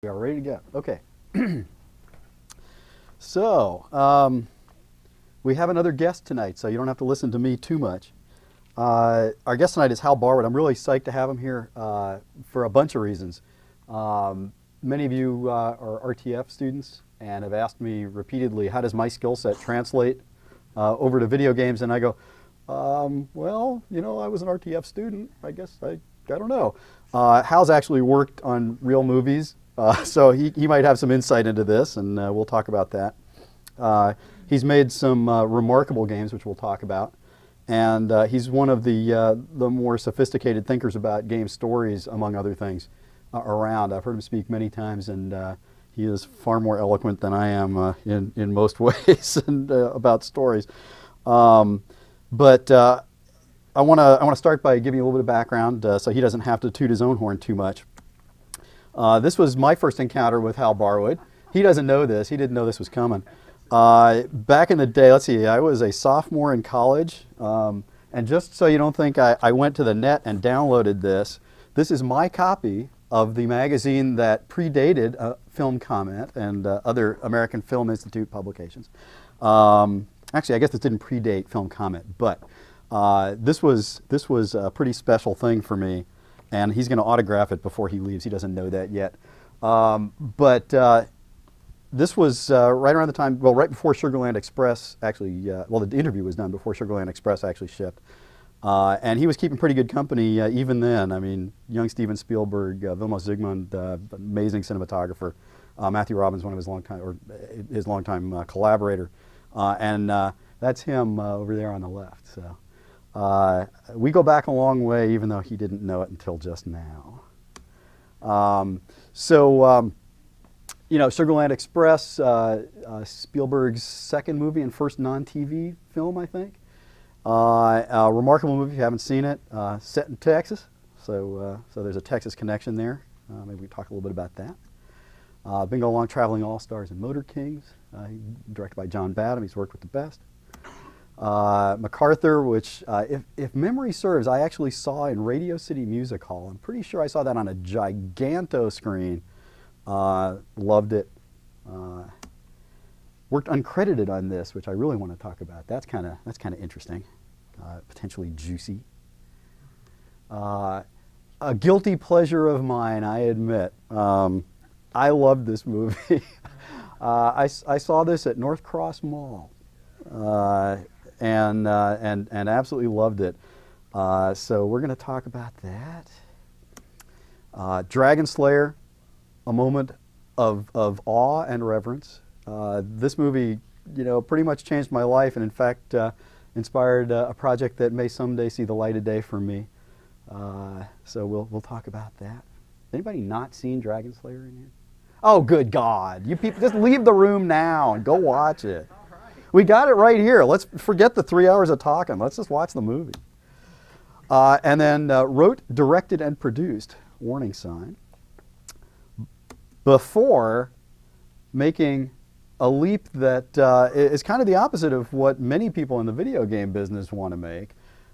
We are ready to go. Okay. so, um, we have another guest tonight, so you don't have to listen to me too much. Uh, our guest tonight is Hal Barwood. I'm really psyched to have him here uh, for a bunch of reasons. Um, many of you uh, are RTF students and have asked me repeatedly, how does my skill set translate uh, over to video games? And I go, um, well, you know, I was an RTF student. I guess I, I don't know. Uh, Hal's actually worked on real movies uh, so he, he might have some insight into this, and uh, we'll talk about that. Uh, he's made some uh, remarkable games, which we'll talk about. And uh, he's one of the, uh, the more sophisticated thinkers about game stories, among other things, around. I've heard him speak many times, and he is far more eloquent than I am in, in most ways and, about stories. Um, but I want to I want to start by giving a little bit of background so he doesn't have to toot his own horn too much. Uh, this was my first encounter with Hal Barwood. He doesn't know this. He didn't know this was coming. Uh, back in the day, let's see, I was a sophomore in college. Um, and just so you don't think I, I, went to the net and downloaded this, this is my copy of the magazine that predated uh, Film Comment and uh, other American Film Institute publications. Um, actually, I guess this didn't predate Film Comment, but uh, this was this was a pretty special thing for me and he's going to autograph it before he leaves. He doesn't know that yet. Um, but uh, this was uh, right around the time, well, right before Sugarland Express actually, uh, well, the interview was done before Sugarland Express actually shipped. Uh, and he was keeping pretty good company uh, even then. I mean, young Steven Spielberg, uh, Vilmos Zsigmond, amazing cinematographer. Matthew Robbins, one of his longtime or his longtime collaborator, and that's him over there on the left. So. Uh, we go back a long way, even though he didn't know it until just now. Um, so, um, you know, Sugarland Express, uh, uh, Spielberg's second movie and first non-TV film, I think. Uh, a remarkable movie if you haven't seen it. Uh, set in Texas, so uh, so there's a Texas connection there. maybe we can talk a little bit about that. Bingo Long Traveling All Stars and Motor Kings, directed by John Badham. He's worked with the best. Uh, MacArthur, which, uh, if, if memory serves, I actually saw in Radio City Music Hall. I'm pretty sure I saw that on a giganto screen. Uh, loved it. Uh, worked uncredited on this, which I really want to talk about. That's kind of that's kind of interesting, uh, potentially juicy. Uh, a guilty pleasure of mine, I admit. Um, I loved this movie. I, I saw this at North Cross Mall. And, uh, and, and absolutely loved it. Uh, so we're going to talk about that. Uh, Dragon Slayer, a moment of, of awe and reverence. Uh, this movie, you know, pretty much changed my life and in fact uh, inspired uh, a project that may someday see the light of day for me. so we'll, we'll talk about that. Anybody not seen Dragon Slayer in here? Oh, good God. You people, just leave the room now and go watch it. We got it right here. Let's forget the three hours of talking. Let's just watch the movie. Uh, and then uh, wrote, directed, and produced Warning Sign before making a leap that uh, is kind of the opposite of what many people in the video game business want to make.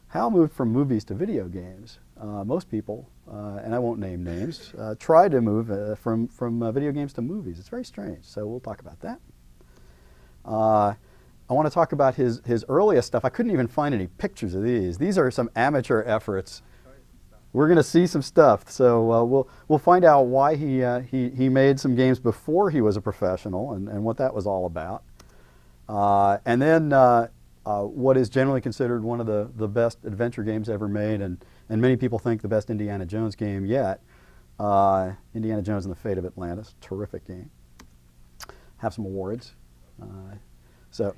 Hal moved from movies to video games. Uh, most people, uh, and I won't name names, uh, try to move from, from video games to movies. It's very strange, so we'll talk about that. I want to talk about his, his earliest stuff. I couldn't even find any pictures of these. These are some amateur efforts. We're going to see some stuff. So uh, we'll, we'll find out why he, uh, he, he made some games before he was a professional and, and what that was all about. Uh, and then uh, uh, what is generally considered one of the, the best adventure games ever made, and, and many people think the best Indiana Jones game yet. Uh, Indiana Jones and the Fate of Atlantis, terrific game. Have some awards. so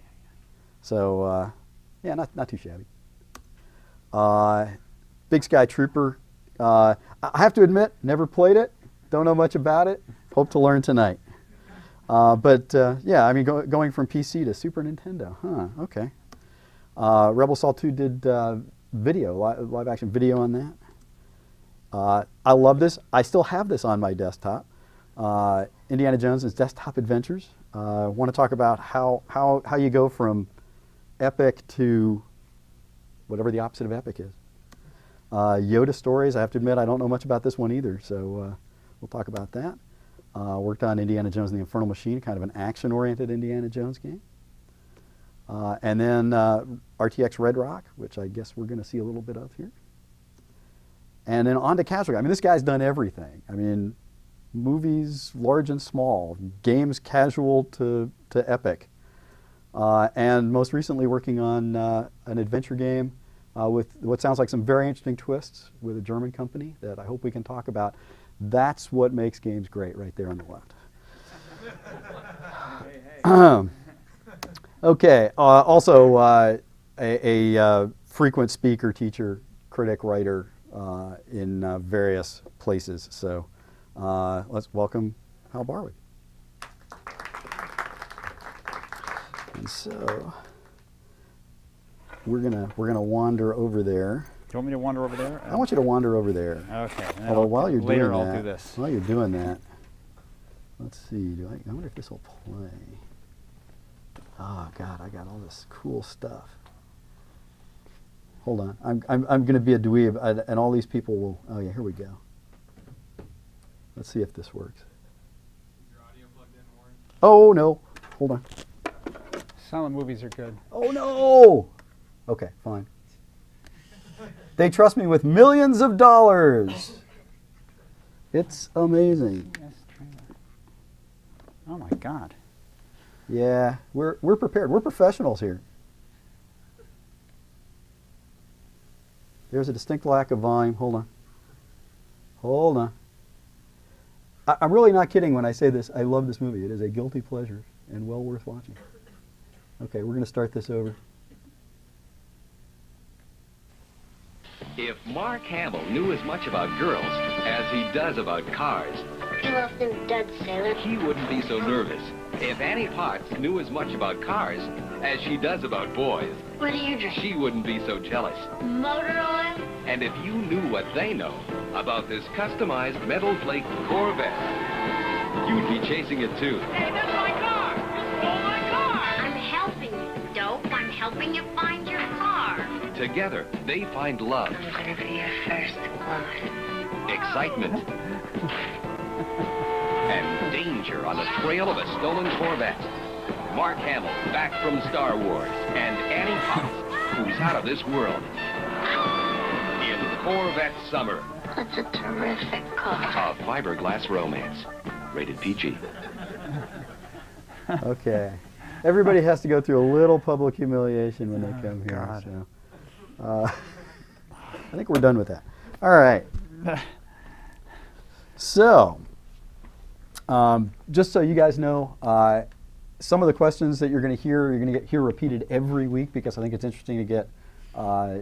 so uh, yeah, not, not too shabby. Uh, Big Sky Trooper. Uh, I have to admit, never played it. Don't know much about it. Hope to learn tonight. Uh, but uh, yeah, I mean, go, going from PC to Super Nintendo. Huh, okay. Uh, Rebel Assault 2 did video, live, live, action video on that. I love this. I still have this on my desktop. Indiana Jones' Desktop Adventures. I want to talk about how, how, how you go from epic to whatever the opposite of epic is. Uh, Yoda stories, I have to admit, I don't know much about this one either, so uh, we'll talk about that. Uh, worked on Indiana Jones and the Infernal Machine, kind of an action-oriented Indiana Jones game. Uh, and then uh, RTX Red Rock, which I guess we're going to see a little bit of here. And then on to casual. I mean, this guy's done everything. I mean, movies large and small, games casual to, to epic. Uh, and most recently working on uh, an adventure game uh, with what sounds like some very interesting twists with a German company that I hope we can talk about. That's what makes games great right there on the left. okay, uh, also uh, a, a uh, frequent speaker, teacher, critic, writer in various places. So let's welcome Hal Barwood. And so we're gonna we're gonna wander over there. Do you want me to wander over there? I want you to wander over there. Okay. Although while you're later doing I'll that, do this. while you're doing that, let's see. Do I? I wonder if this will play. Oh God, I got all this cool stuff. Hold on, I'm I'm I'm gonna be a dweeb, I, and all these people will. Oh yeah, here we go. Let's see if this works. Is your audio plugged in, Warren? Oh no, hold on. Silent movies are good. Oh no! Okay, fine. They trust me with millions of dollars. It's amazing. Oh my God. Yeah, we're we're prepared. We're professionals here. There's a distinct lack of volume. Hold on. Hold on. I, I'm really not kidding when I say this. I love this movie. It is a guilty pleasure and well worth watching. Okay, we're going to start this over. If Mark Hamill knew as much about girls as he does about cars, You left them dead, sailor. he wouldn't be so nervous. If Annie Potts knew as much about cars as she does about boys, What do you drink? she wouldn't be so jealous. Motor oil? And if you knew what they know about this customized metal flake Corvette, you'd be chasing it too. Hey, helping you find your car. Together, they find love, I'm gonna be your first one. excitement, and danger on the trail of a stolen Corvette. Mark Hamill, back from Star Wars, and Annie Potts, who's out of this world. In Corvette Summer, That's a terrific car. a fiberglass romance. Rated PG. Okay. Everybody has to go through a little public humiliation when they come here. God. So, uh, I think we're done with that. All right. So, um, just so you guys know, uh, some of the questions that you're going to hear, you're going to get hear repeated every week because I think it's interesting to get uh,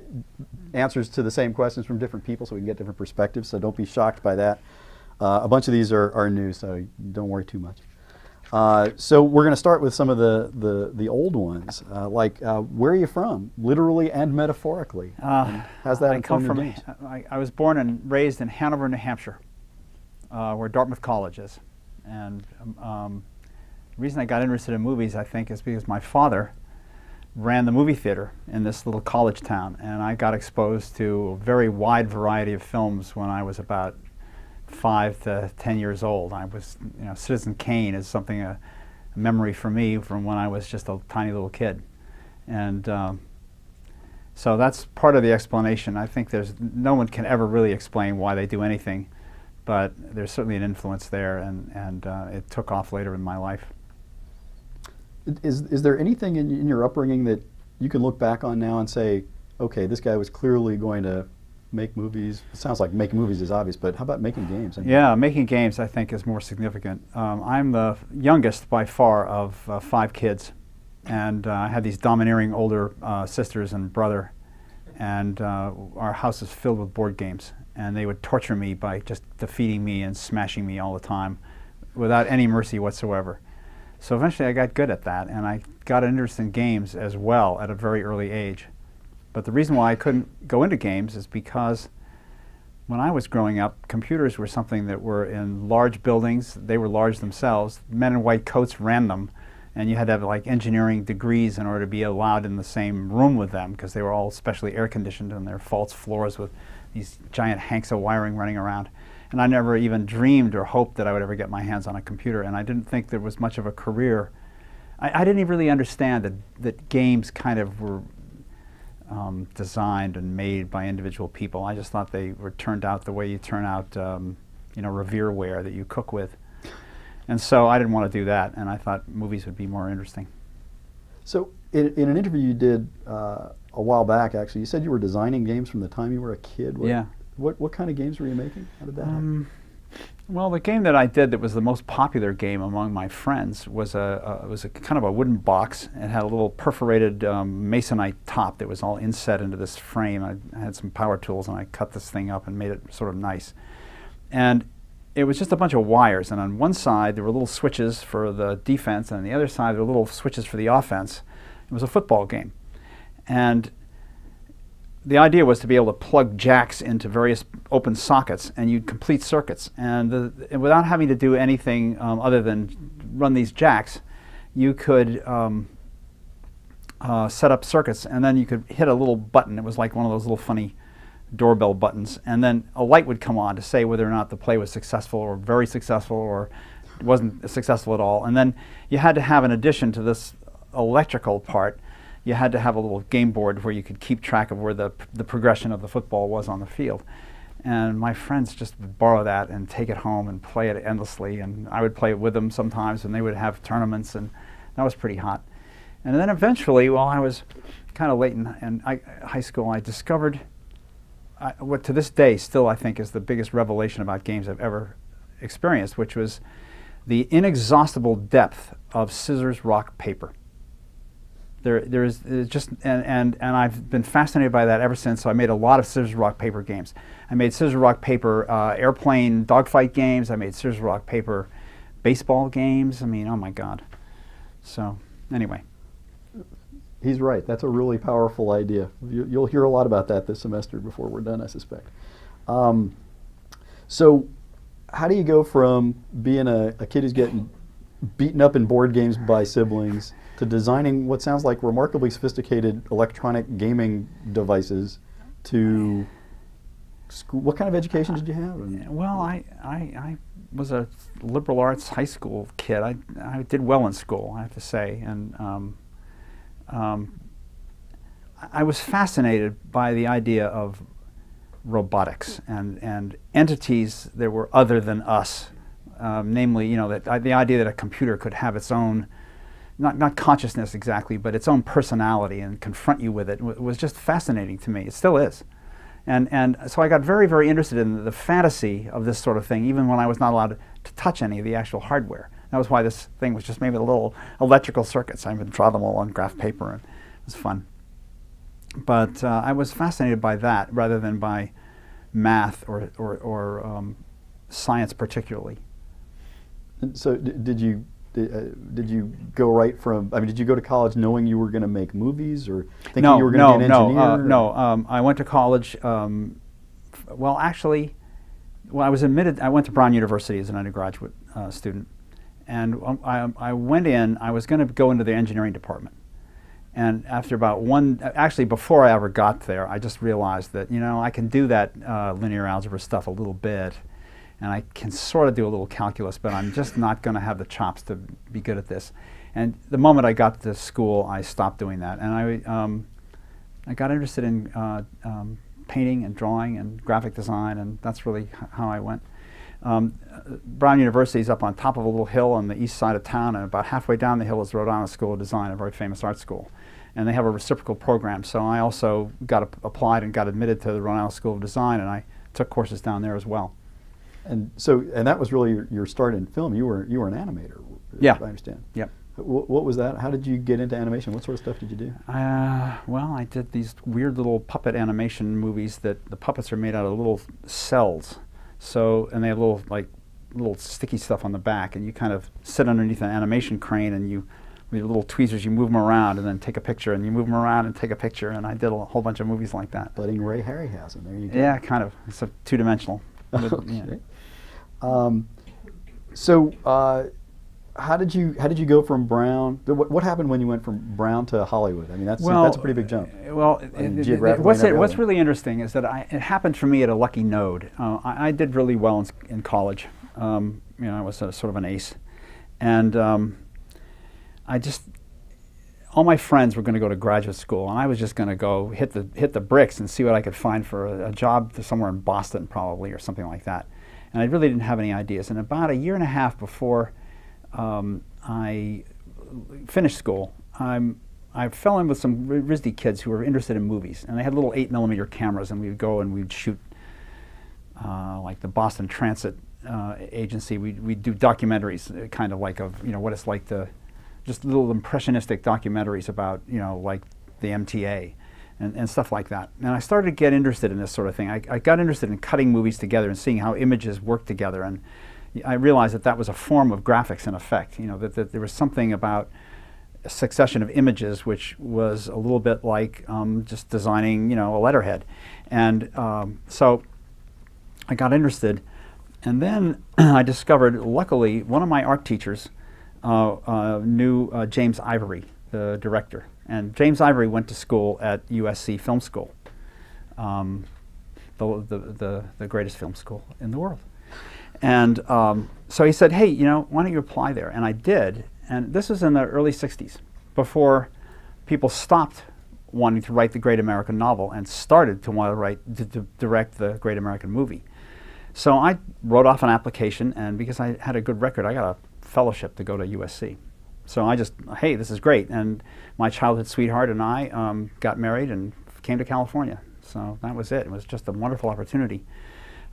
answers to the same questions from different people so we can get different perspectives. So don't be shocked by that. Uh, a bunch of these are, are new, so don't worry too much. Uh, so we're going to start with some of the, the, the old ones, uh, like uh, where are you from, literally and metaphorically? Uh, And how's that I come from. I, I was born and raised in Hanover, New Hampshire, uh, where Dartmouth College is, and um, um, the reason I got interested in movies, I think, is because my father ran the movie theater in this little college town, and I got exposed to a very wide variety of films when I was about five to ten years old. I was, you know, Citizen Kane is something a, a memory for me from when I was just a tiny little kid, and um, so that's part of the explanation. I think there's no one can ever really explain why they do anything, but there's certainly an influence there, and and uh, it took off later in my life. Is, is there anything in, in your upbringing that you can look back on now and say, okay, this guy was clearly going to make movies? It sounds like making movies is obvious, but how about making games? Yeah, making games I think is more significant. Um, I'm the youngest by far of uh, five kids, and uh, I had these domineering older uh, sisters and brother, and uh, our house is filled with board games, and they would torture me by just defeating me and smashing me all the time, without any mercy whatsoever. So eventually I got good at that, and I got an interest in games as well at a very early age. But the reason why I couldn't go into games is because when I was growing up, computers were something that were in large buildings. They were large themselves. Men in white coats ran them, and you had to have like engineering degrees in order to be allowed in the same room with them because they were all specially air conditioned and they're false floors with these giant hanks of wiring running around. and I never even dreamed or hoped that I would ever get my hands on a computer, and I didn't think there was much of a career. I, I didn't even really understand that, that games kind of were um, designed and made by individual people. I just thought they were turned out the way you turn out, um, you know, Revereware that you cook with. And so I didn't want to do that, and I thought movies would be more interesting. So, in, in an interview you did uh, a while back, actually, you said you were designing games from the time you were a kid. What, Yeah. What what kind of games were you making? How did that happen? Well, the game that I did that was the most popular game among my friends was a, a was a kind of a wooden box. It had a little perforated um, masonite top that was all inset into this frame. I had some power tools and I cut this thing up and made it sort of nice. And it was just a bunch of wires, and on one side there were little switches for the defense, and on the other side there were little switches for the offense. It was a football game, and the idea was to be able to plug jacks into various open sockets and you'd complete circuits. And, the, and without having to do anything um, other than run these jacks, you could um, uh, set up circuits and then you could hit a little button. It was like one of those little funny doorbell buttons. And then a light would come on to say whether or not the play was successful or very successful or wasn't successful at all. And then you had to have, in addition to this electrical part, you had to have a little game board where you could keep track of where the, the progression of the football was on the field. And my friends just would borrow that and take it home and play it endlessly. And I would play it with them sometimes, and they would have tournaments, and that was pretty hot. And then eventually, while I was kind of late in, in high school, I discovered I, what to this day still I think is the biggest revelation about games I've ever experienced, which was the inexhaustible depth of scissors, rock, paper. There, there's there's just and, and and I've been fascinated by that ever since. So I made a lot of scissors, rock, paper games. I made scissors, rock, paper uh, airplane dogfight games. I made scissors, rock, paper baseball games. I mean, oh my God. So anyway, He's right. That's a really powerful idea. You, you'll hear a lot about that this semester before we're done, I suspect. Um, so, how do you go from being a, a kid who's getting beaten up in board games by siblings to designing what sounds like remarkably sophisticated electronic gaming devices to school? What kind of education did you have? Well, I, I, I was a liberal arts high school kid. I, I did well in school, I have to say, and um, um, I was fascinated by the idea of robotics and, and entities that were other than us. Um, namely, you know, that uh, the idea that a computer could have its own, not, not consciousness exactly, but its own personality and confront you with it was just fascinating to me. It still is. And, and so I got very, very interested in the fantasy of this sort of thing, even when I was not allowed to touch any of the actual hardware. That was why this thing was just made with little electrical circuits. I would draw them all on graph paper, and it was fun. But uh, I was fascinated by that rather than by math or, or, or um, science particularly. And so, did you did, uh, did you go right from? I mean, did you go to college knowing you were going to make movies, or thinking no, you were no, going to be an no, engineer? uh, or- no. Um, I went to college. Um, f- well, actually, well, I was admitted. I went to Brown University as an undergraduate uh, student, and um, I, I went in. I was going to go into the engineering department, and after about one, actually, before I ever got there, I just realized that you know I can do that uh, linear algebra stuff a little bit, and I can sort of do a little calculus, but I'm just not going to have the chops to be good at this. And the moment I got to school, I stopped doing that, and I. Um, I got interested in uh, um, painting and drawing and graphic design, and that's really how I went. Um, Brown University is up on top of a little hill on the east side of town, and about halfway down the hill is Rhode Island School of Design, a very famous art school. And they have a reciprocal program, so I also got ap- applied and got admitted to the Rhode Island School of Design, and I took courses down there as well. And so, and that was really your, your start in film. You were you were an animator. Yeah. I understand. Yep. Wh- what was that? How did you get into animation? What sort of stuff did you do? Uh, well, I did these weird little puppet animation movies that the puppets are made out of little cells. So, and they have little like little sticky stuff on the back, and you kind of sit underneath an animation crane, and you with your little tweezers, you move them around, and then take a picture, and you move them around and take a picture. And I did a whole bunch of movies like that. Budding Ray Harryhausen. There you go. Yeah, kind of. It's a two-dimensional. With- yeah. Um, so, uh, how did you how did you go from Brown? What, what happened when you went from Brown to Hollywood? I mean, that's that's a pretty big jump. uh, Well, I mean, it- it- what's it, what's really interesting is that I, it happened for me at a lucky node. Uh, I, I did really well in, in college. Um, you know, I was a, sort of an ace, and um, I just all my friends were going to go to graduate school, and I was just going to go hit the hit the bricks and see what I could find for a, a job somewhere in Boston, probably or something like that. And I really didn't have any ideas. And about a year and a half before um, I finished school, I'm, I fell in with some RISD kids who were interested in movies, and they had little eight millimeter cameras, and we would go and we'd shoot uh, like the Boston Transit uh, Agency. We we'd do documentaries, uh, kind of like of you know what it's like to just little impressionistic documentaries about you know like the MTA and, and stuff like that. And I started to get interested in this sort of thing. I, I got interested in cutting movies together and seeing how images work together, and I realized that that was a form of graphics in effect. You know that, that there was something about a succession of images, which was a little bit like um, just designing, you know, a letterhead. And um, so I got interested, and then I discovered, luckily, one of my art teachers uh, uh, knew uh, James Ivory, the director. And James Ivory went to school at USC Film School, um, the, the, the, the greatest film school in the world. And um, so he said, hey, you know, why don't you apply there? And I did. And this was in the early 60s, before people stopped wanting to write the great American novel and started to want to write, to, to direct the great American movie. So I wrote off an application, and because I had a good record, I got a fellowship to go to USC. So I just, hey, this is great. And my childhood sweetheart and I um, got married and came to California. So that was it. It was just a wonderful opportunity.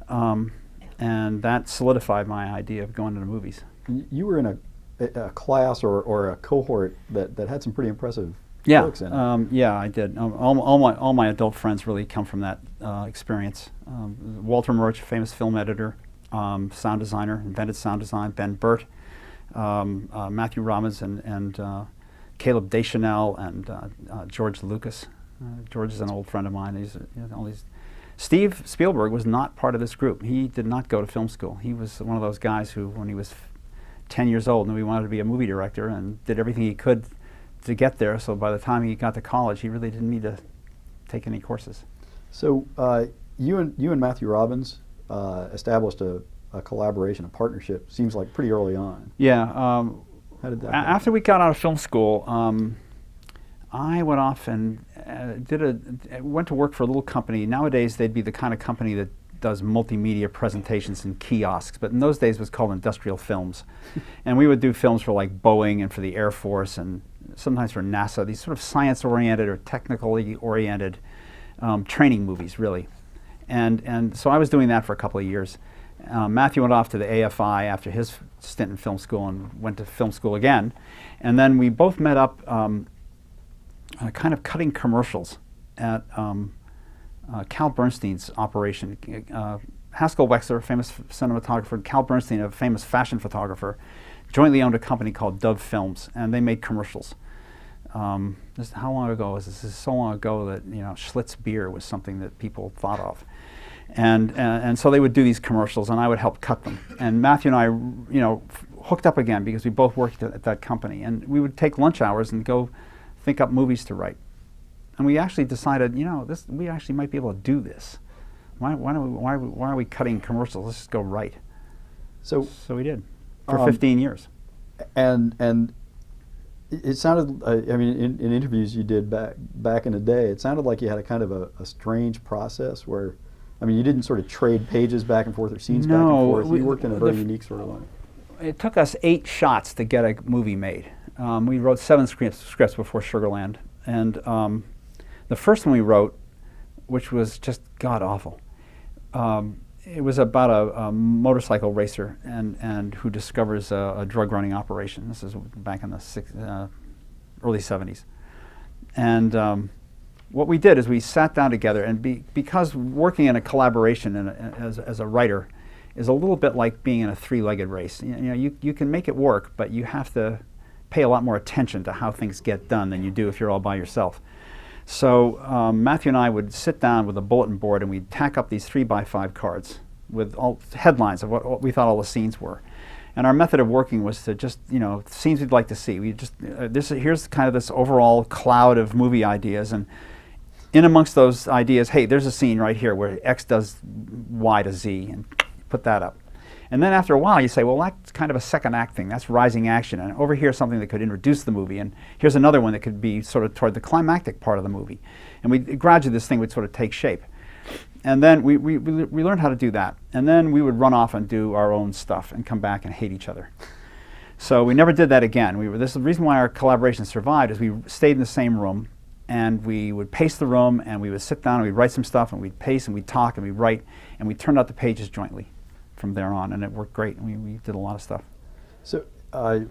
Um, and that solidified my idea of going to the movies. You were in a, a, class or, or a cohort that, that had some pretty impressive Yeah, folks in it. um, yeah, I did. Um, all, all my all my adult friends really come from that uh, experience. Um, Walter Murch, famous film editor, um, sound designer, invented sound design. Ben Burtt, um, uh, Matthew Robbins, and and uh, Caleb Deschanel, and uh, uh, George Lucas. Uh, George is an old friend of mine. He's you all these. Steve Spielberg was not part of this group. He did not go to film school. He was one of those guys who, when he was 10 years old, knew he wanted to be a movie director and did everything he could to get there. So by the time he got to college, he really didn't need to take any courses. So you and you and Matthew Robbins established a, a collaboration, a partnership. Seems like pretty early on. Yeah. Um, How did that? a- after we got out of film school, um, I went off and uh, did a went to work for a little company. Nowadays, they'd be the kind of company that does multimedia presentations in kiosks, but in those days it was called industrial films. and we would do films for like Boeing and for the Air Force and sometimes for NASA, these sort of science-oriented or technically oriented um, training movies, really. And, and so I was doing that for a couple of years. Uh, Matthew went off to the AFI after his stint in film school and went to film school again. And then we both met up um, uh, kind of cutting commercials at um, uh, Cal Bernstein's operation. Uh, Haskell Wexler, famous cinematographer, Cal Bernstein, a famous fashion photographer, jointly owned a company called Dove Films, and they made commercials. Um, how long ago was this? This is so long ago that you know Schlitz beer was something that people thought of, and uh, and so they would do these commercials, and I would help cut them. And Matthew and I, you know, f- hooked up again because we both worked at, at that company, and we would take lunch hours and go think up movies to write. And we actually decided, you know, this we actually might be able to do this. Why why don't we, why, are we- why are we cutting commercials? Let's just go write. So So we did for Um, 15 years. and and it it sounded. Uh, I mean, in, in interviews you did back back in the day, it sounded like you had a kind of a, a strange process where. I mean, you didn't sort of trade pages back and forth or scenes back and forth. we- you worked in a very unique sort of way. it took us eight shots to get a movie made. Um, we wrote seven scripts, scripts before Sugarland, and um, the first one we wrote, which was just god awful. Um, it was about a, a motorcycle racer and, and who discovers a, a drug running operation. This is back in the six, uh, early 70s. And um, what we did is we sat down together, and be, because working in a collaboration in a, as, as a writer is a little bit like being in a three-legged race. You, you know, you, you can make it work, but you have to pay a lot more attention to how things get done than you do if you're all by yourself. So um, Matthew and I would sit down with a bulletin board, and we'd tack up these three by five cards with all headlines of what, what we thought all the scenes were. And our method of working was to just, you know, scenes we'd like to see. We just uh, this here's kind of this overall cloud of movie ideas, and in amongst those ideas, hey, there's a scene right here where X does Y to Z, and put that up. And then after a while, you say, well, that's kind of a second act thing. That's rising action. And over here, something that could introduce the movie. And here's another one that could be sort of toward the climactic part of the movie. And we gradually, this thing would sort of take shape. And then we, we, we, learned how to do that. And then we would run off and do our own stuff and come back and hate each other. So we never did that again. We were, this is the reason why our collaboration survived is we stayed in the same room and we would pace the room and we would sit down and we'd write some stuff and we'd pace and we'd talk and we'd write and we turned out the pages jointly from there on and it worked great and we, we did a lot of stuff. So uh,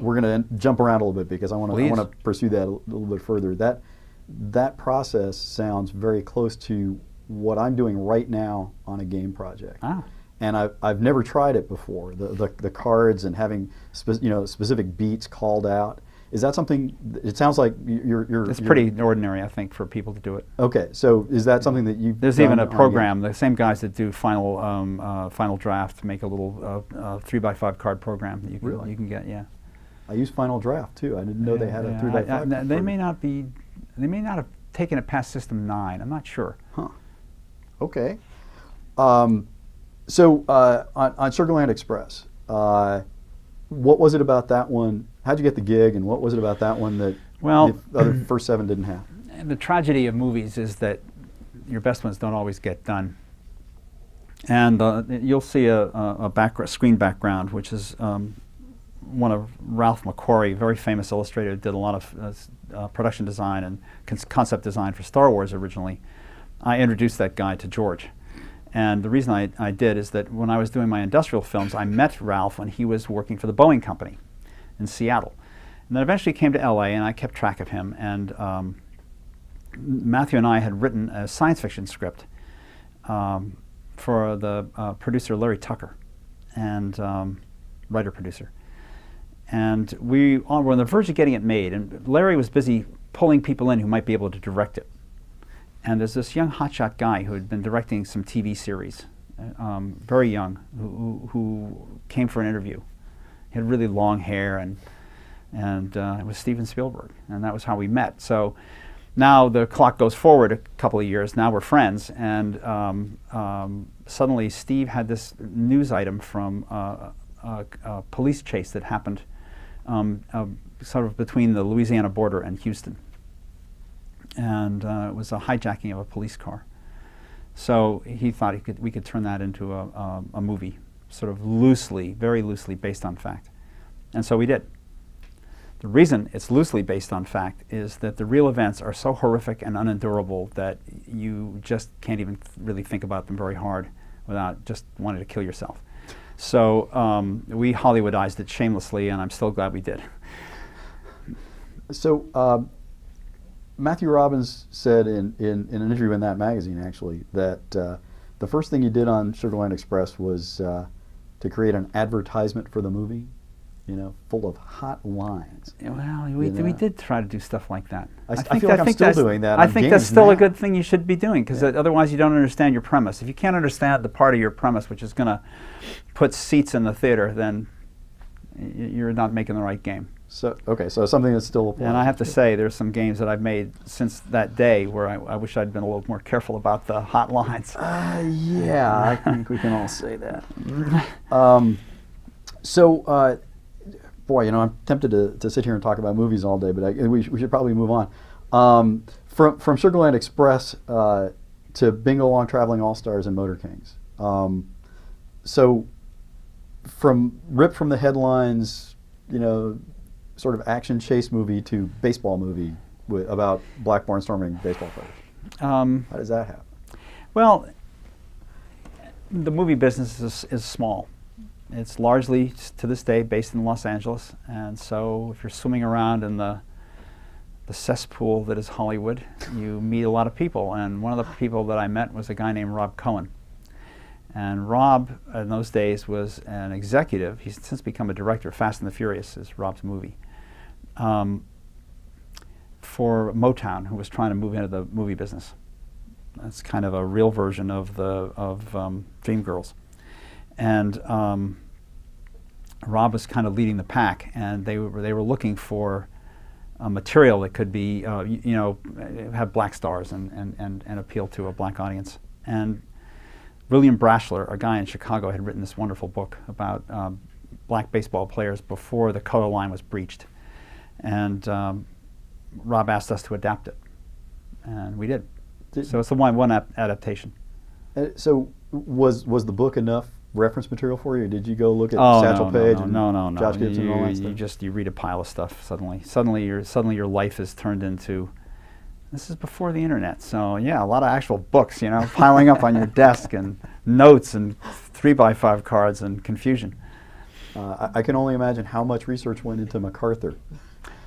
we're going to jump around a little bit because I want to I want to pursue that a little bit further. That that process sounds very close to what I'm doing right now on a game project. Ah. And I've, I've never tried it before. The, the, the cards and having spe- you know specific beats called out. Is that something? It sounds like you're you're. It's you're- pretty ordinary, I think, for people to do it. Okay, so is that something that you? There's even a program. The same guys that do final um, uh, final draft make a little uh, uh, three by five card program that you can Really? you can get. Yeah. I use Final Draft too. I didn't know they Yeah, had a yeah. three by I- I- five. They may not be. They may not have taken it past System Nine. I'm not sure. Huh. Okay. Um, so uh, on, on Sugarland Express, uh, what was it about that one? How'd you get the gig, and what was it about that one that Well- the other first seven didn't have? And the tragedy of movies is that your best ones don't always get done. And uh, you'll see a, a, screen background, which is um, one of Ralph McQuarrie, very famous illustrator, did a lot of uh, uh, production design and con- concept design for Star Wars originally. I introduced that guy to George. And the reason I, I did is that when I was doing my industrial films, I met Ralph when he was working for the Boeing Company in Seattle. And then eventually came to LA, and I kept track of him. And um, Matthew and I had written a science fiction script um, for the uh, producer Larry Tucker, and um, writer producer. And we were on the verge of getting it made, and Larry was busy pulling people in who might be able to direct it. And there's this young hotshot guy who had been directing some TV series, uh, um, very young, who, who, who came for an interview. He had really long hair, and and uh, it was Steven Spielberg, and that was how we met. So now the clock goes forward a couple of years. Now we're friends, and um, um, suddenly Steve had this news item from uh, a, a police chase that happened um, uh, sort of between the Louisiana border and Houston, and uh, it was a hijacking of a police car. So he thought he could, we could turn that into a, a, a movie, sort of loosely, very loosely based on fact, and so we did. The reason it's loosely based on fact is that the real events are so horrific and unendurable that you just can't even really think about them very hard without just wanting to kill yourself. So um, we Hollywoodized it shamelessly, and I'm still glad we did. So uh, Matthew Robbins said in, in, in an interview in that magazine, actually, that uh, the first thing you did on Sugarland Express was uh, to create an advertisement for the movie, you know, full of hot lines. Well, we, You d- we did try to do stuff like that. I s- I feel like I'm still doing that I think that's still now. a good thing you should be doing because Yeah. otherwise you don't understand your premise. If you can't understand the part of your premise which is going to put seats in the theater, then you're not making the right game. So okay, so something that's still applies. And I have to say, there's some games that I've made since that day where I, I wish I'd been a little more careful about the hot lines. Uh, yeah, I think we can all say that. Um, so, uh, boy, you know, I'm tempted to, to sit here and talk about movies all day, but I, we, we should probably move on. Um, from from Sugarland Express uh, to Bingo Long Traveling All Stars and Motor Kings. Um, so, from ripped from the headlines, you know, sort of action chase movie to baseball movie with, about black barnstorming baseball players. Um, How does that happen? Well, the movie business is, is small. It's largely, to this day, based in Los Angeles. And so if you're swimming around in the, the cesspool that is Hollywood, you meet a lot of people. And one of the people that I met was a guy named Rob Cohen. And Rob, in those days, was an executive. He's since become a director. Fast and the Furious is Rob's movie. Um, for Motown, who was trying to move into the movie business. That's kind of a real version of the of um, Dreamgirls, and um, Rob was kind of leading the pack, and they were they were looking for a material that could be, uh, you, you know, have black stars and, and, and, and appeal to a black audience. And William Brashler, a guy in Chicago, had written this wonderful book about um, black baseball players before the color line was breached. And um, Rob asked us to adapt it, and we did. Did- so it's the one, one ap- adaptation. Uh, so was was the book enough reference material for you? Did you go look at Oh Satchel no, Paige no, and no, no, no. Josh Gibson you, and all that you just you read a pile of stuff suddenly. Suddenly your suddenly your life is turned into. This is before the internet, so yeah, a lot of actual books, you know, piling up on your desk and notes and three by five cards and confusion. Uh, I, I can only imagine how much research went into MacArthur.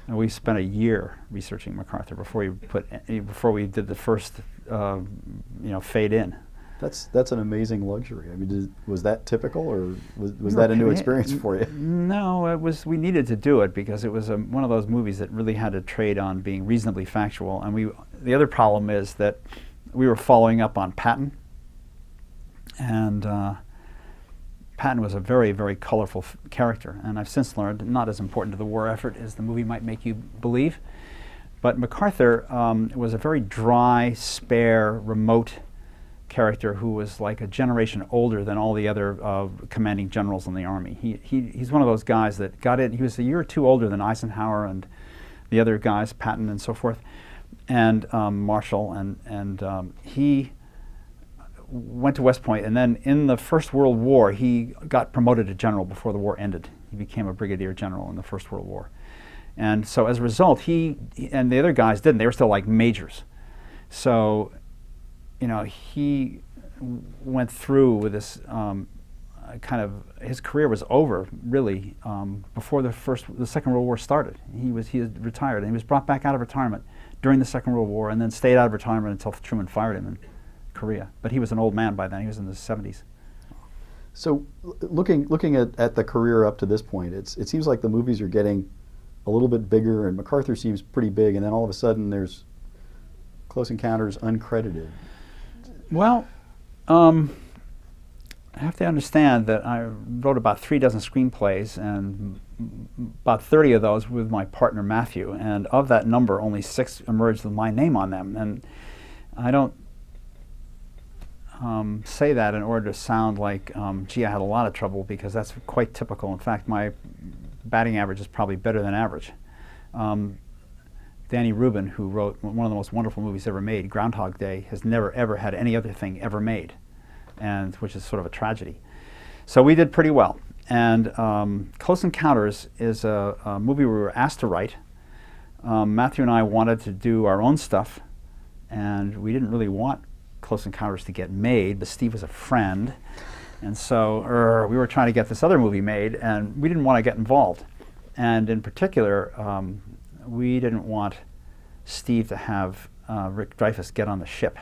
And we spent a year researching MacArthur before we put eh, before we did the first, uh, you know, fade in. That's that's an amazing luxury. I mean, did, was that typical, or was, was that a new experience for you? No, it was. We needed to do it because it was a, one of those movies that really had to trade on being reasonably factual. And we, the other problem is that we were following up on Patton, and uh, Patton was a very, very colorful character. And I've since learned not as important to the war effort as the movie might make you believe. But MacArthur um, was a very dry, spare, remote character who was like a generation older than all the other uh, commanding generals in the army. He, he, he's one of those guys that got in, he was a year or two older than Eisenhower and the other guys, Patton and so forth, and um, Marshall. And, and um, he went to West Point, and then in the First World War, he got promoted to general before the war ended. He became a brigadier general in the First World War. And so as a result, he, and the other guys didn't, they were still like majors. So, you know, he went through with this um, uh, kind of, his career was over really um, before the first, the Second World War started. He was, he had retired, and he was brought back out of retirement during the Second World War, and then stayed out of retirement until Truman fired him Korea. But he was an old man by then, he was in his 70s. So, looking looking at, at the career up to this point, it's it seems like the movies are getting a little bit bigger, and MacArthur seems pretty big, and then all of a sudden there's Close Encounters uncredited. Well, um, I have to understand that I wrote about three dozen screenplays, and about 30 of those with my partner Matthew. And of that number, only six emerged with my name on them. And I don't um, say that in order to sound like, um, gee, I had a lot of trouble, because that's quite typical. In fact, my batting average is probably better than average. Um, Danny Rubin, who wrote one of the most wonderful movies ever made, Groundhog Day, has never ever had any other thing ever made, and which is sort of a tragedy. So we did pretty well. And um, Close Encounters is a, a movie we were asked to write. Um, Matthew and I wanted to do our own stuff, and we didn't really want Close Encounters to get made, but Steve was a friend. And so er, we were trying to get this other movie made, and we didn't want to get involved. And in particular, um, we didn't want Steve to have uh, Rick Dreyfuss get on the ship.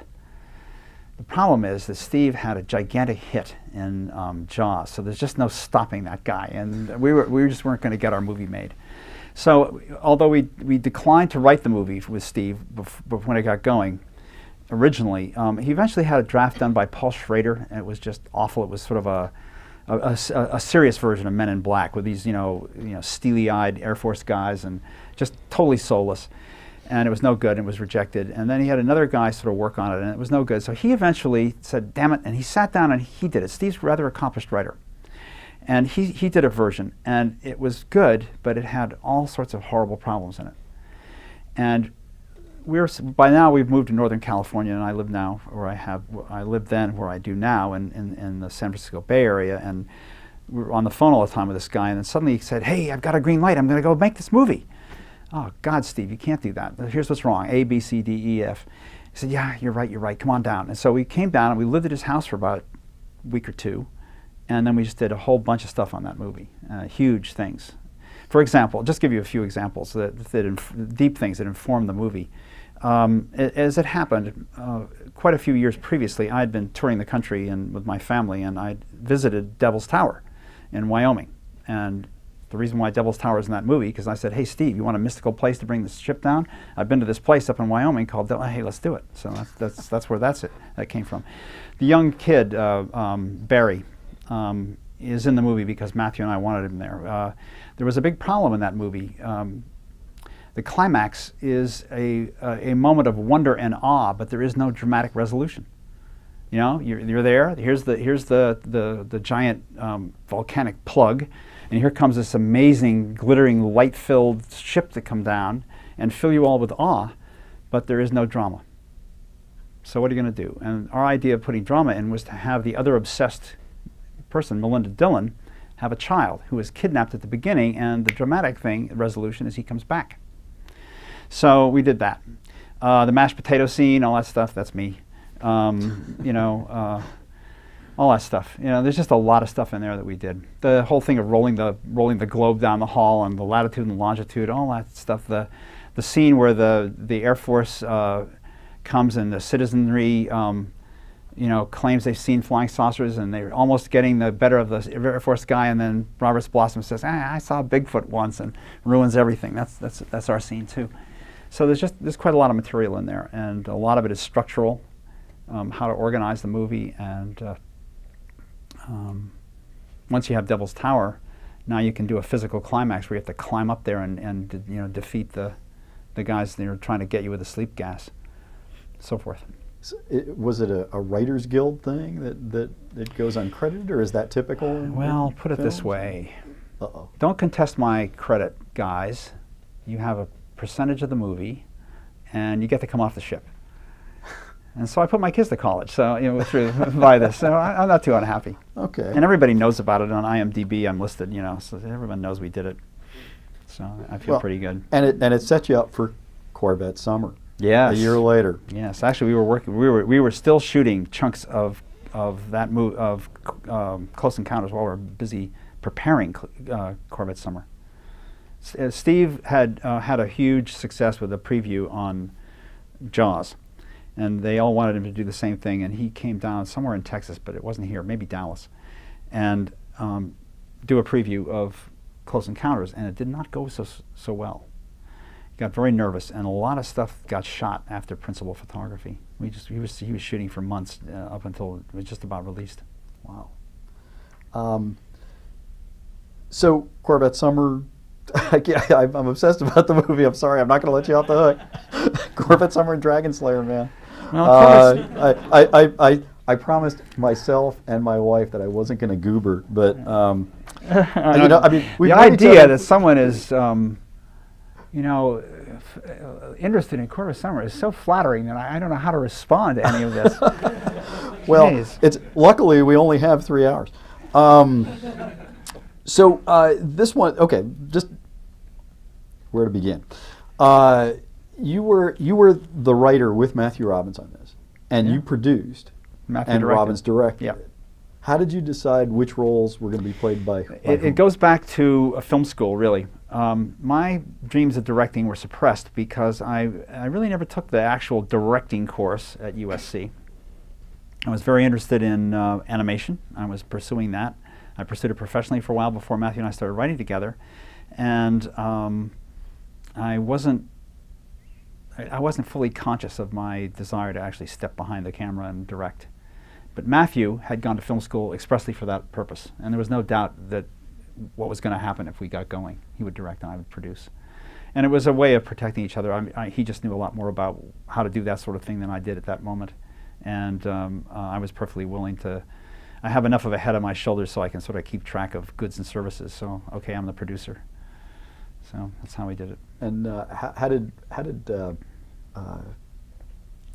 The problem is that Steve had a gigantic hit in um, Jaws, so there's just no stopping that guy, and we, were, we just weren't going to get our movie made. So, although we, we declined to write the movie with Steve bef- when it got going, originally, um, he eventually had a draft done by Paul Schrader, and it was just awful. It was sort of a a serious version of Men in Black with these, you know, you know, steely-eyed Air Force guys and just totally soulless. And it was no good. and It was rejected. And then he had another guy sort of work on it, and it was no good. So he eventually said, "Damn it!" And he sat down and he did it. Steve's a rather accomplished writer, and he he did a version, and it was good, but it had all sorts of horrible problems in it. And we're by now we've moved to Northern California, and I live now where I have I lived then where I do now in, in, in the San Francisco Bay Area, and we were on the phone all the time with this guy, and then suddenly he said, "Hey, I've got a green light. I'm going to go make this movie." Oh God, Steve, you can't do that. Here's what's wrong: A, B, C, D, E, F. He said, "Yeah, you're right. You're right. Come on down." And so we came down, and we lived at his house for about a week or two, and then we just did a whole bunch of stuff on that movie, uh, huge things. For example, just give you a few examples that, that deep things that informed the movie. Um, as it happened, uh, quite a few years previously, I had been touring the country and with my family, and I visited Devil's Tower in Wyoming. And the reason why Devil's Tower is in that movie, because I said, "Hey, Steve, you want a mystical place to bring the ship down? I've been to this place up in Wyoming called. Del- hey, let's do it." So that's that's, that's where that's it that came from. The young kid uh, um, Barry, um, is in the movie because Matthew and I wanted him there. Uh, there was a big problem in that movie. Um, the climax is a, a moment of wonder and awe, but there is no dramatic resolution. You know, you're, you're there. Here's the here's the the, the giant um, volcanic plug, and here comes this amazing, glittering, light-filled ship that come down and fill you all with awe, but there is no drama. So what are you going to do? And our idea of putting drama in was to have the other obsessed person, Melinda Dillon, have a child who is kidnapped at the beginning, and the dramatic thing, resolution, is he comes back. So we did that. Uh, the mashed potato scene, all that stuff, that's me. Um, you know, uh, all that stuff. You know, there's just a lot of stuff in there that we did. The whole thing of rolling the rolling the globe down the hall and the latitude and longitude, all that stuff. The the scene where the the Air Force uh, comes and the citizenry. Um, you know, claims they've seen flying saucers and they're almost getting the better of the Air Force guy, and then Roberts Blossom says, ah, "I saw Bigfoot once," and ruins everything. That's that's that's our scene too. So there's just there's quite a lot of material in there, and a lot of it is structural, um, how to organize the movie, and uh, um, once you have Devil's Tower, now you can do a physical climax where you have to climb up there and, and you know defeat the the guys that are trying to get you with the sleep gas, so forth. So it, was it a, a writers guild thing that, that, that goes uncredited, or is that typical? Well, put it this way: Uh-oh. don't contest my credit, guys. You have a percentage of the movie, and you get to come off the ship. And so I put my kids to college, so you know, through by this. So I, I'm not too unhappy. Okay. And everybody knows about it on IMDb. I'm listed, you know, so everyone knows we did it. So I feel Well, pretty good. And it and it set you up for Corvette Summer. Yes. A year later. Yes, actually, we were working. We were we were still shooting chunks of of that move of um, Close Encounters while we are busy preparing cl- uh, Corvette Summer. S- uh, Steve had uh, had a huge success with a preview on Jaws, and they all wanted him to do the same thing. And he came down somewhere in Texas, but it wasn't here, maybe Dallas, and um, do a preview of Close Encounters, and it did not go so so well got very nervous, and a lot of stuff got shot after principal photography. We just he was he was shooting for months uh, up until it was just about released. Wow. Um, so Corvette Summer, I I'm obsessed about the movie. I'm sorry, I'm not going to let you off the hook. Corvette Summer and Dragon Slayer, man. Uh, I, I, I, I, I promised myself and my wife that I wasn't going to goober, but um, I you know, I mean, the idea that someone is, um, you know, f- uh, interested in Corvette Summer is so flattering that I, I don't know how to respond to any of this. well, Jeez. it's luckily we only have three hours. Um, so uh, this one, okay, just where to begin? Uh, you were you were the writer with Matthew Robbins on this, and Yeah. you produced, Matthew and directed. Robbins directed. It. How did you decide which roles were going to be played by? by It, it goes back to a film school, really. Um, my dreams of directing were suppressed because I, I really never took the actual directing course at USC. I was very interested in uh, animation. I was pursuing that. I pursued it professionally for a while before Matthew and I started writing together, and um, I wasn't. I, I wasn't fully conscious of my desire to actually step behind the camera and direct. But Matthew had gone to film school expressly for that purpose, and there was no doubt that what was going to happen if we got going. He would direct and I would produce. And it was a way of protecting each other. I, I, he just knew a lot more about how to do that sort of thing than I did at that moment. And um, uh, I was perfectly willing to. I have enough of a head on my shoulders so I can sort of keep track of goods and services. So, okay, I'm the producer. So that's how we did it. And uh, how, how did how did uh, uh,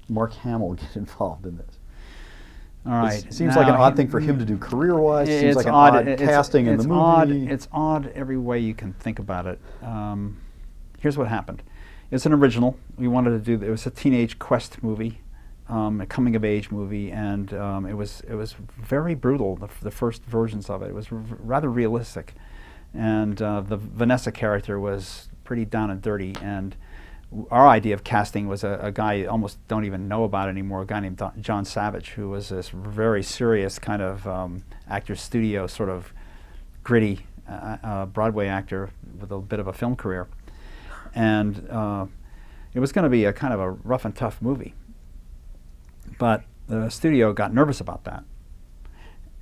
Mark Hamill get involved in this? All right. It seems like an odd thing for him to do career-wise. It seems like an odd. odd, it's- casting in it's the odd. movie. It's odd every way you can think about it. Um, here's what happened. It's an original. We wanted to do. It was a teenage quest movie, um, a coming-of-age movie, and um, it was it was very brutal. The, the first versions of it. It was rather realistic, and uh, the Vanessa character was pretty down and dirty. And our idea of casting was a, a guy you almost don't even know about anymore, a guy named Don, John Savage, who was this very serious kind of um, actor studio sort of gritty uh, uh, Broadway actor with a bit of a film career. And uh, it was going to be a kind of a rough and tough movie. But the studio got nervous about that.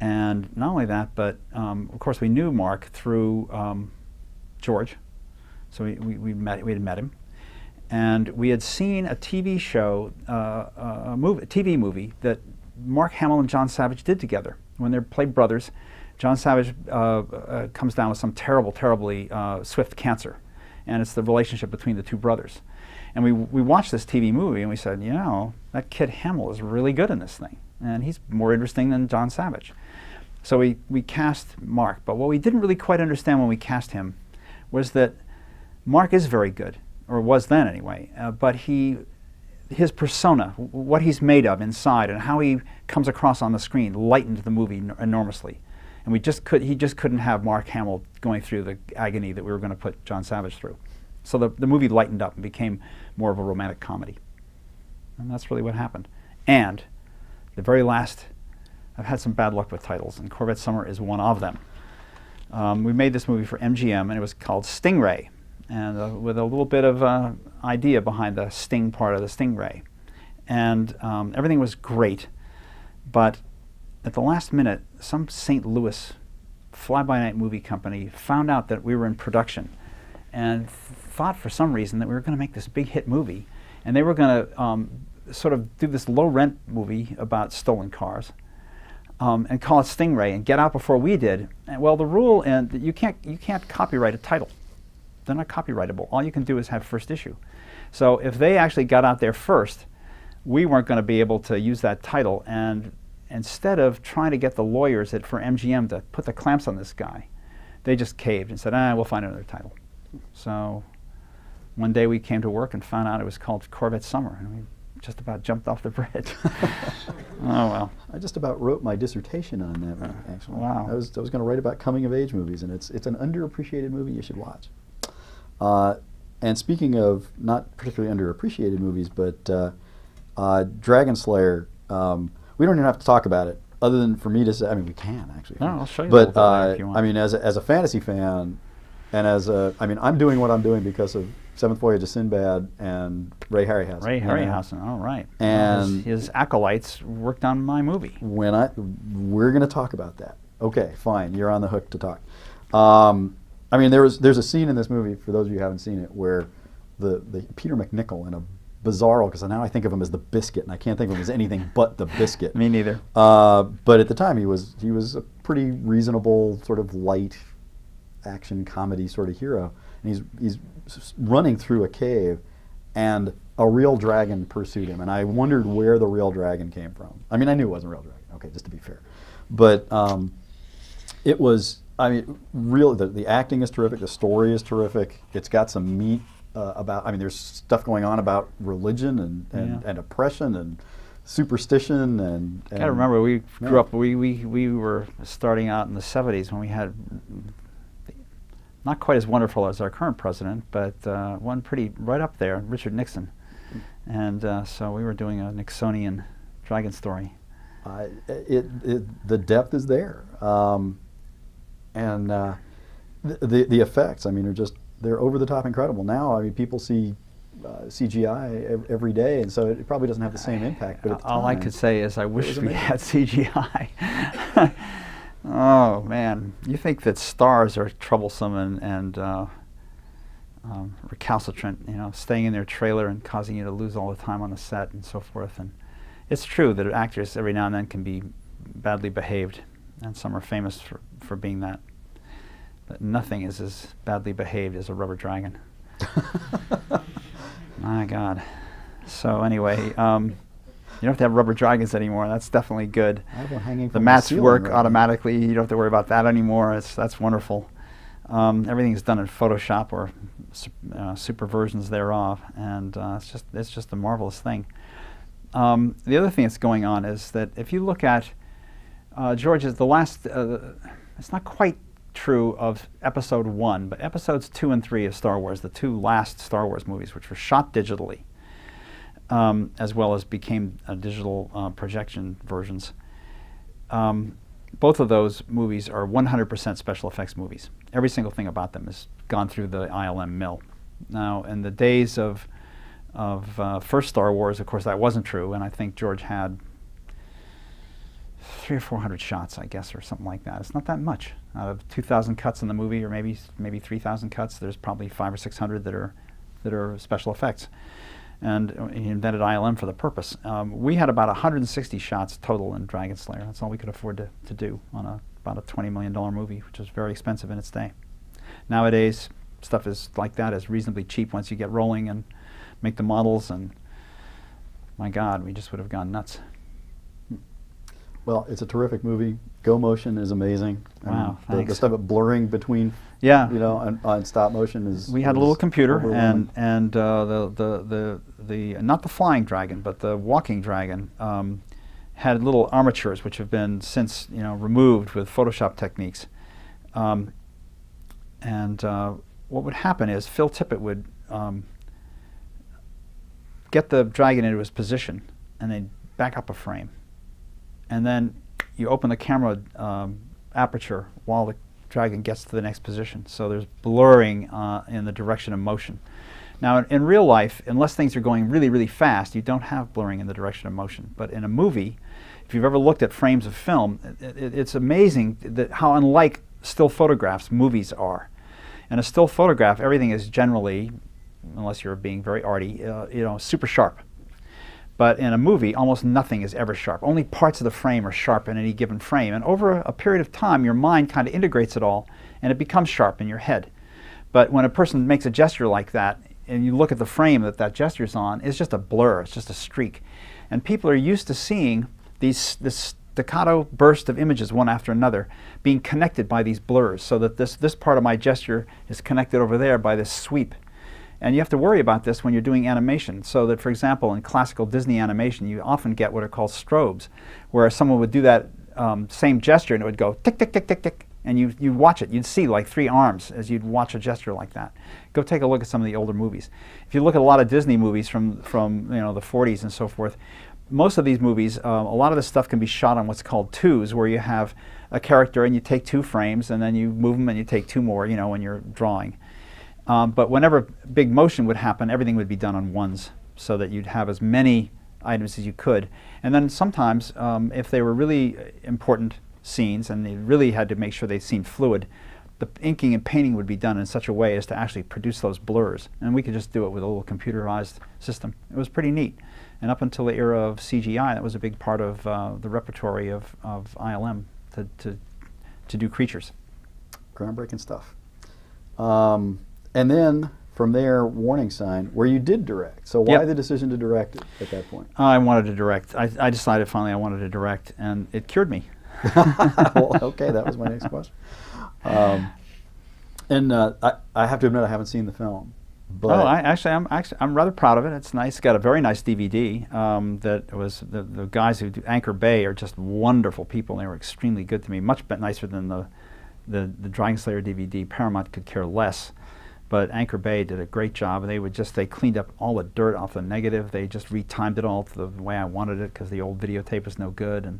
And not only that, but um, of course we knew Mark through um, George. So we, we, we, met, we had met him. And we had seen a TV show, uh, a movie, TV movie that Mark Hamill and John Savage did together when they played brothers. John Savage uh, uh, comes down with some terrible, terribly uh, swift cancer, and it's the relationship between the two brothers. And we, we watched this TV movie and we said, you know, that kid Hamill is really good in this thing, and he's more interesting than John Savage. So we, we cast Mark, but what we didn't really quite understand when we cast him was that Mark is very good, or was then anyway, uh, but he his persona, what he's made of inside, and how he comes across on the screen, lightened the movie enormously. And we just could, he just couldn't have Mark Hamill going through the agony that we were going to put John Savage through. So the, the movie lightened up and became more of a romantic comedy. And that's really what happened. And the very last, I've had some bad luck with titles, and Corvette Summer is one of them. Um, we made this movie for MGM, and it was called Stingray, and uh, with a little bit of uh, idea behind the sting part of the Stingray. And um, everything was great, but at the last minute, some St. Louis fly-by-night movie company found out that we were in production and thought for some reason that we were going to make this big hit movie. And they were going to um, sort of do this low-rent movie about stolen cars. Um, and call it Stingray and get out before we did. And, well, the rule and you can't you can't copyright a title. They're not copyrightable. All you can do is have first issue. So if they actually got out there first, we weren't going to be able to use that title. And instead of trying to get the lawyers at, for MGM to put the clamps on this guy, they just caved and said, ah, we'll find another title. So one day we came to work and found out it was called Corvette Summer, and we just about jumped off the bridge. oh well. I just about wrote my dissertation on that one, uh, actually. Wow. I was, I was going to write about coming of age movies, and it's, it's an underappreciated movie you should watch. Uh, and speaking of not particularly underappreciated movies, but uh, uh, Dragon Slayer, um, we don't even have to talk about it, other than for me to say. I mean, we can actually. No, I'll show you. But uh, if you want. I mean, as a, as a fantasy fan, and as a, I mean, I'm doing what I'm doing because of Seventh Voyage of Sinbad and Ray Harryhausen. Ray? Harryhausen. All right. And- his, his acolytes worked on my movie. when I we're going to talk about that. Okay, fine. You're on the hook to talk. Um, I mean, there was there's a scene in this movie for those of you who haven't seen it where the, the Peter MacNicol in a bizarro because now I think of him as the Biscuit and I can't think of him as anything but the Biscuit. Me neither. Uh, but at the time he was he was a pretty reasonable sort of light action comedy sort of hero and he's he's running through a cave and a real dragon pursued him and I wondered where the real dragon came from. I mean I knew it wasn't a real dragon. Okay, just to be fair. But um, it was I mean really the, the acting is terrific, the story is terrific. It's got some meat uh, about I mean there's stuff going on about religion and and, Yeah. and oppression and superstition and, and to remember, we yeah. grew up. We, we we were starting out in the '70s when we had not quite as wonderful as our current president, but uh, one pretty right up there, Richard Nixon, and uh, so we were doing a Nixonian dragon story. Uh, it, it, the depth is there, um, and uh, the, the the effects. I mean, are just they're over the top incredible. Now, I mean, people see uh, CGI ev- every day, and so it probably doesn't have the same impact. But All I could say is I wish we had CGI. oh man, you think that stars are troublesome and and uh, um, recalcitrant, you know, staying in their trailer and causing you to lose all the time on the set and so forth. And it's true that actors every now and then can be badly behaved, and some are famous for, for being that. But nothing is as badly behaved as a rubber dragon. My God. So anyway, um, you don't have to have rubber dragons anymore. That's definitely good. I have one hanging The mats ceiling work right now. automatically. You don't have to worry about that anymore. It's, that's wonderful. Um, everything's done in Photoshop or uh, super versions thereof, and uh, it's just it's just a marvelous thing. Um, the other thing that's going on is that if you look at uh, George's the last, uh, it's not quite true of Episode One, but Episodes Two and Three of Star Wars, the two last Star Wars movies, which were shot digitally, um, as well as became uh, digital uh, projection versions. Um, both of those movies are 100% special effects movies. Every single thing about them has gone through the ILM mill. Now, in the days of of uh, first Star Wars, of course, that wasn't true, and I think George had three or four hundred shots, I guess, or something like that. It's not that much. Out of two thousand cuts in the movie, or maybe maybe three thousand cuts, there's probably five or six hundred that are that are special effects. And uh, he invented ILM for the purpose. Um, we had about 160 shots total in Dragon Slayer. That's all we could afford to, to do on a, about a $20 million movie, which was very expensive in its day. Nowadays, stuff is like that is reasonably cheap once you get rolling and make the models. And my God, we just would have gone nuts. Well, it's a terrific movie. Go motion is amazing. Wow, the, the stuff of blurring between, Yeah. you know, on, on stop motion is. we had a little computer and and uh, the, the the the not the flying dragon but the walking dragon um, had little armatures which have been since you know removed with Photoshop techniques. Um, and uh, what would happen is Phil Tippett would um, get the dragon into his position and then back up a frame, and then you open the camera um, aperture while the dragon gets to the next position. So there's blurring uh, in the direction of motion. Now, in, in real life, unless things are going really, really fast, you don't have blurring in the direction of motion. But in a movie, if you've ever looked at frames of film, it, it, it's amazing that how unlike still photographs movies are. In a still photograph, everything is generally, unless you're being very arty, uh, you know, super sharp. But in a movie, almost nothing is ever sharp. Only parts of the frame are sharp in any given frame. And over a, period of time, your mind kind of integrates it all and it becomes sharp in your head. But when a person makes a gesture like that, and you look at the frame that that gesture's on, it's just a blur, it's just a streak. And people are used to seeing these, this staccato burst of images one after another being connected by these blurs so that this, this part of my gesture is connected over there by this sweep. And you have to worry about this when you're doing animation. So that, for example, in classical Disney animation, you often get what are called strobes, where someone would do that um, same gesture and it would go tick, tick, tick, tick, tick. And you, you'd watch it. You'd see like three arms as you'd watch a gesture like that. Go take a look at some of the older movies. If you look at a lot of Disney movies from, from you know, the 40s and so forth, most of these movies, um, a lot of this stuff can be shot on what's called twos, where you have a character and you take two frames and then you move them and you take two more, you know, when you're drawing. Um, but whenever big motion would happen, everything would be done on ones so that you'd have as many items as you could. And then sometimes, um, if they were really important scenes and they really had to make sure they seemed fluid, the inking and painting would be done in such a way as to actually produce those blurs. And we could just do it with a little computerized system. It was pretty neat. And up until the era of CGI, that was a big part of uh, the repertory of, of ILM to, to, to do creatures. groundbreaking stuff. Um, and then from there, warning sign, where you did direct. So why Yep. the decision to direct at that point? I wanted to direct. I, I decided finally I wanted to direct, and it cured me. well, okay, that was my next question. Um, and uh, I, I have to admit, I haven't seen the film. But oh, I actually, I'm actually, I'm rather proud of it. It's nice. It's got a very nice DVD. Um, that was the, the guys who do Anchor Bay are just wonderful people. They were extremely good to me. Much nicer than the, the the Dragon Slayer DVD. Paramount could care less, but Anchor Bay did a great job. And they would just they cleaned up all the dirt off the negative. They just retimed it all to the way I wanted it because the old videotape was no good, and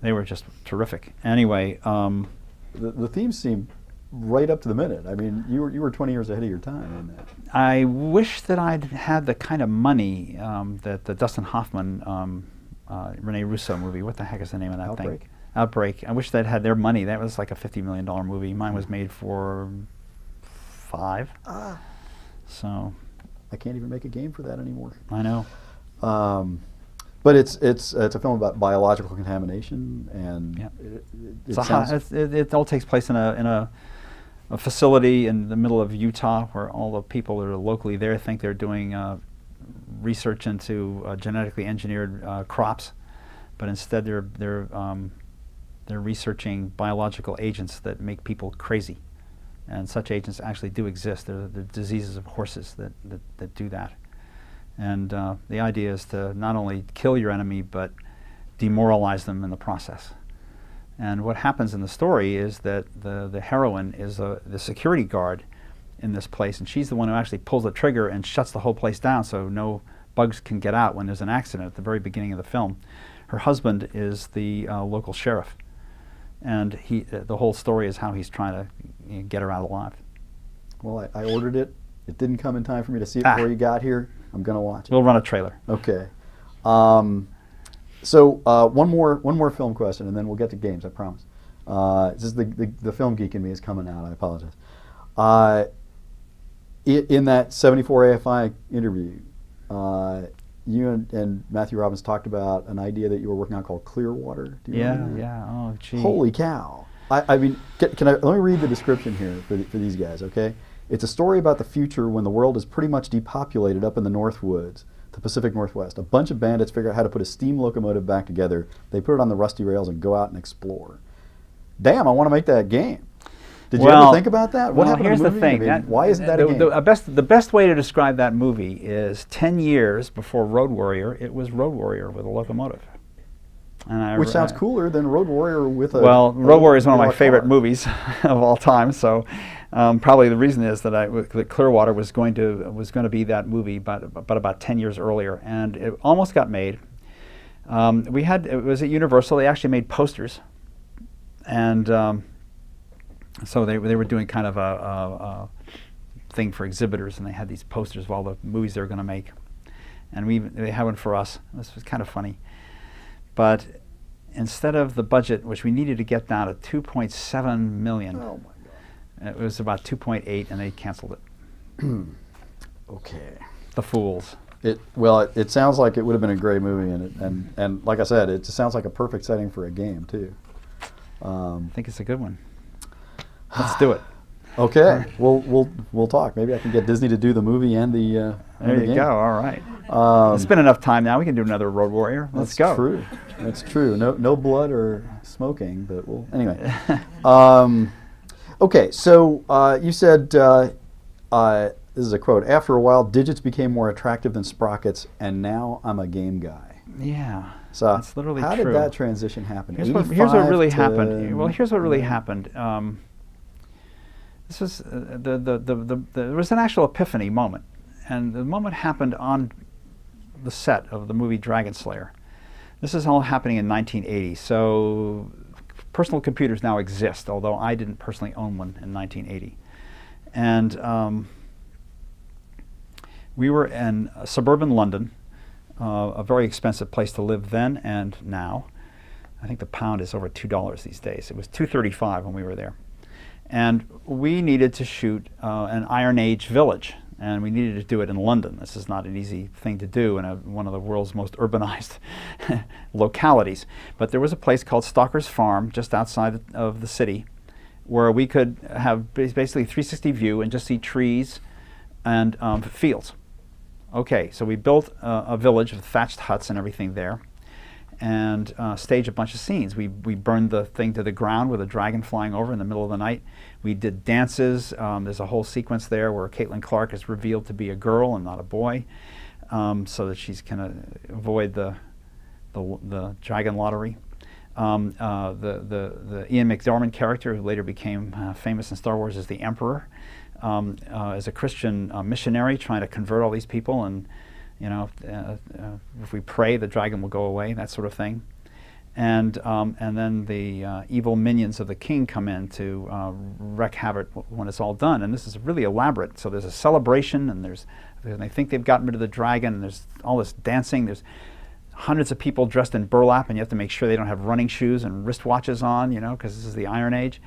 they were just terrific. Anyway. Um, the, the themes seem right up to the minute. I mean, you were you were 20 years ahead of your time that. I wish that I'd had the kind of money um, that the Dustin Hoffman, um, uh, Rene Russo movie. What the heck is the name of that Outbreak? thing? Outbreak. I wish they'd had their money. That was like a fifty million dollar movie. Mine was made for five. Ah. So I can't even make a game for that anymore. I know. Um, but it's it's it's a film about biological contamination, and Yeah. it, it, It's it a hot, sounds- it, it, it all takes place in a in a, a facility in the middle of Utah, where all the people that are locally there think they're doing uh, research into uh, genetically engineered uh, crops, but instead they're they're um, they're researching biological agents that make people crazy, and such agents actually do exist. They're the diseases of horses that that, that do that. And uh, the idea is to not only kill your enemy, but demoralize them in the process. And what happens in the story is that the, the heroine is a, the security guard in this place, and she's the one who actually pulls the trigger and shuts the whole place down so no bugs can get out when there's an accident at the very beginning of the film. Her husband is the uh, local sheriff, and he, uh, the whole story is how he's trying to you know, get her out alive. well, I, I ordered it. It didn't come in time for me to see it Ah. before you got here. I'm gonna watch it. We'll run a trailer. Okay. Um, so uh, one more one more film question, and then we'll get to games. I promise. Uh, this is the, the the film geek in me is coming out. I apologize. Uh, in that 74 AFI interview, uh, you and, and Matthew Robbins talked about an idea that you were working on called Clearwater. Do you Yeah, yeah. Oh, gee. Holy cow! I, I mean, can, can I let me read the description here for, the, for these guys? Okay, it's a story about the future when the world is pretty much depopulated up in the North Woods, the Pacific Northwest. A bunch of bandits figure out how to put a steam locomotive back together. They put it on the rusty rails and go out and explore. Damn, I want to make that game. Did you ever think about that? What well, happened to here's the the movie? I thing. mean, that- why isn't that the, a game? The, uh, best, the best way to describe that movie is 10 years before Road Warrior, it was Road Warrior with a locomotive. And I, Which sounds I- cooler than Road Warrior with a. Well, Road Warrior is one of my favorite car. movies of all time. So, um, probably the reason is that I that Clearwater was going to was going to be that movie, but but about ten years earlier, and it almost got made. Um, we had it was at Universal. They actually made posters, and um, so they they were doing kind of a, a, a thing for exhibitors, and they had these posters of all the movies they were going to make, and we they had one for us. This was kind of funny, but instead of the budget, which we needed to get down to 2.7 million, Oh my it was about 2.8, and they canceled it. Okay. The fools. It well, it, it sounds like it would have been a great movie, and it, and and like I said, it sounds like a perfect setting for a game too. Um, I think it's a good one. Let's do it. okay, we'll we'll we'll talk. Maybe I can get Disney to do the movie and the. Uh, and There the you game. go. All right. Um, it's been enough time now. We can do another Road Warrior. Let's that's go. True. That's true. No no blood or smoking, but we'll anyway. um, okay, so uh, you said uh, uh, this is a quote. After a while, digits became more attractive than sprockets, and now I'm a game guy. Yeah. So That's literally how true. did that transition happen? Here's what, here's what really happened. Well, here's what really happened. Um, this was uh, the, the, the, the, the there was an actual epiphany moment, and the moment happened on the set of the movie Dragon Slayer. This is all happening in 1980. So personal computers now exist, although I didn't personally own one in 1980. And um, we were in suburban London, uh, a very expensive place to live then and now. I think the pound is over two dollars these days. It was two thirty-five when we were there, and we needed to shoot uh, an Iron Age village, and we needed to do it in London. This is not an easy thing to do in a, one of the world's most urbanized localities. But there was a place called Stalker's Farm just outside of the city, where we could have basically 360 view and just see trees and um, fields. Okay, so we built uh, a village of thatched huts and everything there, and uh, staged a bunch of scenes. We, we burned the thing to the ground with a dragon flying over in the middle of the night. We did dances. Um, there's a whole sequence there where Caitlin Clarke is revealed to be a girl and not a boy, um, so that she's going to avoid the, the, the dragon lottery. Um, uh, the, the, the Ian McDiarmid character, who later became uh, famous in Star Wars as the Emperor, um, uh, is a Christian uh, missionary trying to convert all these people. And, you know, uh, uh, if we pray, the dragon will go away, that sort of thing. And, um, and then the uh, evil minions of the king come in to uh, wreak havoc when it's all done. And this is really elaborate. So there's a celebration, and there's, and they think they've gotten rid of the dragon, and there's all this dancing. There's hundreds of people dressed in burlap, and you have to make sure they don't have running shoes and wristwatches on, you know, because this is the Iron Age,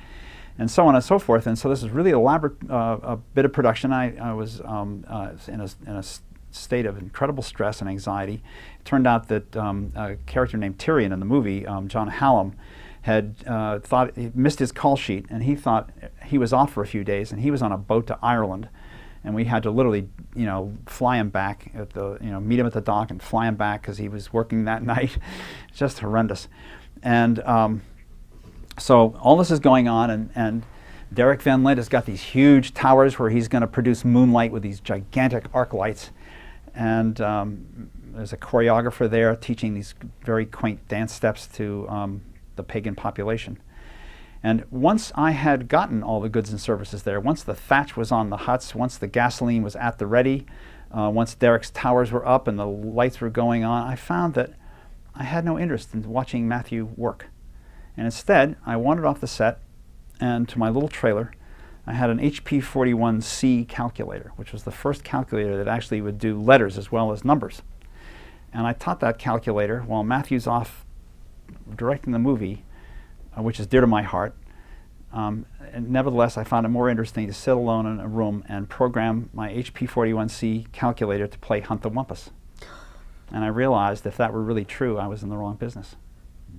and so on and so forth. And so this is really elaborate uh, a bit of production. I, I was um, uh, in, a, in a state of incredible stress and anxiety. It turned out that um, a character named Tyrian in the movie, um, John Hallam, had uh, thought he missed his call sheet, and he thought he was off for a few days, and he was on a boat to Ireland and we had to literally, you know, fly him back at the, you know, meet him at the dock and fly him back because he was working that night. Just horrendous. And um, so all this is going on, and, and Derek Van Lint has got these huge towers where he's going to produce moonlight with these gigantic arc lights. And um, there's a choreographer there teaching these very quaint dance steps to um, the pagan population. And once I had gotten all the goods and services there, once the thatch was on the huts, once the gasoline was at the ready, uh, once Derek's towers were up and the lights were going on, I found that I had no interest in watching Matthew work. And instead, I wandered off the set and to my little trailer, I had an HP 41C calculator, which was the first calculator that actually would do letters as well as numbers. And I taught that calculator while Matthew's off directing the movie, uh, which is dear to my heart. Um, and nevertheless, I found it more interesting to sit alone in a room and program my HP 41C calculator to play Hunt the Wumpus. And I realized if that were really true, I was in the wrong business.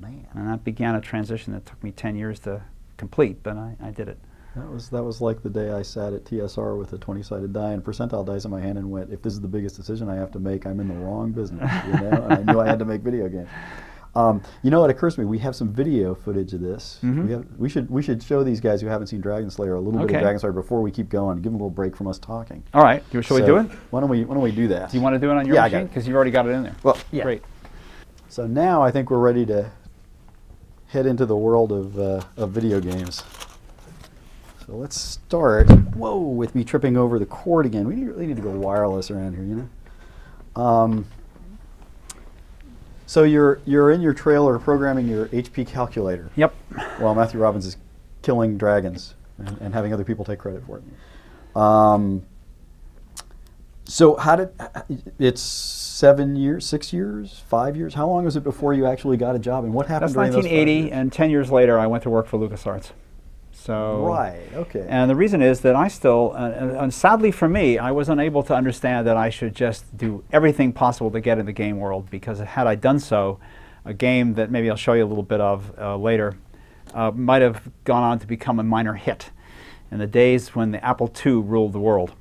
Man, And that began a transition that took me 10 years to complete, but I, I did it. That was that was like the day I sat at TSR with a 20-sided die and percentile dice in my hand and went, if this is the biggest decision I have to make, I'm in the wrong business. You know, and I knew I had to make video games. Um, you know, it occurs to me we have some video footage of this. Mhm. We, have, we should we should show these guys who haven't seen Dragon Slayer a little bit of Dragon Slayer before we keep going. Give them a little break from us talking. All right, you- shall we do it? Why don't we Why don't we do that? Do you want to do it on your Yeah, machine? Because you've already got it in there. Well, yeah. Great. So now I think we're ready to head into the world of, uh, of video games. So let's start. Whoa, with me tripping over the cord again. We really need to go wireless around here, you know. Um, so you're you're in your trailer programming your HP calculator Yep. while Matthew Robbins is killing dragons and, and having other people take credit for it. Um, so how did it's seven years, six years, five years? How long was it before you actually got a job, and what happened That's during those five 1980, years? and 10 years later, I went to work for LucasArts. So Right. Okay. And the reason is that I still, uh, and, and sadly for me, I was unable to understand that I should just do everything possible to get in the game world because had I done so, a game that maybe I'll show you a little bit of uh, later uh, might have gone on to become a minor hit in the days when the Apple II ruled the world.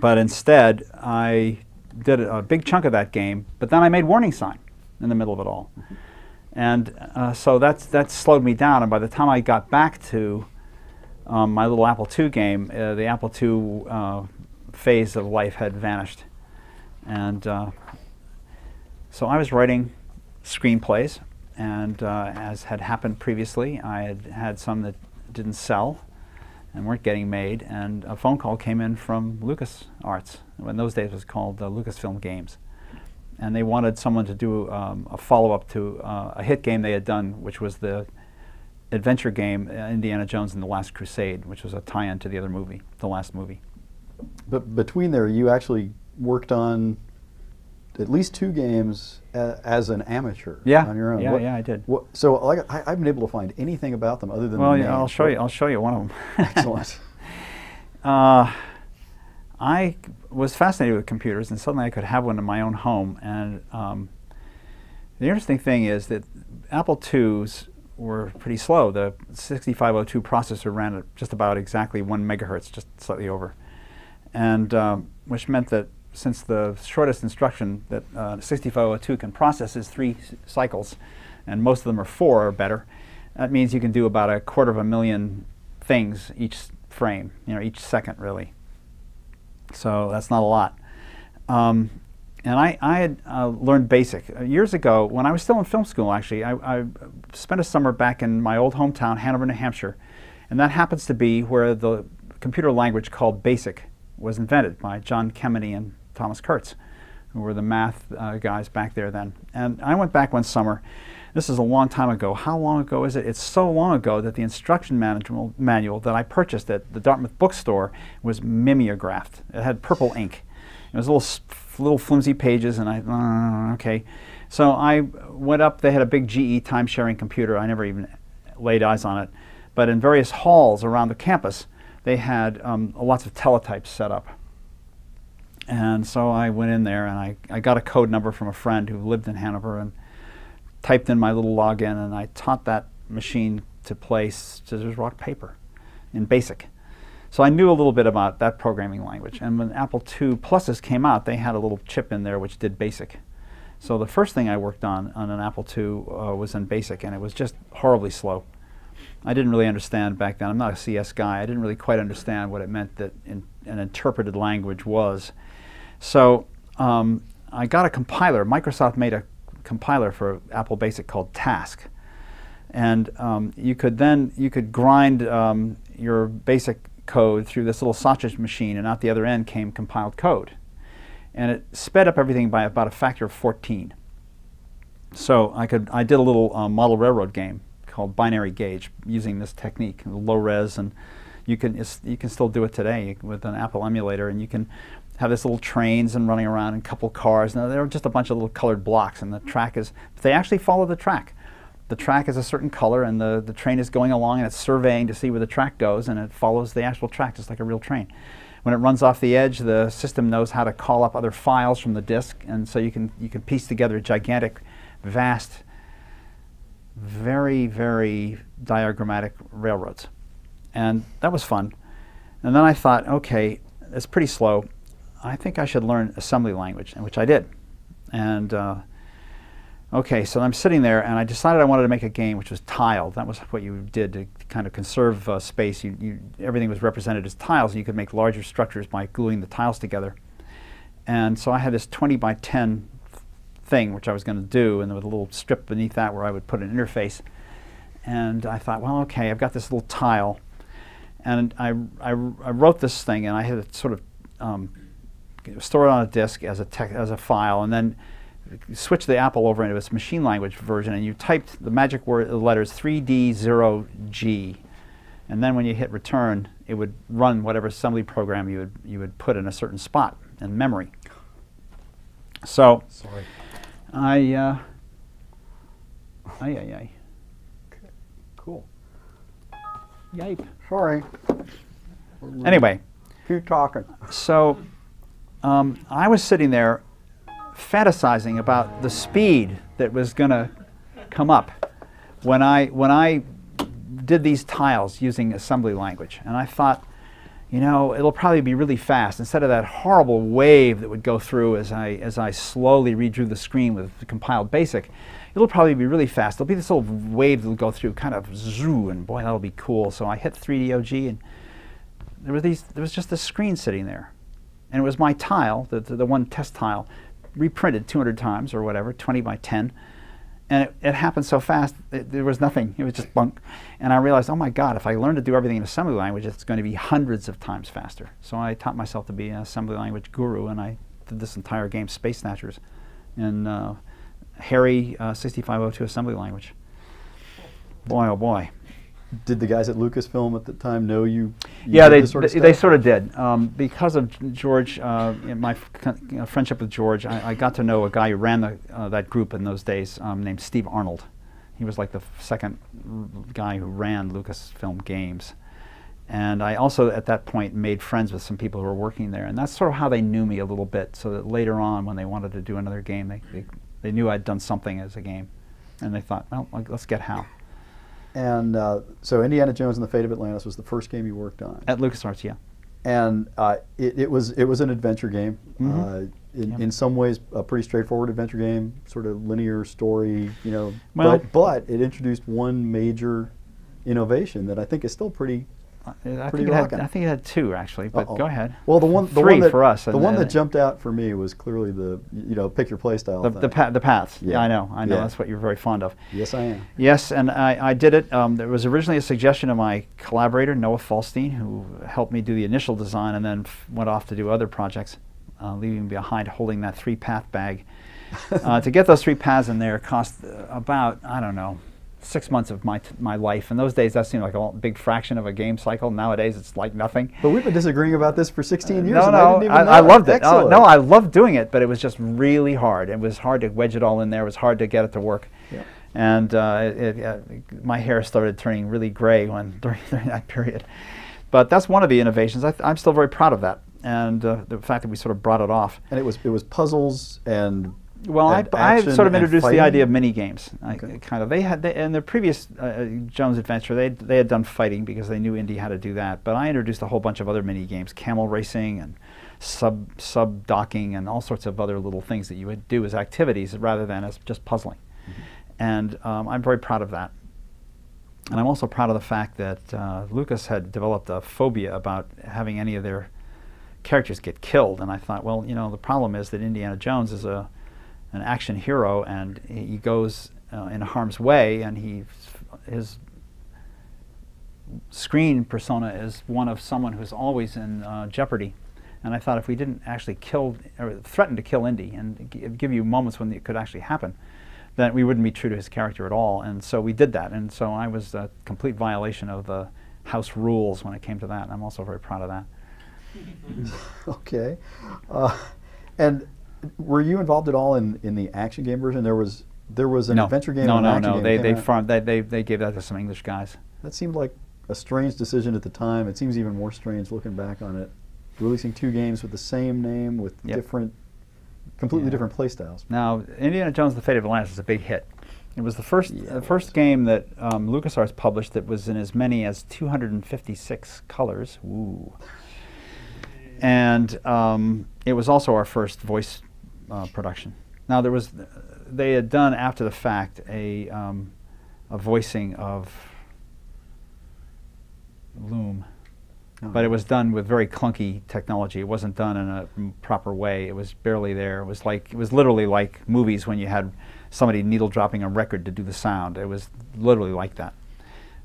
But instead, I did a big chunk of that game, but then I made Warning Sign in the middle of it all. And uh, so that's, that slowed me down. And by the time I got back to um, my little Apple II game, uh, the Apple II uh, phase of life had vanished. And uh, so I was writing screenplays, and uh, as had happened previously, I had had some that didn't sell and weren't getting made. And a phone call came in from LucasArts. In those days, it was called uh, Lucasfilm Games and they wanted someone to do um, a follow-up to uh, a hit game they had done, which was the adventure game uh, Indiana Jones and the Last Crusade, which was a tie-in to the other movie, the last movie. but between there, you actually worked on at least two games a, as an amateur Yeah, on your own. yeah, What- yeah, I did. What, so like, I, I haven't been able to find anything about them other than Well, the yeah, I'll show you. I'll show you one of them. Excellent. Uh, I was fascinated with computers, and suddenly I could have one in my own home. And um, the interesting thing is that Apple IIs were pretty slow. The 6502 processor ran at just about exactly one megahertz, just slightly over, and um, which meant that since the shortest instruction that uh, 6502 can process is three cycles, and most of them are four or better, that means you can do about a quarter of a million things each frame, you know, each second really. So that's not a lot. Um, and I, I had uh, learned BASIC. Uh, years ago, when I was still in film school, actually, I, I spent a summer back in my old hometown, Hanover, New Hampshire. And that happens to be where the computer language called BASIC was invented by John Kemeny and Thomas Kurtz, who were the math uh, guys back there then. And I went back one summer. This is a long time ago. How long ago is it? It's so long ago that the instruction manual, manual that I purchased at the Dartmouth bookstore was mimeographed. It had purple ink. It was little, little flimsy pages, and I, uh, okay. So I went up, they had a big GE time sharing computer. I never even laid eyes on it. But in various halls around the campus, they had um, lots of teletypes set up. And so I went in there and I, I got a code number from a friend who lived in Hanover and typed in my little login and I taught that machine to play scissors, rock, paper in BASIC. So I knew a little bit about that programming language. And when Apple II Pluses came out, they had a little chip in there which did BASIC. So the first thing I worked on on an Apple II uh, was in BASIC, and it was just horribly slow. I didn't really understand back then. I'm not a CS guy. I didn't really quite understand what it meant that in, an interpreted language was. So um, I got a compiler. Microsoft made a compiler for Apple Basic called TASC, and um, you could then you could grind um, your basic code through this little sausage machine, and out the other end came compiled code, and it sped up everything by about a factor of 14. So I could I did a little uh, model railroad game called Binary Gauge using this technique, low res, and You can you can still do it today with an Apple emulator, and you can have this little trains and running around and a couple cars. Now they're just a bunch of little colored blocks, and the track is. They actually follow the track. The track is a certain color, and the, the train is going along, and it's surveying to see where the track goes, and it follows the actual track just like a real train. When it runs off the edge, the system knows how to call up other files from the disk, and so you can you can piece together gigantic, vast, very very diagrammatic railroads, and that was fun. And then I thought, okay, it's pretty slow. I think I should learn assembly language, which I did. And uh, okay, so I'm sitting there, and I decided I wanted to make a game which was tiled. That was what you did to kind of conserve uh, space. You, you, everything was represented as tiles, and you could make larger structures by gluing the tiles together. And so I had this 20 by 10 thing, which I was going to do, and there was a little strip beneath that where I would put an interface. And I thought, well, okay, I've got this little tile. And I, I, I wrote this thing, and I had it sort of um, stored on a disk as a, as a file, and then switch the Apple over into its machine language version and you typed the magic word the letters 3D0G. And then when you hit return, it would run whatever assembly program you would, you would put in a certain spot in memory. So Sorry. I, uh, ay, ay, ay. Cool. Yipe. Sorry. Anyway, Keep talking. so um, I was sitting there fantasizing about the speed that was going to come up when I when I did these tiles using assembly language, and I thought, you know, it'll probably be really fast instead of that horrible wave that would go through as I as I slowly redrew the screen with the compiled BASIC. It'll probably be really fast. There'll be this little wave that'll go through, kind of zoo, and boy, that'll be cool. So I hit 3DOG, and there were these. There was just this screen sitting there, and it was my tile, the, the, the one test tile, reprinted 200 times or whatever, 20 by 10. And it, it happened so fast, it, there was nothing. It was just bunk. And I realized, oh my God, if I learn to do everything in assembly language, it's going to be hundreds of times faster. So I taught myself to be an assembly language guru, and I did this entire game, Space Snatchers, in uh, hairy uh, 6502 assembly language. Boy, oh boy. Did the guys at Lucasfilm at the time know you? you Yeah, they, sort of they, they sort of did. Um, because of George, uh, my f- you know, friendship with George, I, I got to know a guy who ran the, uh, that group in those days um, named Steve Arnold. He was like the second guy who ran Lucasfilm Games. And I also, at that point, made friends with some people who were working there. And that's sort of how they knew me a little bit, so that later on, when they wanted to do another game, they, they, they knew I'd done something as a game. And they thought, well, like, let's get Hal. And uh, so Indiana Jones and the Fate of Atlantis was the first game you worked on. At LucasArts, yeah. and uh, it, it was it was an adventure game. Mhm. Uh, in, Yep. in some ways, a pretty straightforward adventure game, sort of linear story, you know. Well- but but it introduced one major innovation that I think is still pretty. I think, it had. I think it had two, actually, but Uh-oh. go ahead. Well, the one the Three one that, for us. The one that jumped out for me was clearly the you know pick your play style. The, the, pa- the paths. Yeah. Yeah. I know. I know. Yeah. That's what you're very fond of. yes, I am. Yes, and I, I did it. Um, there was originally a suggestion of my collaborator, Noah Falstein, who helped me do the initial design and then f- went off to do other projects, uh, leaving me behind holding that three path bag. uh, to get those three paths in there cost about, I don't know, six months of my, t- my life. In those days, that seemed like a big fraction of a game cycle. Nowadays, it's like nothing. But we've been disagreeing about this for 16 years. No, and I no, even I, know I loved it. Excellent. no, I loved doing it, but it was just really hard. It was hard to wedge it all in there. It was hard to get it to work. Yeah. And uh, it, it, uh, my hair started turning really gray when during, during that period. But that's one of the innovations. I th- I'm still very proud of that, and uh, the fact that we sort of brought it off. And it was it was puzzles and Well, I, and I action sort of introduced the idea of mini games. I, kind of they had they, in the previous uh, Jones adventure they they had done fighting because they knew Indy how to do that. But I introduced a whole bunch of other mini games, camel racing and sub sub docking and all sorts of other little things that you would do as activities rather than as just puzzling. And um, I'm very proud of that. And I'm also proud of the fact that uh, Lucas had developed a phobia about having any of their characters get killed. And I thought, well, you know, the problem is that Indiana Jones is a an action hero, and he goes uh, in a harm's way, and he his screen persona is one of someone who's always in uh, jeopardy. And I thought if we didn't actually kill or threaten to kill Indy and g- give you moments when it could actually happen, then we wouldn't be true to his character at all. And so we did that. And so I was a complete violation of the house rules when it came to that. And I'm also very proud of that. okay. Uh, and were you involved at all in, in the action game version? There was there was an no. adventure game. No, no, no. They they, they they they gave that to some English guys. That seemed like a strange decision at the time. It seems even more strange looking back on it. Releasing two games with the same name with Yep. different, completely Yeah. different play styles. Now, Indiana Jones: The Fate of Atlantis is a big hit. It was the first Yeah, the first game that um, LucasArts published that was in as many as 256 colors. Ooh. And um, it was also our first voice uh, production. Now there was, they had done after the fact a um, a voicing of Loom, Oh, but it was done with very clunky technology. It wasn't done in a proper way. It was barely there. It was like it was literally like movies when you had somebody needle dropping a record to do the sound. It was literally like that.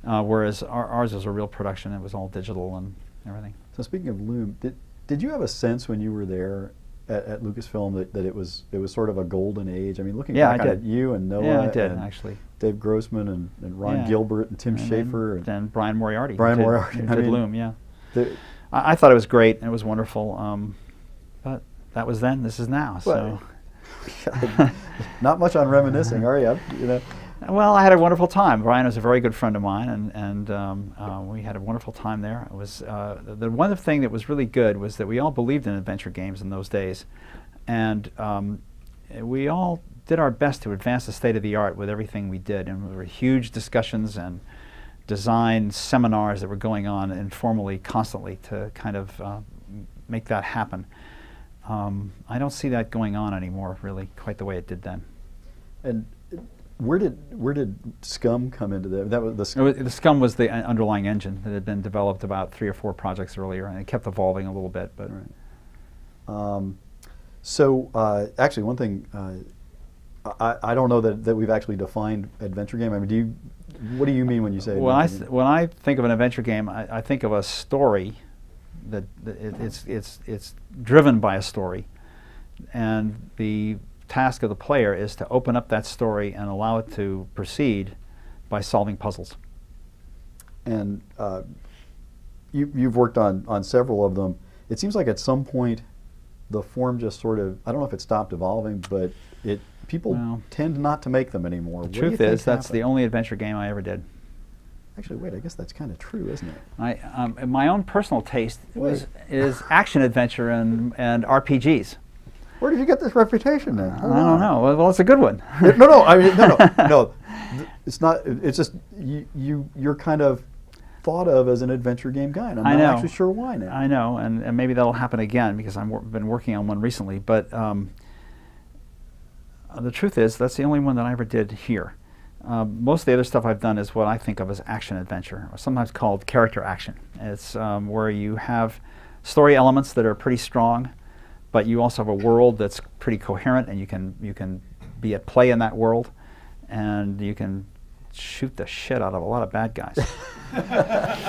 Uh, whereas our, ours was a real production. It was all digital and everything. So speaking of Loom, did did you have a sense when you were there at, at Lucasfilm that, that it was it was sort of a golden age? I mean, looking Yeah, back I did. it, you and Noah, yeah, I did and actually. Dave Grossman and, and Ron Yeah. Gilbert and Tim And Schafer. and Then Brian Moriarty. Brian did- Moriarty, who I did mean- Loom. Yeah. the- I, I thought it was great. and It was wonderful. Um, but that was then. This is now. Well, So. not much on reminiscing, are you? You know, Well, I had a wonderful time. Brian was a very good friend of mine, and, and um, uh, we had a wonderful time there. It was uh, the, the one thing that was really good was that we all believed in adventure games in those days, and um, we all did our best to advance the state of the art with everything we did. And there were huge discussions and design seminars that were going on informally, constantly, to kind of uh, make that happen. Um, I don't see that going on anymore, really, quite the way it did then. and where did where did SCUMM come into that? That was the SCUMM. was, the SCUMM was the underlying engine that had been developed about three or four projects earlier, and it kept evolving a little bit. But Right. Um, so uh, actually, one thing uh, I, I don't know that, that we've actually defined adventure game. I mean, do you? What do you mean when you say? when I when I think of an adventure game, I, I think of a story that, that it, it's it's it's driven by a story, and the task of the player is to open up that story and allow it to proceed by solving puzzles. and uh, you you've worked on on several of them. It seems like at some point the form just sort of I don't know if it stopped evolving, but it people Well, tend not to make them anymore. The What truth is, that's the only adventure game I ever did. Actually, wait. I guess that's kind of true, isn't it? I, um, my own personal taste was, is action adventure and, and RPGs. Where did you get this reputation then? I don't know. Well, well, it's a good one. no, no. I mean, no, no, no. It's not. It's just you. You. You're kind of thought of as an adventure game guy, and I'm I not know. actually sure why now. I know, and, and maybe that'll happen again because I've wor- been working on one recently. But um, the truth is, that's the only one that I ever did here. Uh, most of the other stuff I've done is what I think of as action adventure, or sometimes called character action. It's um, where you have story elements that are pretty strong, but you also have a world that's pretty coherent, and you can you can be at play in that world, and you can shoot the shit out of a lot of bad guys.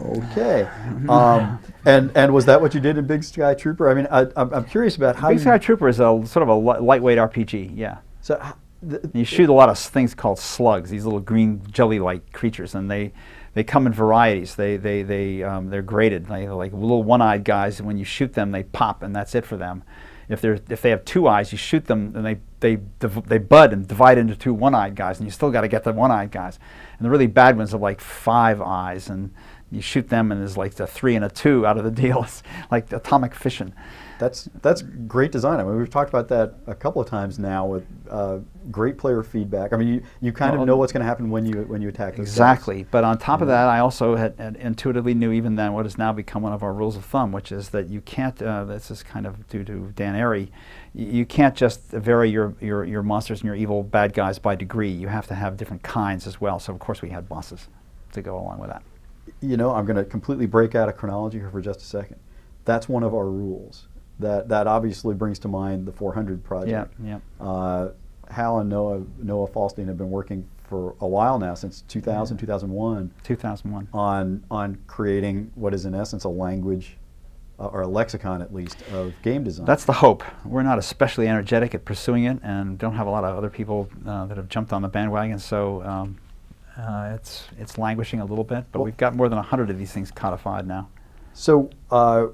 Okay. Um, and and was that what you did in Big Sky Trooper? I mean, I, I'm, I'm curious about how Big. Sky Trooper is a sort of a li- lightweight RPG. Yeah. So, th- you shoot a lot of things called slugs, these little green jelly-like creatures, and they they come in varieties. They they they um, they're graded, like, like little one-eyed guys. And when you shoot them, they pop, and that's it for them. If they're if they have two eyes, you shoot them, and they they they bud and divide into two one-eyed guys, and you still got to get the one-eyed guys. And the really bad ones have like five eyes, and you shoot them, and there's like a three and a two out of the deal. It's like atomic fission. That's that's great design. I mean, we've talked about that a couple of times now with uh, great player feedback. I mean, you, you kind Well, of know what's going to happen when you when you attack. Exactly. But on top of that, I also had, had intuitively knew even then what has now become one of our rules of thumb, which is that you can't. Uh, this is kind of due to Dan Arey. You can't just vary your, your, your monsters and your evil bad guys by degree. You have to have different kinds as well. So of course we had bosses to go along with that. you know, I'm going to completely break out of chronology here for just a second. That's one of our rules. That that obviously brings to mind the 400 project. Yeah, Uh, Hal and Noah Noah Falstein have been working for a while now, since 2000, 2001, 2001. on on creating what is in essence a language uh, or a lexicon at least of game design. That's the hope. We're not especially energetic at pursuing it, and don't have a lot of other people uh, that have jumped on the bandwagon. So um, Uh, it's it's languishing a little bit, but we've got more than hundred of these things codified now. So, uh,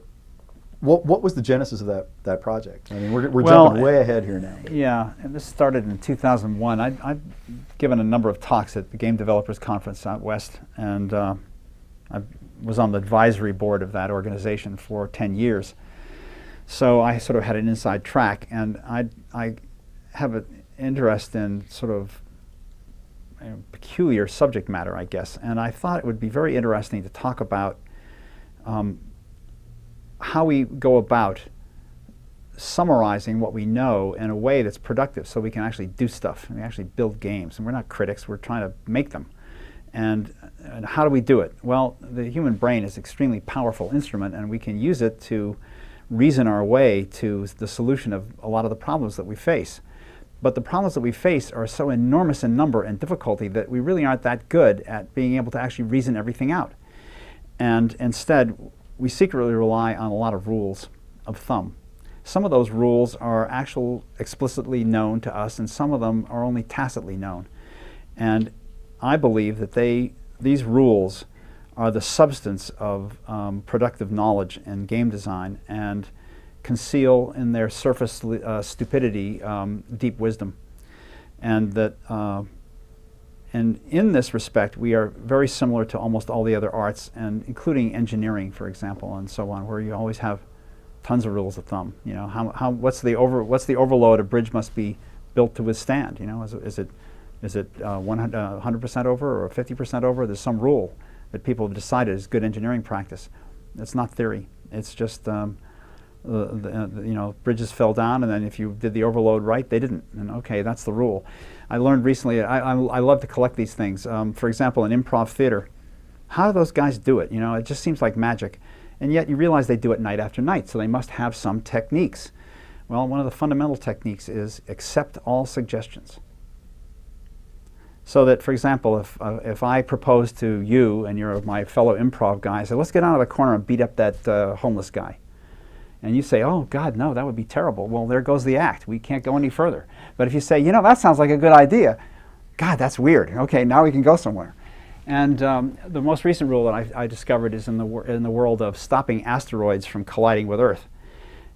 what what was the genesis of that that project? I mean, we're we're Well, jumping way ahead here now. Yeah, and this started in 2001. I, I've given a number of talks at the Game Developers Conference out west, and uh, I was on the advisory board of that organization for 10 years. So I sort of had an inside track, and I, I have an interest in sort of you know, peculiar subject matter, I guess, and I thought it would be very interesting to talk about um, how we go about summarizing what we know in a way that's productive so we can actually do stuff and we actually build games. And we're not critics we're trying to make them. And, and how do we do it? Well the human brain is an extremely powerful instrument and we can use it to reason our way to the solution of a lot of the problems that we face. But the problems that we face are so enormous in number and difficulty that we really aren't that good at being able to actually reason everything out. And instead we secretly rely on a lot of rules of thumb some of those rules are actual explicitly known to us, and some of them are only tacitly known. And I believe that they, these rules are the substance of um, productive knowledge in game design and conceal in their surface uh, stupidity um, deep wisdom. And that, uh, and in this respect, we are very similar to almost all the other arts, and including engineering, for example, and so on, where you always have tons of rules of thumb. You know, how, how, what's, the over, what's the overload a bridge must be built to withstand? You know, is, is it, is it uh, 100, uh, 100% over or 50% over? There's some rule that people have decided is good engineering practice. It's not theory. It's just, um, the, the, uh, you know, bridges fell down, and then if you did the overload right, they didn't. And okay, that's the rule. I learned recently. I, I, I love to collect these things. Um, for example, in improv theater, how do those guys do it? You know, it just seems like magic. And yet you realize they do it night after night, so they must have some techniques. Well, one of the fundamental techniques is accept all suggestions. So that, for example, if, uh, if I propose to you and you're my fellow improv guy, I say, let's get out of the corner and beat up that uh, homeless guy. And you say, oh, God, no, that would be terrible. Well, there goes the act. We can't go any further. But if you say, you know, that sounds like a good idea, God, that's weird. Okay, now we can go somewhere. And um, the most recent rule that I, I discovered is in the, in the world of stopping asteroids from colliding with Earth.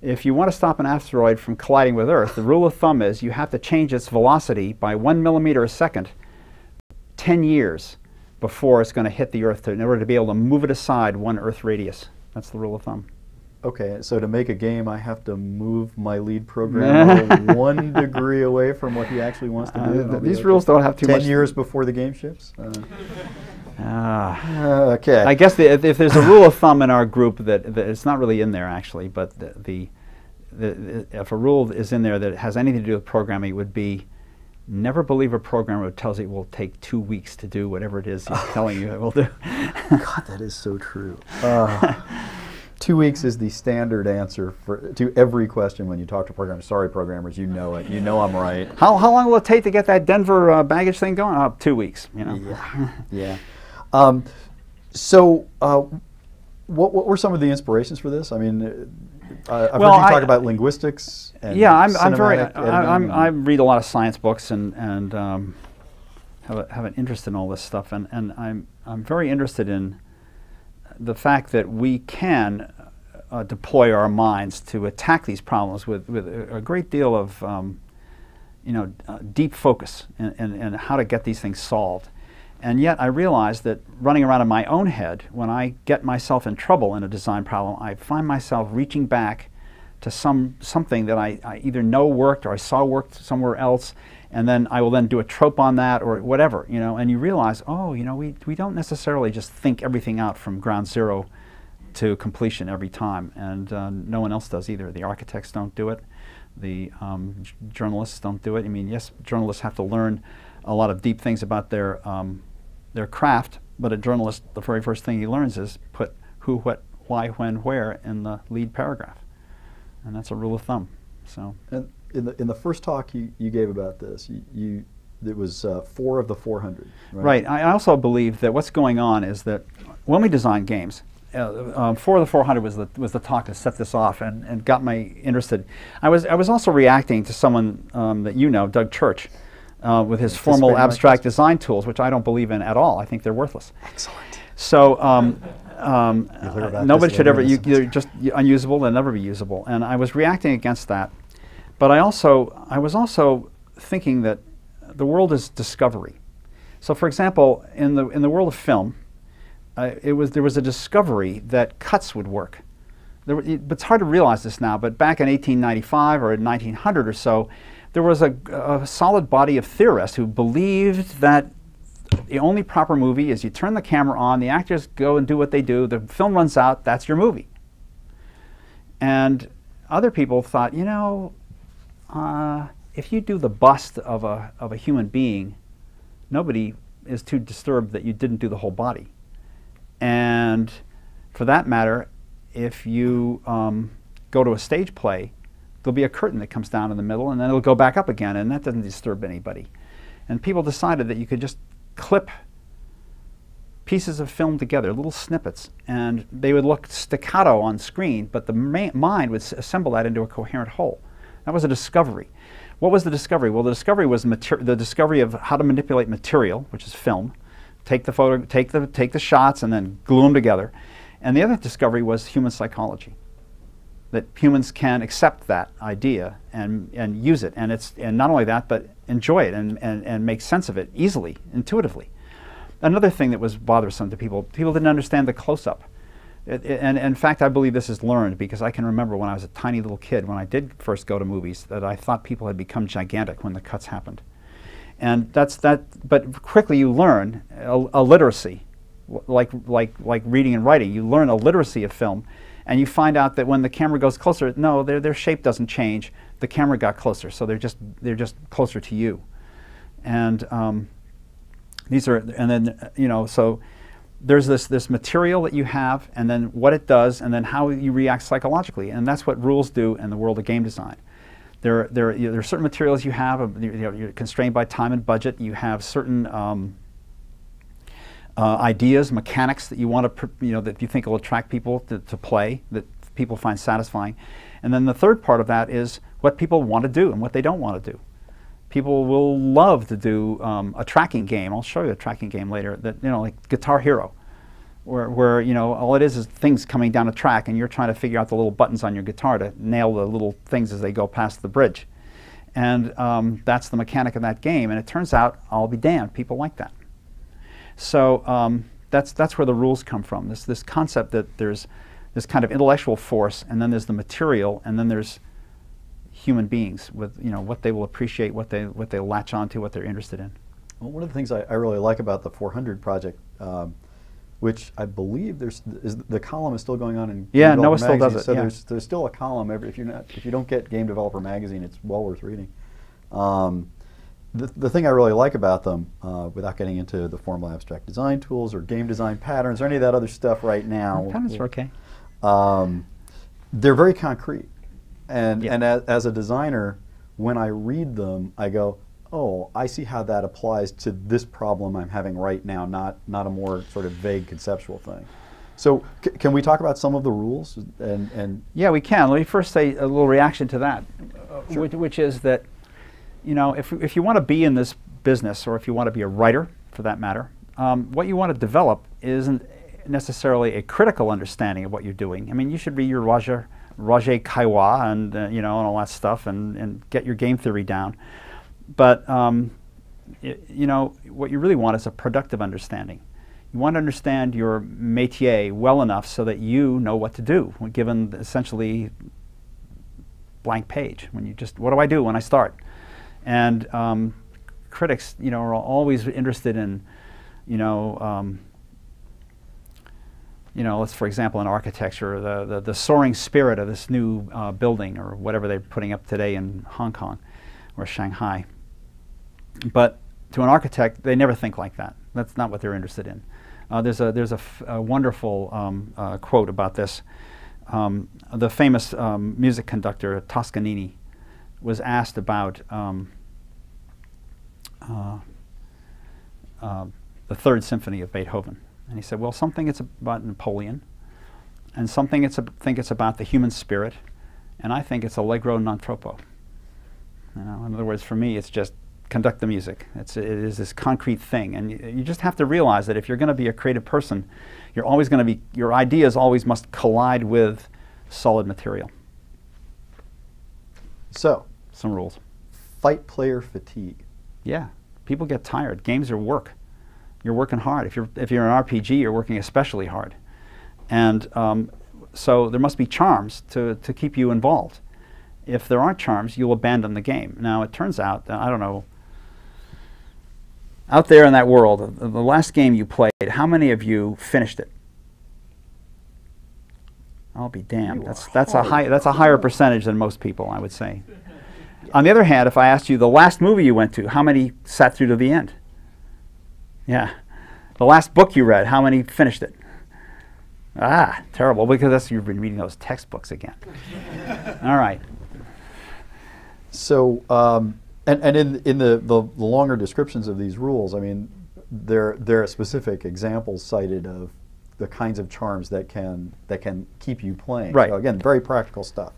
If you want to stop an asteroid from colliding with Earth, the rule of thumb is you have to change its velocity by one millimeter a second 10 years before it's going to hit the Earth to, in order to be able to move it aside one Earth radius. That's the rule of thumb. Okay, so to make a game, I have to move my lead programmer one degree away from what he actually wants to do. Uh, I'll be these okay. rules don't have too Ten much- years before the game ships. Uh, Ah. okay. I guess the, if, if there's a rule of thumb in our group that, that it's not really in there actually, but the, the, the, the- if a rule is in there that has anything to do with programming, it would be never believe a programmer who tells you it will take two weeks to do whatever it is he's telling you it will do. God, that is so true. Two weeks is the standard answer for to every question when you talk to programmers. Sorry, programmers, you know it. You know I'm right. how, how long will it take to get that Denver uh, baggage thing going? Uh, two weeks. You know. Yeah, yeah. Um, so, uh, what, what were some of the inspirations for this? I mean, uh, I've Well, heard you I- talk about linguistics. And yeah, I'm, I'm very. I, I'm, I read a lot of science books and and um, have a, have an interest in all this stuff, and, and I'm I'm very interested in the fact that we can uh, deploy our minds to attack these problems with with a, great deal of um, you know uh, deep focus and how to get these things solved. And yet, I realize that running around in my own head, when I get myself in trouble in a design problem, I find myself reaching back to some something that I, I either know worked or I saw worked somewhere else, and then I will then do a trope on that or whatever, you know. And you realize, oh, you know, we we don't necessarily just think everything out from ground zero to completion every time, and uh, no one else does either. The architects don't do it, the um, journalists don't do it. I mean, yes, journalists have to learn a lot of deep things about their um, their craft, but a journalist, the very first thing he learns is put who, what, why, when, where in the lead paragraph, and that's a rule of thumb. So. And in the in the first talk you, you gave about this, you, you it was uh, four of the 400. Right. I I also believe that what's going on is that when we design games, uh, um, four of the 400 was the was the talk that set this off and, and got me interested. I was I was also reacting to someone um, that you know, Doug Church, uh, with his formal abstract design tools, which I don't believe in at all. I think they're worthless. Excellent. So um, um, uh, nobody should ever. You, they're just unusable. They'll never be usable. And I was reacting against that, but I also I was also thinking that the world is discovery. So, for example, in the in the world of film, uh, it was there was a discovery that cuts would work. There, were- it- but it's hard to realize this now. But back in 1895 or in 1900 or so, there was a, a solid body of theorists who believed that the only proper movie is you turn the camera on, the actors go and do what they do, the film runs out, that's your movie. And other people thought, you know, uh, if you do the bust of a, of a human being, nobody is too disturbed that you didn't do the whole body. And for that matter, if you um, go to a stage play, there'll be a curtain that comes down in the middle and then it'll go back up again, and that doesn't disturb anybody. And people decided that you could just clip pieces of film together, little snippets, and they would look staccato on screen, but the mind would assemble that into a coherent whole. That was a discovery. What was the discovery? Well, the discovery was the discovery of how to manipulate material, which is film, take the photo, take the take the shots, and then glue them together. And the other discovery was human psychology. That humans can accept that idea and, and use it, and it's and not only that, but enjoy it and, and, and make sense of it easily, intuitively. Another thing that was bothersome to people, people didn't understand the close-up. It, it- and, and in fact, I believe this is learned because I can remember when I was a tiny little kid, when I did first go to movies, that I thought people had become gigantic when the cuts happened. And that's that, but quickly you learn a, a literacy, like, like, like reading and writing. You learn a literacy of film, and you find out that when the camera goes closer, no, their, their shape doesn't change. The camera got closer, so they're just, they're just closer to you. And um, these are and then you know so there's this this material that you have and then what it does and then how you react psychologically and that's what rules do in the world of game design. There there, you know, there are certain materials you have uh, you know, you're constrained by time and budget. You have certain um, uh, ideas mechanics that you want to you know that you think will attract people to, to play that people find satisfying. And then the third part of that is what people want to do and what they don't want to do people will love to do um, a tracking game. I'll show you a tracking game later. That you know, like Guitar Hero, where where you know all it is is things coming down a track, and you're trying to figure out the little buttons on your guitar to nail the little things as they go past the bridge, and um, that's the mechanic of that game. And it turns out, I'll be damned, people like that. So um, that's that's where the rules come from. This this concept that there's this kind of intellectual force, and then there's the material, and then there's human beings with you know what they will appreciate, what they what they latch onto, what they're interested in. Well, one of the things I, I really like about the 400 project, um, which I believe there's is the column is still going on in Yeah, Game Noah Developer still does Magazine, it, So yeah. there's there's still a column every if you're not if you don't get Game Developer Magazine, it's well worth reading. Um, the, the thing I really like about them, uh, without getting into the formal abstract design tools or game design patterns or any of that other stuff right now, Patterns are okay. um, they're very concrete. And, Yeah. and as, as a designer, when I read them, I go, oh, I see how that applies to this problem I'm having right now, not, not a more sort of vague conceptual thing. So, c- can we talk about some of the rules? And, and Yeah, we can. Let me first say a little reaction to that, uh, which, which is that, you know, if, if you want to be in this business or if you want to be a writer, for that matter, um, what you want to develop isn't necessarily a critical understanding of what you're doing. I mean, you should read your Roger, Roger Caillois and, uh, you know, and all that stuff and, and get your game theory down. But, um, y- you know, what you really want is a productive understanding. You want to understand your métier well enough so that you know what to do given essentially blank page. When you just, what do I do when I start? And um, critics, you know, are always interested in, you know, um, you know, let's for example in architecture, the, the, the soaring spirit of this new uh, building or whatever they're putting up today in Hong Kong or Shanghai. But to an architect, they never think like that. That's not what they're interested in. Uh, there's a, there's a, wonderful um, uh, quote about this. Um, the famous um, music conductor Toscanini was asked about um, uh, uh, the Third Symphony of Beethoven, and he said, "Well, something it's about Napoleon, and something it's a, think it's about the human spirit, and I think it's allegro non troppo. You know, in other words, for me, it's just conduct the music. It's, it is this concrete thing, and you, you just have to realize that if you're going to be a creative person, you're always going to be your ideas always must collide with solid material. So, Some rules. fight player fatigue. Yeah, people get tired. Games are work. You're working hard. If you're if you're an RPG, you're working especially hard, and um, so there must be charms to to keep you involved. If there aren't charms, you'll abandon the game. Now it turns out that I don't know. Out there in that world, the, the last game you played, how many of you finished it? I'll be damned. You That's that's a high that's a higher percentage than most people, I would say. On the other hand, if I asked you the last movie you went to, how many sat through to the end? Yeah. The last book you read, how many finished it? Ah, terrible, because that's you've been reading those textbooks again. All right. So, um, and, and in, in the, the, the longer descriptions of these rules, I mean, there, there are specific examples cited of the kinds of charms that can, that can keep you playing. Right. So again, very practical stuff.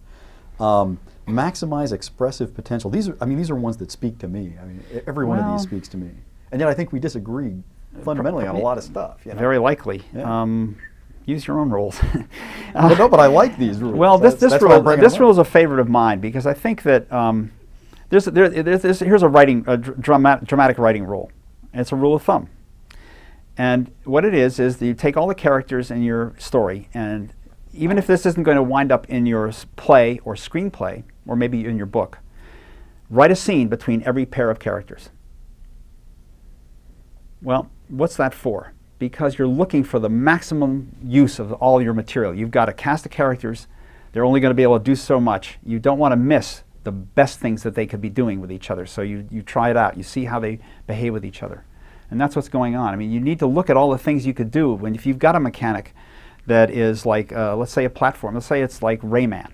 Um, maximize expressive potential. These are, I mean, these are ones that speak to me. I mean, every one of these speaks to me. And yet I think we disagree fundamentally on a lot of stuff. You know? Very likely. Yeah. Um, use your own rules. Well, no, but I like these rules. Well, this, That's- this rule this rule is a favorite of mine because I think that um, there's, there, there's, here's a writing a dr- dramatic, dramatic writing rule. And it's a rule of thumb. And what it is is that you take all the characters in your story, and even if this isn't going to wind up in your play or screenplay, or maybe in your book, write a scene between every pair of characters. Well, what's that for? Because you're looking for the maximum use of all your material. You've got a cast of characters. They're only going to be able to do so much. You don't want to miss the best things that they could be doing with each other. So you, you try it out. You see how they behave with each other. And that's what's going on. I mean, you need to look at all the things you could do when if you've got a mechanic that is like, uh, let's say a platform. Let's say it's like Rayman.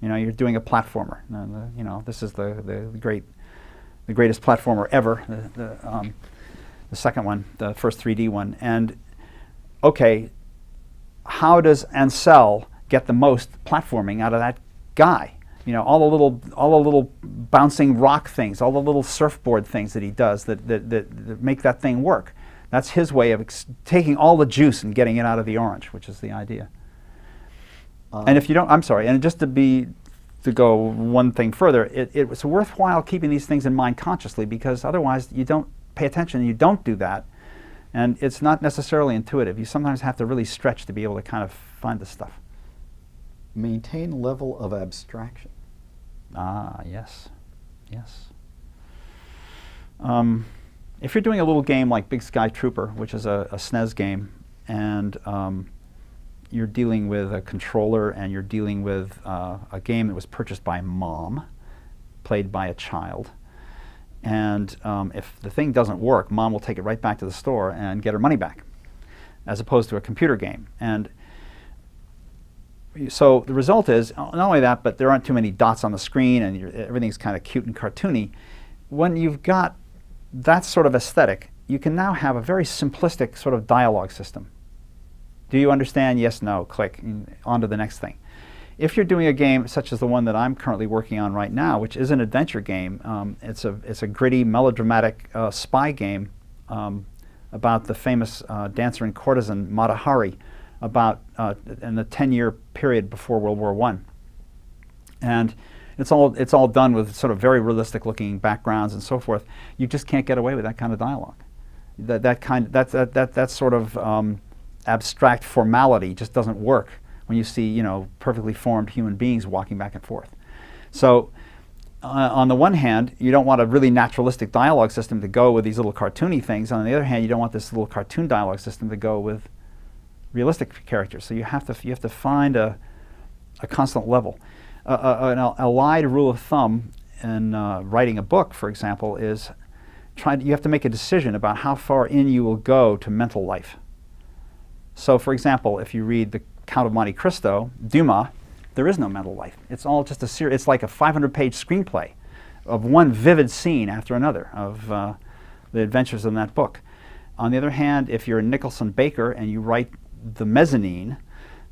You know, you're doing a platformer. You know, this is the, the, the great, the greatest platformer ever. The, the, um, the second one, the first 3D one. And okay, how does Ancel get the most platforming out of that guy? You know, all the little, all the little bouncing rock things, all the little surfboard things that he does that, that, that, that make that thing work. That's his way of ex- taking all the juice and getting it out of the orange, which is the idea. Uh, and if you don't, I'm sorry, and just to be, to go one thing further, it, it's worthwhile keeping these things in mind consciously because otherwise you don't pay attention and you don't do that. And it's not necessarily intuitive. You sometimes have to really stretch to be able to kind of find the stuff. Maintain level of abstraction. Ah, yes, yes. Um, if you're doing a little game like Big Sky Trooper, which is a, a SNES game, and um, you're dealing with a controller and you're dealing with uh, a game that was purchased by mom, played by a child, and um, if the thing doesn't work, mom will take it right back to the store and get her money back, as opposed to a computer game. And so the result is uh, not only that, but there aren't too many dots on the screen, and everything's kind of cute and cartoony. When you've got that sort of aesthetic, you can now have a very simplistic sort of dialogue system. Do you understand? Yes, no, click, on to the next thing. If you're doing a game such as the one that I'm currently working on right now, which is an adventure game, um, it's, a, it's a gritty, melodramatic uh, spy game um, about the famous uh, dancer and courtesan Mata Hari about uh, in the 10-year period before World War One. And it's all, it's all done with sort of very realistic-looking backgrounds and so forth. You just can't get away with that kind of dialogue. That, that, kind, that, that, that, that sort of um, abstract formality just doesn't work when you see you know perfectly formed human beings walking back and forth. So uh, on the one hand, you don't want a really naturalistic dialogue system to go with these little cartoony things. On the other hand, you don't want this little cartoon dialogue system to go with realistic characters. So you have to you have to find a a constant level. Uh, an allied rule of thumb in uh, writing a book, for example, is trying. You have to make a decision about how far in you will go to mental life. So, for example, if you read the Count of Monte Cristo, Dumas, there is no mental life. It's all just a series. It's like a 500-page screenplay of one vivid scene after another of uh, the adventures in that book. On the other hand, if you're a Nicholson Baker and you write the mezzanine,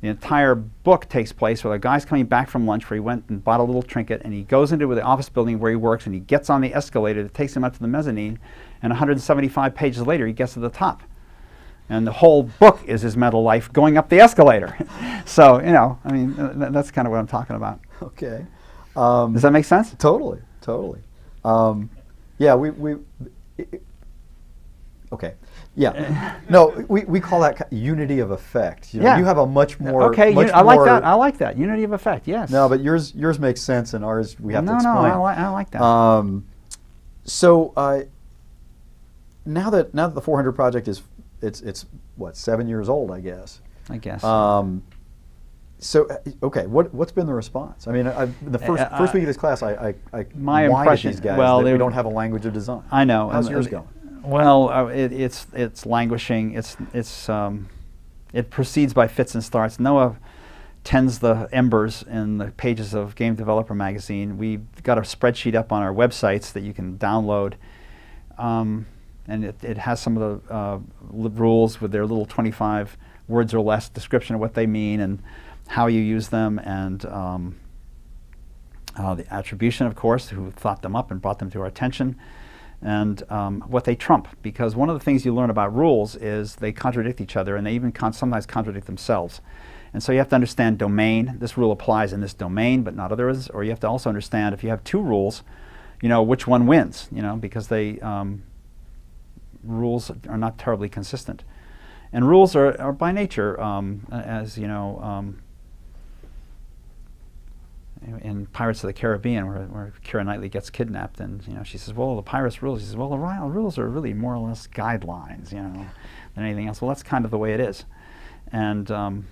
The entire book takes place where the guy's coming back from lunch where he went and bought a little trinket and he goes into the office building where he works and he gets on the escalator that takes him up to the mezzanine and 175 pages later he gets to the top. And the whole book is his mental life going up the escalator. so, you know, I mean, uh, th- that's kind of what I'm talking about. Okay. Um, Does that make sense? Totally, totally. Um, yeah, we, we i- i- okay. Yeah. No, we, we call that unity of effect. You know, Yeah. you have a much more. okay, much I like that. I like that. Unity of effect, yes. No, but yours yours makes sense, and ours we have no, to explain. no, I, li- I like that. Um, so uh, now that now that the 400 project is it's it's what seven years old, I guess. I guess. Um, so uh, okay, what what's been the response? I mean, I, the first Uh, first uh, week of this class, I I, I my impression- these guys well, that we they- don't have a language of design. I know. How's and- yours going? Well, uh, it, it's it's languishing. It's it's um, it proceeds by fits and starts. Noah tends the embers in the pages of Game Developer Magazine. We've got a spreadsheet up on our websites that you can download, um, and it, it has some of the uh, rules with their little 25 words or less description of what they mean and how you use them and. Um, uh, the attribution, of course, who thought them up and brought them to our attention, and um, what they trump. Because one of the things you learn about rules is they contradict each other, and they even con- sometimes contradict themselves. And so you have to understand domain. This rule applies in this domain, but not others. Or you have to also understand if you have two rules, you know which one wins. You know because they um, rules are not terribly consistent, and rules are, are by nature, um, as you know. Um, in Pirates of the Caribbean, where, where Keira Knightley gets kidnapped, and you know she says, "Well, the pirates' rules." She says, "Well, the ri- rules are really more or less guidelines, you know, than anything else." Well, that's kind of the way it is, and um,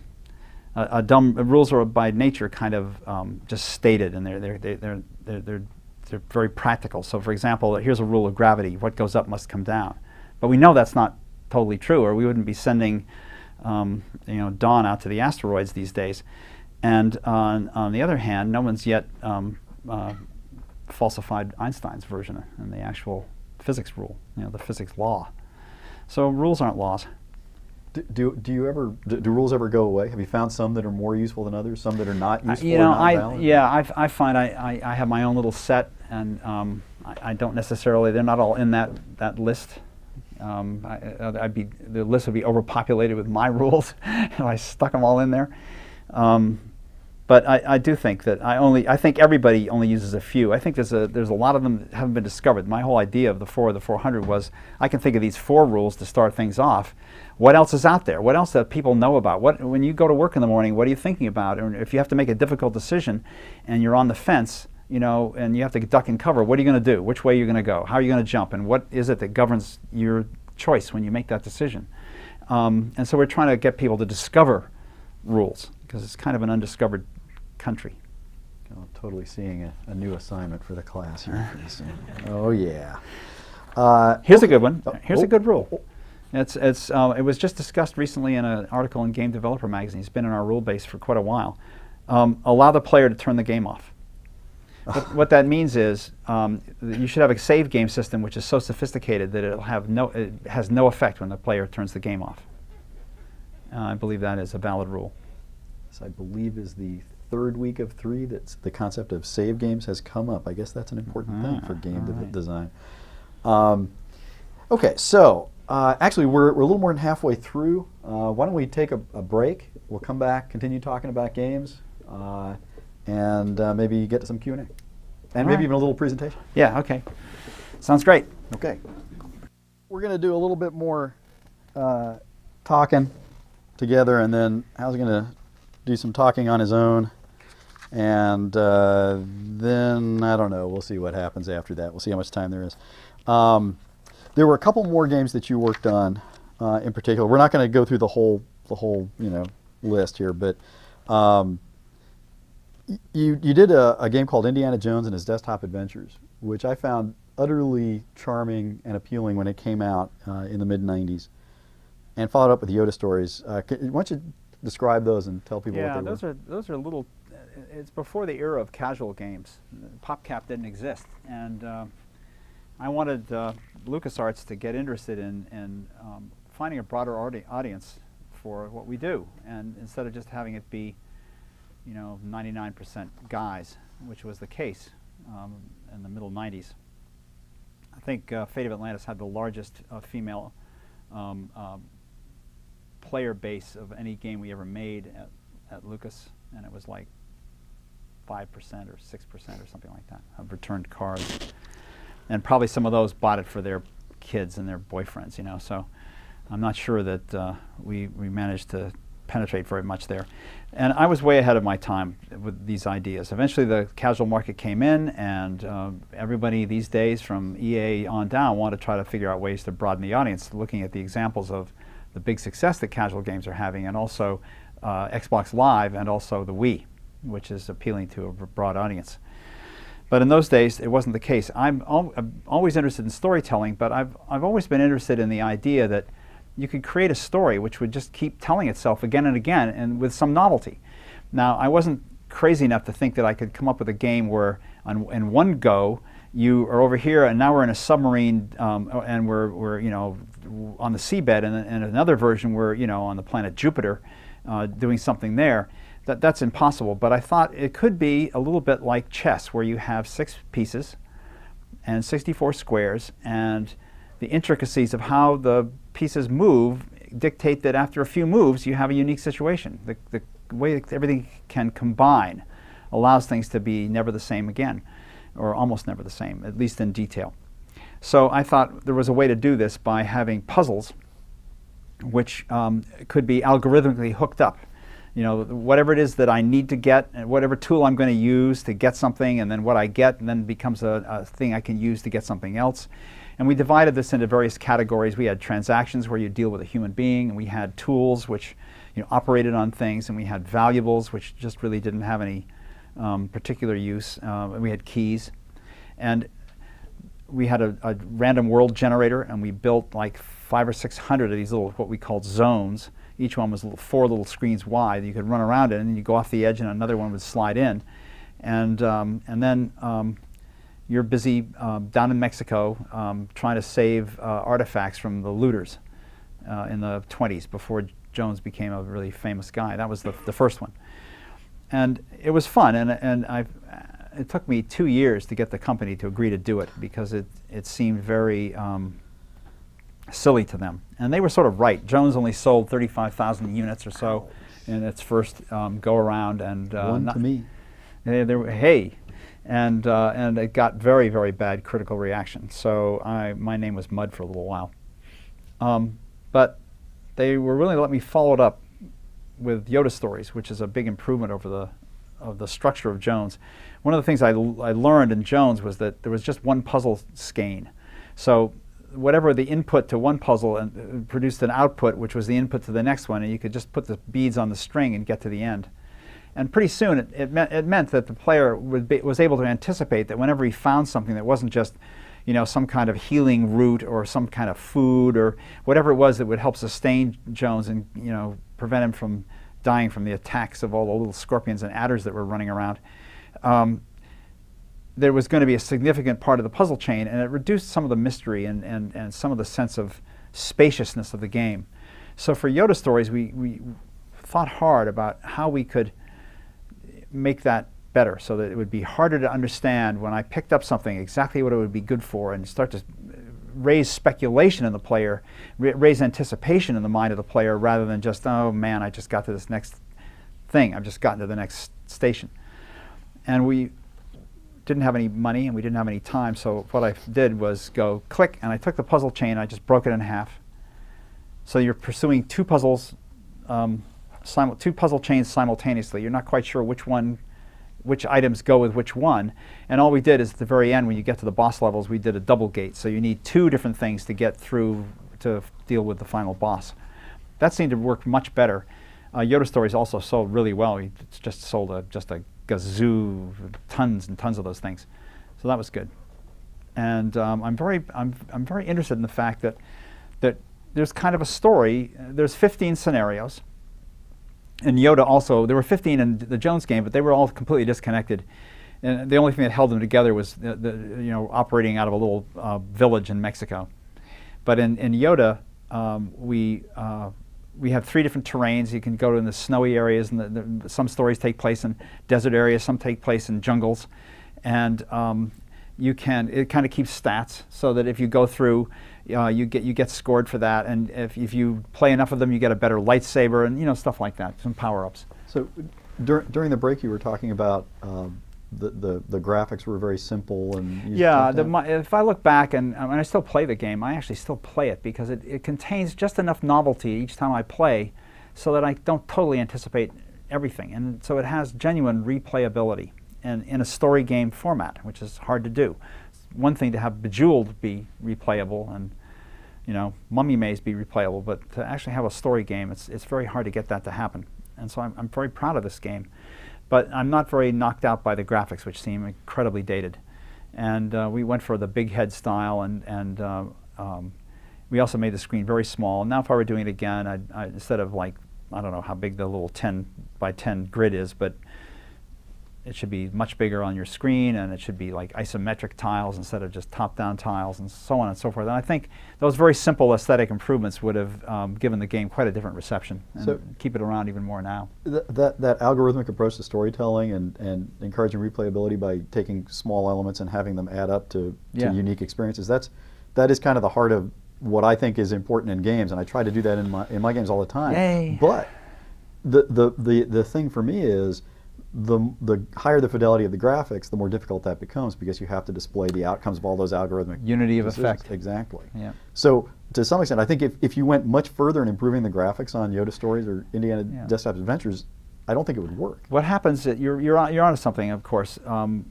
a, a dumb uh, rules are by nature kind of um, just stated, and they're they're they're, they're, they're they're very practical. So, for example, here's a rule of gravity: what goes up must come down. But we know that's not totally true, or we wouldn't be sending, um, you know, Dawn out to the asteroids these days. And on, on the other hand, no one's yet um, uh, falsified Einstein's version and the actual physics rule, you know, the physics law. So rules aren't laws. Do, do, do you ever do, do rules ever go away? Have you found some that are more useful than others? Some that are not useful you know, I yeah, I, I find I, I, I have my own little set, and um, I, I don't necessarily. They're not all in that that list. Um, I, uh, I'd be the list would be overpopulated with my rules if I stuck them all in there. Um, but I, I do think that I only I think everybody only uses a few. I think there's a there's a lot of them that haven't been discovered. My whole idea of the four of the 400 was I can think of these four rules to start things off. What else is out there? What else that people know about? What when you go to work in the morning, what are you thinking about? And if you have to make a difficult decision, and you're on the fence, you know, and you have to duck and cover, what are you going to do? Which way are you going to go? How are you going to jump? And what is it that governs your choice when you make that decision? Um, and so we're trying to get people to discover rules because it's kind of an undiscovered country. I'm totally seeing a, a new assignment for the class here. Oh yeah. Uh, Here's a good one. Oh, Here's oh, a good rule. oh. It's, it's, uh, it was just discussed recently in an article in Game Developer Magazine. It's been in our rule base for quite a while. Um, allow the player to turn the game off. What, what that means is um, you should have a save game system which is so sophisticated that it'll have no, it has no effect when the player turns the game off. Uh, I believe that is a valid rule. This, I believe, is the third week of three that the concept of save games has come up. I guess that's an important thing for Ah, game alright. design. Um, okay, so uh, actually, we're, we're a little more than halfway through. Uh, why don't we take a, a break? We'll come back, continue talking about games, uh, and uh, maybe get to some Q and A, and maybe Alright. even a little presentation. Yeah, okay. Sounds great. Okay. We're going to do a little bit more uh, talking together, and then Hal's going to do some talking on his own. And uh, then, I don't know, we'll see what happens after that. We'll see how much time there is. Um, there were a couple more games that you worked on uh, in particular. We're not going to go through the whole, the whole, you know, list here, but um, you you did a, a game called Indiana Jones and His Desktop Adventures, which I found utterly charming and appealing when it came out uh, in the mid '90s, and followed up with the Yoda stories. Uh, c- why don't you describe those and tell people Yeah, what they those were? are those are little. uh, It's before the era of casual games. PopCap didn't exist, and uh, I wanted uh, LucasArts to get interested in in um, finding a broader audi- audience for what we do, and instead of just having it be, you know, 99% guys, which was the case um, in the middle 90s. I think uh, Fate of Atlantis had the largest uh, female um, um, player base of any game we ever made at, at Lucas, and it was like 5% or 6% or something like that of returned cards. And probably some of those bought it for their kids and their boyfriends, you know. So I'm not sure that uh, we, we managed to penetrate very much there. And I was way ahead of my time with these ideas. Eventually, the casual market came in, and uh, everybody these days, from EA on down, want to try to figure out ways to broaden the audience, looking at the examples of the big success that casual games are having, and also uh, Xbox Live, and also the Wii, which is appealing to a broad audience. But in those days, it wasn't the case. I'm, al I'm always interested in storytelling, but I've, I've always been interested in the idea that you could create a story which would just keep telling itself again and again and with some novelty. Now, I wasn't crazy enough to think that I could come up with a game where on, in one go you are over here and now we're in a submarine um, and we're, we're you know on the seabed and, and another version we're you know on the planet Jupiter uh, doing something there. That, that's impossible, but I thought it could be a little bit like chess where you have six pieces and 64 squares and the intricacies of how the pieces move dictate that after a few moves you have a unique situation. The, the way everything can combine allows things to be never the same again, or almost never the same, at least in detail. So I thought there was a way to do this by having puzzles which um, could be algorithmically hooked up. You know, whatever it is that I need to get, and whatever tool I'm going to use to get something, and then what I get, and then becomes a, a thing I can use to get something else. And we divided this into various categories. We had transactions where you deal with a human being, and we had tools which you know, operated on things, and we had valuables which just really didn't have any um, particular use. Uh, we had keys. And we had a, a, random world generator, and we built like five or six hundred of these little, what we called zones. Each one was little, four little screens wide. You could run around it, and you go off the edge, and another one would slide in. And, um, and then um, you're busy um, down in Mexico um, trying to save uh, artifacts from the looters uh, in the 20s before Jones became a really famous guy. That was the, the first one. And it was fun, and, and i it took me two years to get the company to agree to do it because it, it seemed very um, silly to them. And they were sort of right. Jones only sold 35,000 units or so in its first um, go around. and uh, One to me. They, they were, hey, and uh, and it got very very bad critical reaction. So I my name was Mud for a little while, um, but they were willing to let me follow it up with Yoda stories, which is a big improvement over the of the structure of Jones. One of the things I, I learned in Jones was that there was just one puzzle skein. So whatever the input to one puzzle and uh, produced an output, which was the input to the next one, and you could just put the beads on the string and get to the end. And pretty soon it, it, meant, it meant that the player be, was able to anticipate that whenever he found something that wasn't just you know, some kind of healing root or some kind of food or whatever it was that would help sustain Jones and you know, prevent him from dying from the attacks of all the little scorpions and adders that were running around. Um, there was going to be a significant part of the puzzle chain, and it reduced some of the mystery and, and, and some of the sense of spaciousness of the game. So for Yoda stories, we, we thought hard about how we could make that better so that it would be harder to understand when I picked up something exactly what it would be good for and start to raise speculation in the player, raise anticipation in the mind of the player rather than just, oh man, I just got to this next thing, I've just gotten to the next station. And we didn't have any money and we didn't have any time, so what I did was go click and I took the puzzle chain, I just broke it in half. So you're pursuing two puzzles um, two puzzle chains simultaneously. You're not quite sure which one, which items go with which one. And all we did is at the very end, when you get to the boss levels, we did a double gate. So you need two different things to get through to deal with the final boss. That seemed to work much better. Uh, Yoda Stories also sold really well. We just sold a, just a gazoo, tons and tons of those things. So that was good. And um, I'm very, I'm, I'm very interested in the fact that, that there's kind of a story. There's 15 scenarios and Yoda also, there were 15 in the Jones game, but they were all completely disconnected. And the only thing that held them together was the, the you know operating out of a little uh, village in Mexico. But in, in Yoda, um, we uh, we have three different terrains. You can go to the snowy areas, and the, the, some stories take place in desert areas, some take place in jungles, and um, you can. It kind of keeps stats so that if you go through, uh, you get you get scored for that, and if, if you play enough of them, you get a better lightsaber, and you know stuff like that, some power ups. So dur- during the break, you were talking about um, the, the the graphics were very simple and you Yeah, the, my, if I look back and, and I still play the game, I actually still play it because it, it contains just enough novelty each time I play so that I don't totally anticipate everything. And so it has genuine replayability in, in a story game format, which is hard to do. One thing to have Bejeweled be replayable and you know, Mummy Maze be replayable, but to actually have a story game, it's, it's very hard to get that to happen. And so I'm, I'm very proud of this game. But I'm not very knocked out by the graphics, which seem incredibly dated. And uh, we went for the big head style, and, and uh, um, we also made the screen very small. Now, if I were doing it again, I'd, I, instead of like, I don't know how big the little 10 by 10 grid is, but it should be much bigger on your screen and it should be like isometric tiles instead of just top-down tiles and so on and so forth. And I think those very simple aesthetic improvements would have um, given the game quite a different reception and So- keep it around even more now. Th- that that algorithmic approach to storytelling and, and encouraging replayability by taking small elements and having them add up to, to Yeah. unique experiences that's that is kind of the heart of what I think is important in games and I try to do that in my in my games all the time Yay. but the, the the the thing for me is the the higher the fidelity of the graphics the more difficult that becomes because you have to display the outcomes of all those algorithmic Unity of decisions. effect. exactly Yeah. so to some extent, I think if, if you went much further in improving the graphics on Yoda Stories or Indiana Yeah. Desktop Adventures, I don't think it would work. What happens is you're, you're, on, you're onto something, of course. Um,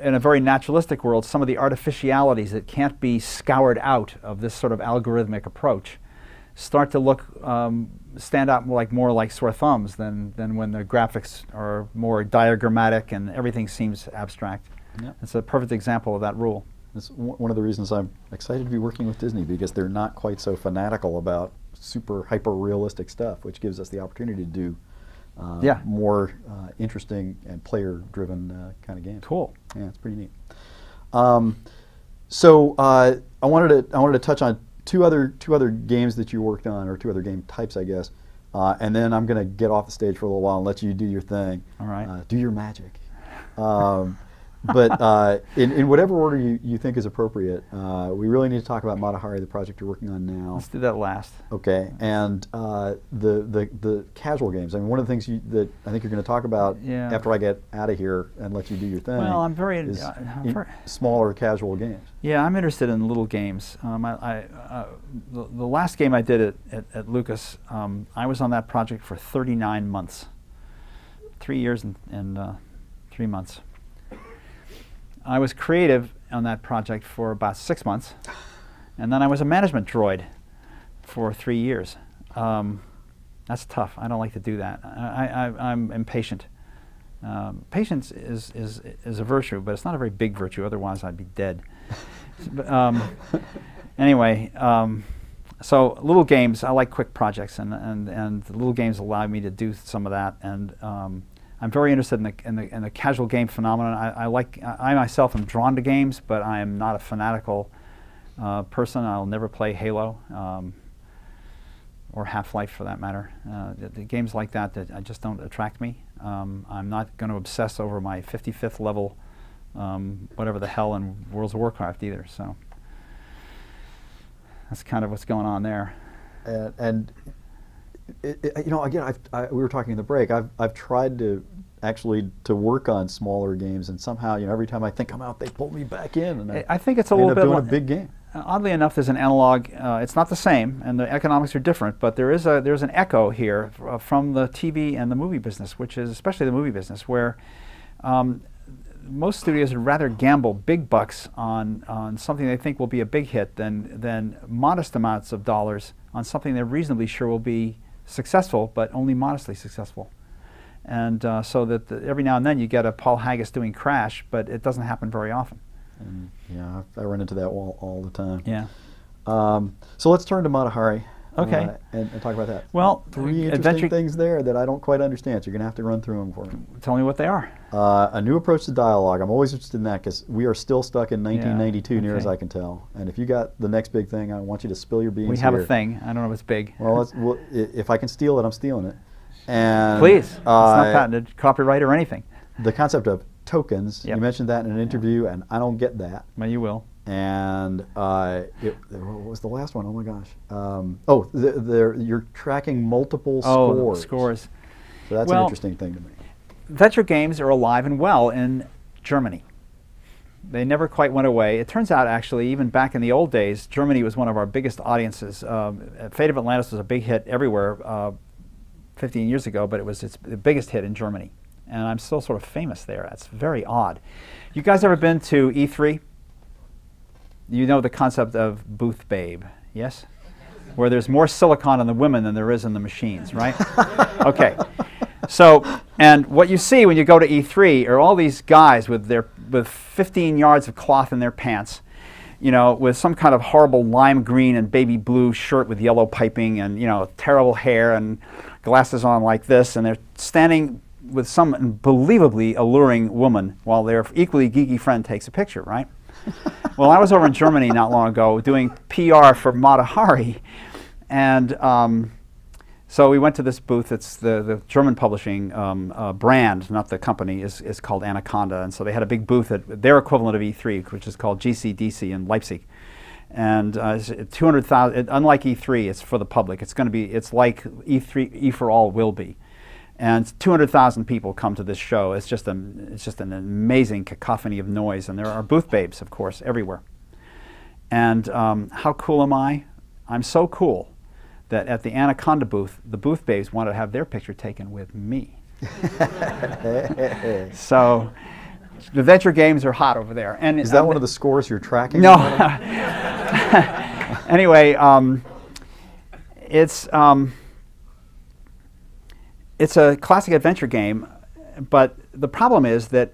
in a very naturalistic world, some of the artificialities that can't be scoured out of this sort of algorithmic approach start to look, um, stand out more like more like sore thumbs than, than when the graphics are more diagrammatic and everything seems abstract. Yeah. It's a perfect example of that rule. It's one of the reasons I'm excited to be working with Disney because they're not quite so fanatical about super hyper realistic stuff, which gives us the opportunity to do uh, Yeah. more uh, interesting and player driven uh, kind of games. Cool. Yeah, it's pretty neat. Um, so uh, I wanted to I wanted to touch on two other two other games that you worked on, or two other game types, I guess. Uh, and then I'm going to get off the stage for a little while and let you do your thing. All right. Uh, do your magic. Um, but uh, in, in whatever order you, you think is appropriate, uh, we really need to talk about Mata Hari, the project you're working on now. Let's do that last. Okay, and uh, the, the the casual games. I mean, one of the things you, that I think you're going to talk about Yeah. after I get out of here and let you do your thing. Well, I'm very- is uh, I'm in- very- smaller casual games. Yeah, I'm interested in little games. Um, I, I, uh, the, the last game I did at, at, at Lucas, um, I was on that project for 39 months, three years and, and uh, three months. I was creative on that project for about six months, and then I was a management droid for three years. Um, that's tough. I don't like to do that. I, I'm impatient. Um, patience is, is, is a virtue, but it's not a very big virtue. Otherwise, I'd be dead. But, um, anyway, um, so little games. I like quick projects, and, and, and little games allow me to do some of that. And um, I'm very interested in the, in the, in the casual game phenomenon. I, I like. I, myself am drawn to games, but I am not a fanatical uh, person. I'll never play Halo. Um, or Half-Life for that matter. Uh, the, the games like that that I just don't attract me. Um, I'm not going to obsess over my 55th level, um, whatever the hell in World of Warcraft either. So that's kind of what's going on there. And, and it, it- you know, again, I've, I, we were talking in the break. I've, I've tried to actually to work on smaller games, and somehow, you know, every time I think I'm out, they pull me back in, and I- I think it's a little bit doing a big game. Uh, oddly enough, there's an analog. Uh, it's not the same, and the economics are different. But there is a there's an echo here uh, from the TV and the movie business, which is especially the movie business, where um, most studios would rather gamble big bucks on on something they think will be a big hit than than modest amounts of dollars on something they're reasonably sure will be successful, but only modestly successful. And uh, so that the, every now and then you get a Paul Haggis doing Crash, but it doesn't happen very often. And yeah, I run into that wall all the time. Yeah. Um, so let's turn to Mata Hari. Okay. uh, and, and talk about that. Well, Three interesting things there that I don't quite understand. So you're gonna have to run through them for me. Tell me what they are. Uh, a new approach to dialogue. I'm always interested in that because we are still stuck in 1992, near as. I can tell. And if you got the next big thing, I want you to spill your beans. We have here. a thing. I don't know if it's big. Well, well, if I can steal it, I'm stealing it. And Please. it's not uh, patented, copyright, or anything. the concept of tokens. Yep. You mentioned that in an interview, and I don't get that. Well, you will. And uh, it, what was the last one? Oh my gosh! Um, oh, the, the, you're tracking multiple Oh, scores. scores. So that's an interesting thing to me. Venture games are alive and well in Germany. They never quite went away. It turns out, actually, even back in the old days, Germany was one of our biggest audiences. Um, Fate of Atlantis was a big hit everywhere uh, 15 years ago, but it was its the biggest hit in Germany. And I'm still sort of famous there. That's very odd. You guys ever been to E3? You know the concept of booth babe, yes? Where there's more silicon in the women than there is in the machines, right? okay. So, and what you see when you go to E3 are all these guys with their with 15 yards of cloth in their pants, you know, with some kind of horrible lime green and baby blue shirt with yellow piping and you know terrible hair and glasses on like this, and they're standing with some unbelievably alluring woman while their equally geeky friend takes a picture, right? well, I was over in Germany not long ago doing PR for Mata Hari, and um, so we went to this booth. It's the, the German publishing um, uh, brand, not the company, is, is called Anaconda. And so they had a big booth at their equivalent of E3, which is called GCDC in Leipzig. And uh, 200,000, unlike E3, it's for the public. It's going to be, it's like E3, E for All will be. And 200,000 people come to this show. It's just, a, it's just an amazing cacophony of noise. And there are booth babes, of course, everywhere. And um, how cool am I? I'm so cool that at the Anaconda booth, the booth babes wanted to have their picture taken with me. so the venture games are hot over there. And Is that um, one of the scores you're tracking? no. anyway, um, it's um, it's a classic adventure game, but the problem is that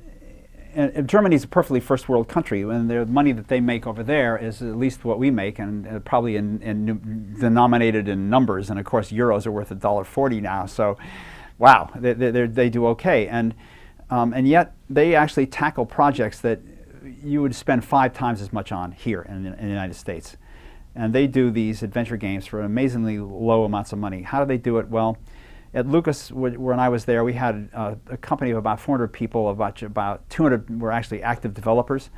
uh, Germany is a perfectly first world country, and the money that they make over there is at least what we make, and uh, probably in, in denominated in numbers. And of course, euros are worth a dollar forty now. So, wow, they, they, they do okay. And um, and yet they actually tackle projects that you would spend five times as much on here in, in the United States. And they do these adventure games for amazingly low amounts of money. How do they do it? Well, at Lucas, when I was there, we had uh, a company of about 400 people. About about 200 were actually active developers,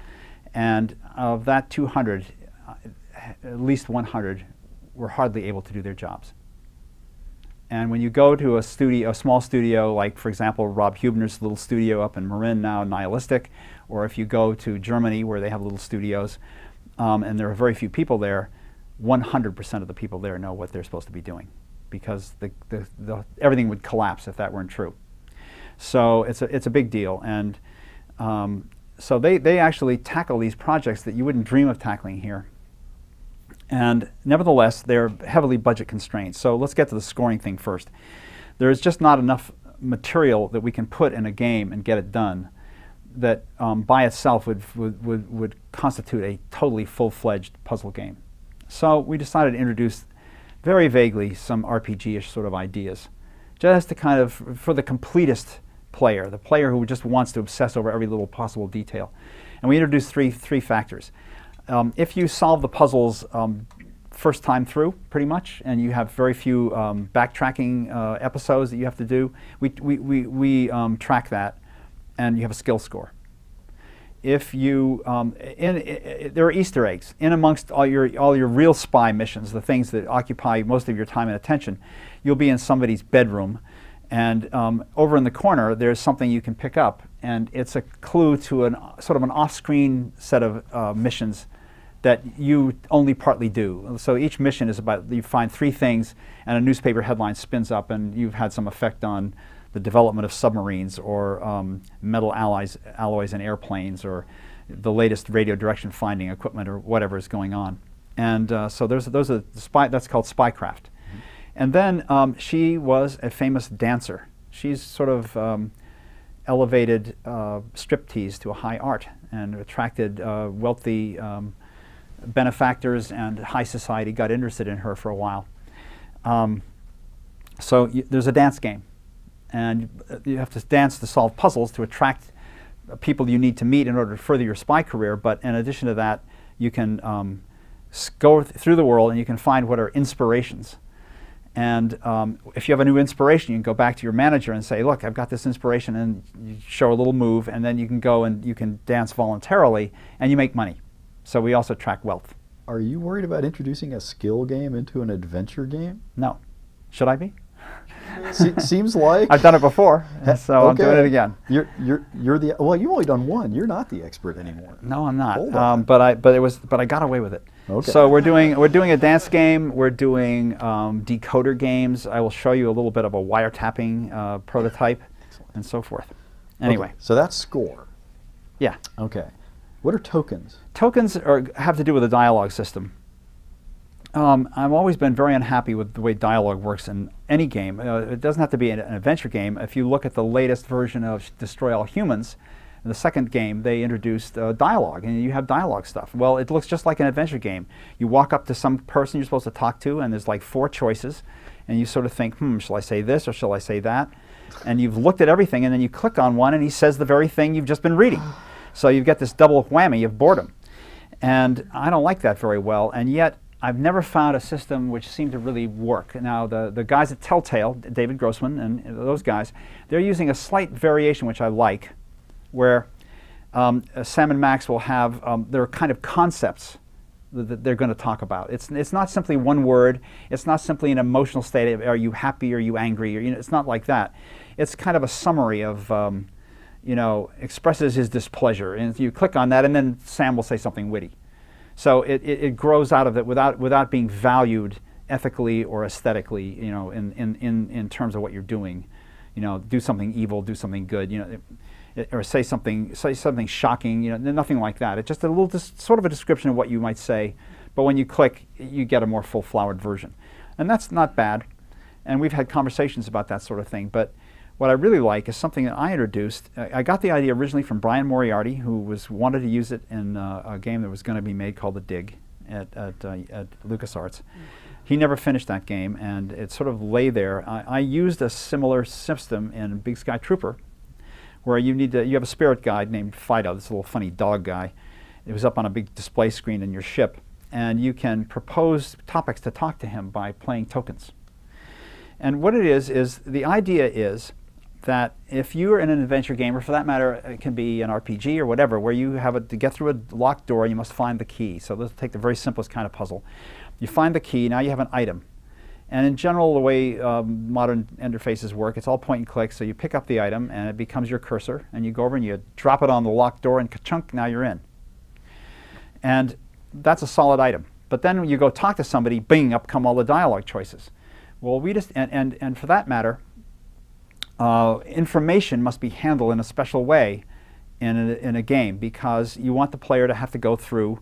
and of that 200, uh, at least 100 were hardly able to do their jobs. And when you go to a studio, a small studio, like for example Rob Huebner's little studio up in Marin now, Nihilistic, or if you go to Germany where they have little studios, um, and there are very few people there, 100% of the people there know what they're supposed to be doing, because the, the, the, everything would collapse if that weren't true. So it's a, it's a big deal, and um, so they, they actually tackle these projects that you wouldn't dream of tackling here. And nevertheless, they're heavily budget constrained. So let's get to the scoring thing first. There's just not enough material that we can put in a game and get it done that um, by itself would, would, would, would constitute a totally full-fledged puzzle game. So we decided to introduce very vaguely some RPG-ish sort of ideas, just to kind of, for the completist player, the player who just wants to obsess over every little possible detail. And we introduced three, three factors. Um, if you solve the puzzles um, first time through, pretty much, and you have very few um, backtracking uh, episodes that you have to do, we, we, we, we um, track that, and you have a skill score. If you, um, in, i i there are Easter eggs in amongst all your all your real spy missions, the things that occupy most of your time and attention. You'll be in somebody's bedroom, and um, over in the corner there's something you can pick up, and it's a clue to an sort of an off-screen set of uh, missions that you only partly do. So each mission is about you find three things, and a newspaper headline spins up, and you've had some effect on the development of submarines or um, metal alloys, alloys in airplanes or the latest radio direction finding equipment or whatever is going on. And uh, so there's, those are the spy, that's called spycraft. And then um, she was a famous dancer. She's sort of um, elevated uh, striptease to a high art and attracted uh, wealthy um, benefactors and high society got interested in her for a while. Um, so y there's a dance game, and you have to dance to solve puzzles to attract people you need to meet in order to further your spy career. But in addition to that, you can um, go th- through the world and you can find what are inspirations. And um, if you have a new inspiration, you can go back to your manager and say, "Look, I've got this inspiration," and you show a little move, and then you can go and you can dance voluntarily, and you make money. So we also track wealth. Are you worried about introducing a skill game into an adventure game? No, should I be? Se- seems like I've done it before, so I'm doing it again. You're you're you're the well. You've only done one. You're not the expert anymore. No, I'm not. Um, but I but it was but I got away with it. Okay. So we're doing we're doing a dance game. We're doing um, decoder games. I will show you a little bit of a wiretapping uh, prototype, and so forth. Anyway, Okay, so that's score. yeah. Okay. What are tokens? Tokens are, have to do with the dialogue system. Um, I've always been very unhappy with the way dialogue works in any game. Uh, it doesn't have to be an, an adventure game. If you look at the latest version of Destroy All Humans, in the second game, they introduced uh, dialogue, and you have dialogue stuff. Well, it looks just like an adventure game. You walk up to some person you're supposed to talk to, and there's like four choices, and you sort of think, hmm, shall I say this or shall I say that? And you've looked at everything, and then you click on one, and he says the very thing you've just been reading. So you've got this double whammy of boredom. And I don't like that very well. And yet, I've never found a system which seemed to really work. Now, the, the guys at Telltale, David Grossman and those guys, they're using a slight variation which I like, where um, uh, Sam and Max will have um, their kind of concepts that they're going to talk about. It's, it's not simply one word. It's not simply an emotional state of are you happy, are you angry, or you know, it's not like that. It's kind of a summary of, um, you know, expresses his displeasure, and you click on that, and then Sam will say something witty. So it, it, it grows out of it without, without being valued ethically or aesthetically, you know, in, in, in, in terms of what you're doing. You know, do something evil, do something good, you know, it, or say something, say something shocking, you know, nothing like that. It's just a little, dis- sort of a description of what you might say, but when you click, you get a more full-flowered version. And that's not bad. And we've had conversations about that sort of thing. But what I really like is something that I introduced. I got the idea originally from Brian Moriarty, who was wanted to use it in uh, a game that was going to be made called The Dig at, at, uh, at LucasArts. He never finished that game, and it sort of lay there. I, I used a similar system in Big Sky Trooper, where you need to, you have a spirit guide named Fido, this little funny dog guy. It was up on a big display screen in your ship, and you can propose topics to talk to him by playing tokens. And what it is, is the idea is that if you're in an adventure game, or for that matter, it can be an RPG or whatever, where you have a, to get through a locked door, you must find the key. So let's take the very simplest kind of puzzle. You find the key, now you have an item. And in general, the way um, modern interfaces work, it's all point and click. So you pick up the item, and it becomes your cursor, and you go over and you drop it on the locked door, and ka-chunk, now you're in. And that's a solid item. But then when you go talk to somebody, bing, up come all the dialogue choices. Well, we just, and, and, and for that matter, uh, information must be handled in a special way in a, in a game because you want the player to have to go through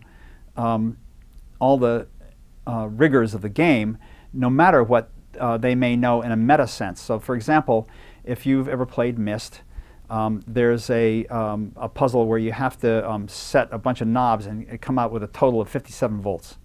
um, all the uh, rigors of the game, no matter what uh, they may know in a meta sense. So, for example, if you've ever played Myst, um, there's a, um, a puzzle where you have to um, set a bunch of knobs and come out with a total of 57 volts.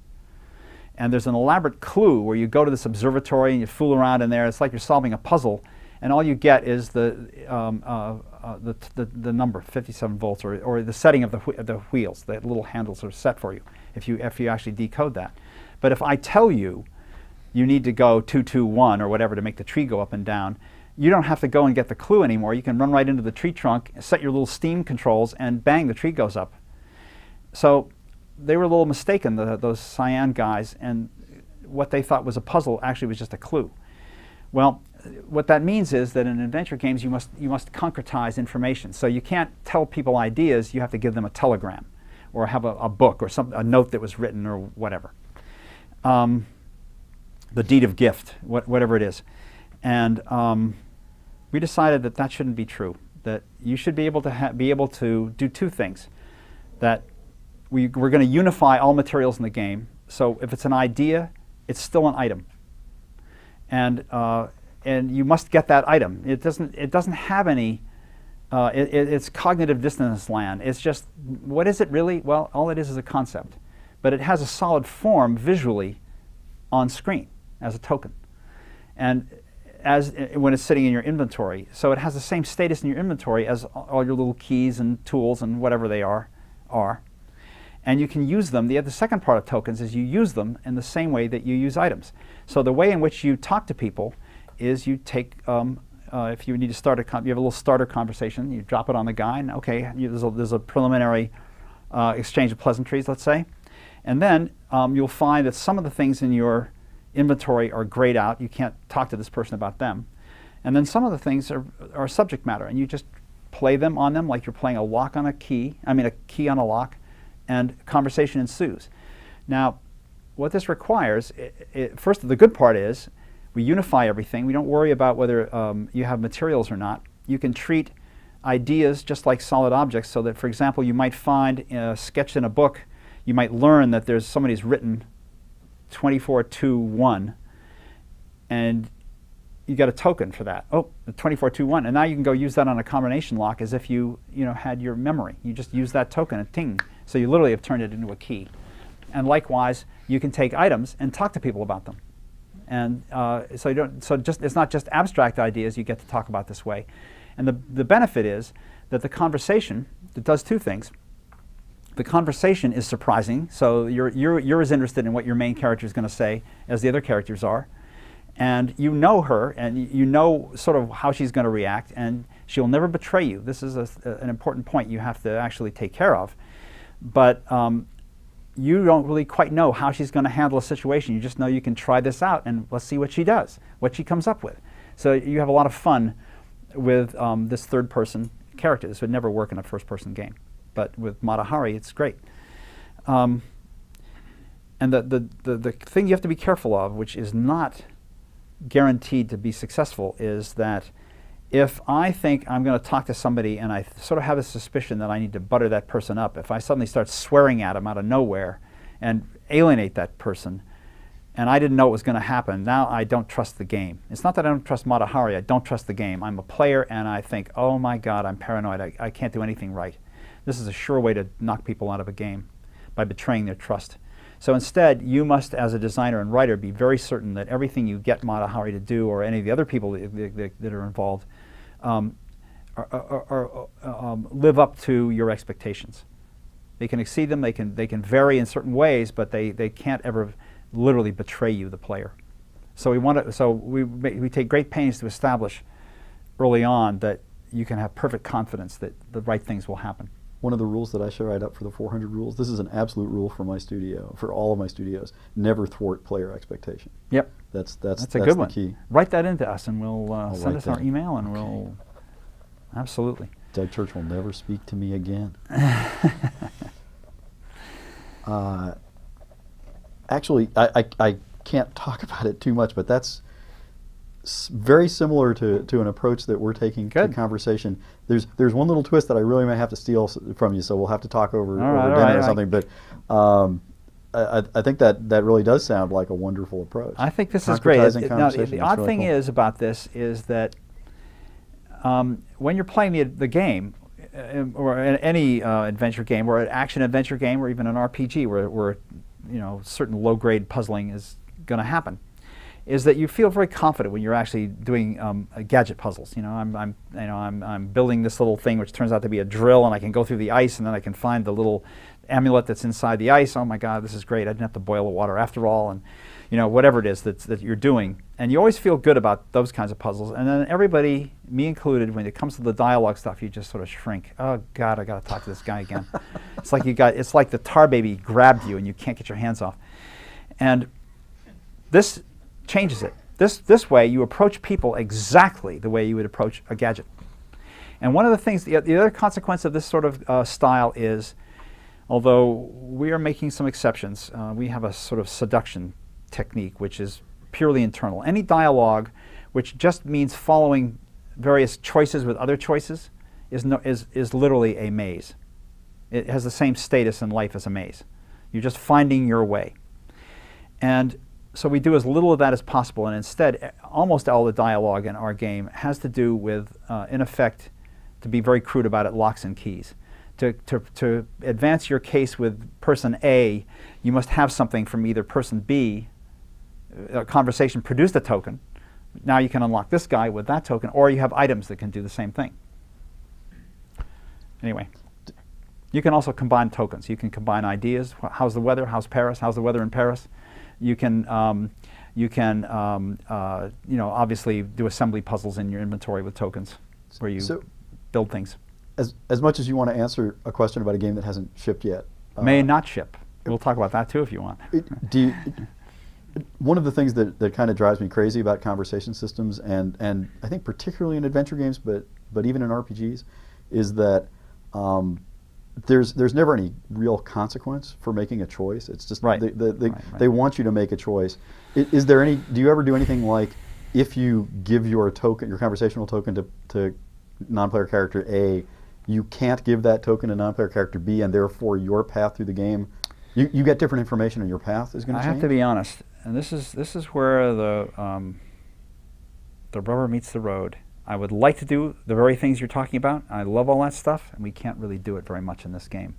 And there's an elaborate clue where you go to this observatory and you fool around in there. It's like you're solving a puzzle, and all you get is the, um, uh, uh, the, the, the number, 57 volts, or, or the setting of the, whe- the wheels. The little handles are set for you if, you if you actually decode that. But if I tell you you need to go 221 or whatever to make the tree go up and down, you don't have to go and get the clue anymore. You can run right into the tree trunk, set your little steam controls, and bang, the tree goes up. So they were a little mistaken, the, those cyan guys, and what they thought was a puzzle actually was just a clue. Well, what that means is that in adventure games you must, you must concretize information. So you can't tell people ideas, you have to give them a telegram or have a, a book or some, a note that was written or whatever. Um, the deed of gift, what, whatever it is. And um, we decided that that shouldn't be true, that you should be able to, be able to do two things. That we, we're going to unify all materials in the game. So if it's an idea, it's still an item. And, uh, and you must get that item. It doesn't, it doesn't have any, uh, it, it- it's cognitive dissonance land. It's just, what is it really? Well, all it is is a concept. But it has a solid form visually on screen as a token. and as when it's sitting in your inventory. So it has the same status in your inventory as all your little keys and tools and whatever they are are. And you can use them. The, the second part of tokens is you use them in the same way that you use items. So the way in which you talk to people is you take um, uh, if you need to start a you have a little starter conversation, you drop it on the guy, and okay, you, there's, a, there's a preliminary uh, exchange of pleasantries, let's say, and then um, you'll find that some of the things in your inventory are grayed out. You can't talk to this person about them, and then some of the things are, are subject matter, and you just play them on them like you're playing a lock on a key. I mean, a key on a lock, and conversation ensues. Now, what this requires, it, it, first, the good part is we unify everything. We don't worry about whether um, you have materials or not. You can treat ideas just like solid objects so that, for example, you might find a sketch in a book, you might learn that there's somebody's written 2421 and you get a token for that. Oh, 2421. And now you can go use that on a combination lock as if you, you know, had your memory. You just use that token and ting. So you literally have turned it into a key. And likewise, you can take items and talk to people about them. And uh, so, you don't, so just, it's not just abstract ideas you get to talk about this way. And the, the benefit is that the conversation, it does two things. The conversation is surprising, so you're, you're, you're as interested in what your main character is going to say as the other characters are. And you know her, and you know sort of how she's going to react, and she'll never betray you. This is a, an important point you have to actually take care of. But um, you don't really quite know how she's going to handle a situation. You just know you can try this out and let's see what she does, what she comes up with. So you have a lot of fun with um, this third person character. This would never work in a first person game. But with Mata Hari, it's great. Um, and the, the, the, the thing you have to be careful of, which is not guaranteed to be successful, is that if I think I'm going to talk to somebody and I sort of have a suspicion that I need to butter that person up, if I suddenly start swearing at them out of nowhere and alienate that person, and I didn't know it was going to happen, now I don't trust the game. It's not that I don't trust Mata Hari, I don't trust the game. I'm a player and I think, oh my God, I'm paranoid, I, I can't do anything right. This is a sure way to knock people out of a game by betraying their trust. So instead, you must, as a designer and writer, be very certain that everything you get Mata Hari to do or any of the other people that, that, that are involved um, are, are, are, um, live up to your expectations. They can exceed them, they can, they can vary in certain ways, but they, they can't ever literally betray you, the player. So we, want to, so we, we take great pains to establish early on that you can have perfect confidence that the right things will happen. One of the rules that I show right up for the 400 rules, this is an absolute rule for my studio, for all of my studios. Never thwart player expectation. Yep. That's that's that's a that's good one. key. Write that into us, and we'll uh, send us our email, and we'll absolutely. Doug Church will never speak to me again. uh, actually, I, I, I can't talk about it too much, but that's very similar to, to an approach that we're taking to Good. conversation. There's there's one little twist that I really may have to steal from you, so we'll have to talk over, right, dinner right, or something. But um, I, I- think that, that really does sound like a wonderful approach. I think this is great. It- now, the odd really thing cool. is about this is that um, when you're playing the, the game, uh, or any uh, adventure game, or an action adventure game, or even an RPG, where, where you know certain low-grade puzzling is going to happen, is that you feel very confident when you're actually doing um, uh, gadget puzzles. You know, I'm, I'm, you know, I'm, I'm building this little thing which turns out to be a drill, and I can go through the ice, and then I can find the little amulet that's inside the ice. Oh my God, this is great! I didn't have to boil the water after all, and you know, whatever it is that's, that you're doing. And you always feel good about those kinds of puzzles. And then everybody, me included, when it comes to the dialogue stuff, you just sort of shrink. Oh God, I got to talk to this guy again. it's like you got, it's like the tar baby grabbed you and you can't get your hands off. And this changes it. This, this way, you approach people exactly the way you would approach a gadget. And one of the things, the, the other consequence of this sort of uh, style is, although we are making some exceptions, uh, we have a sort of seduction technique which is purely internal. Any dialogue which just means following various choices with other choices is, no, is, is literally a maze. It has the same status in life as a maze. You're just finding your way. And so we do as little of that as possible, and instead, eh, almost all the dialogue in our game has to do with, uh, in effect, to be very crude about it, locks and keys. To, to, to advance your case with person A, you must have something from either person B. A conversation produced a token. now you can unlock this guy with that token, or you have items that can do the same thing. Anyway, you can also combine tokens. You can combine ideas. How's the weather? How's Paris? How's the weather in Paris? You can, um, you can, um, uh, you know, obviously do assembly puzzles in your inventory with tokens, where you So- build things. As, as much as you want to answer a question about a game that hasn't shipped yet, May uh, not ship. We'll talk about that too if you want. it- do you, one of the things that, that kind of drives me crazy about conversation systems, and, and I think particularly in adventure games, but but even in RPGs, is that um, there's there's never any real consequence for making a choice. It's just Right. they, they, they, Right, right. they want you to make a choice. I- Is, there any? Do you ever do anything like if you give your token, your conversational token to to non-player character A, you can't give that token to non-player character B, and therefore your path through the game, you, you get different information, and your path is going to change. have to be honest, and this is this is where the um, the rubber meets the road. I would like to do the very things you're talking about. I love all that stuff, and we can't really do it very much in this game.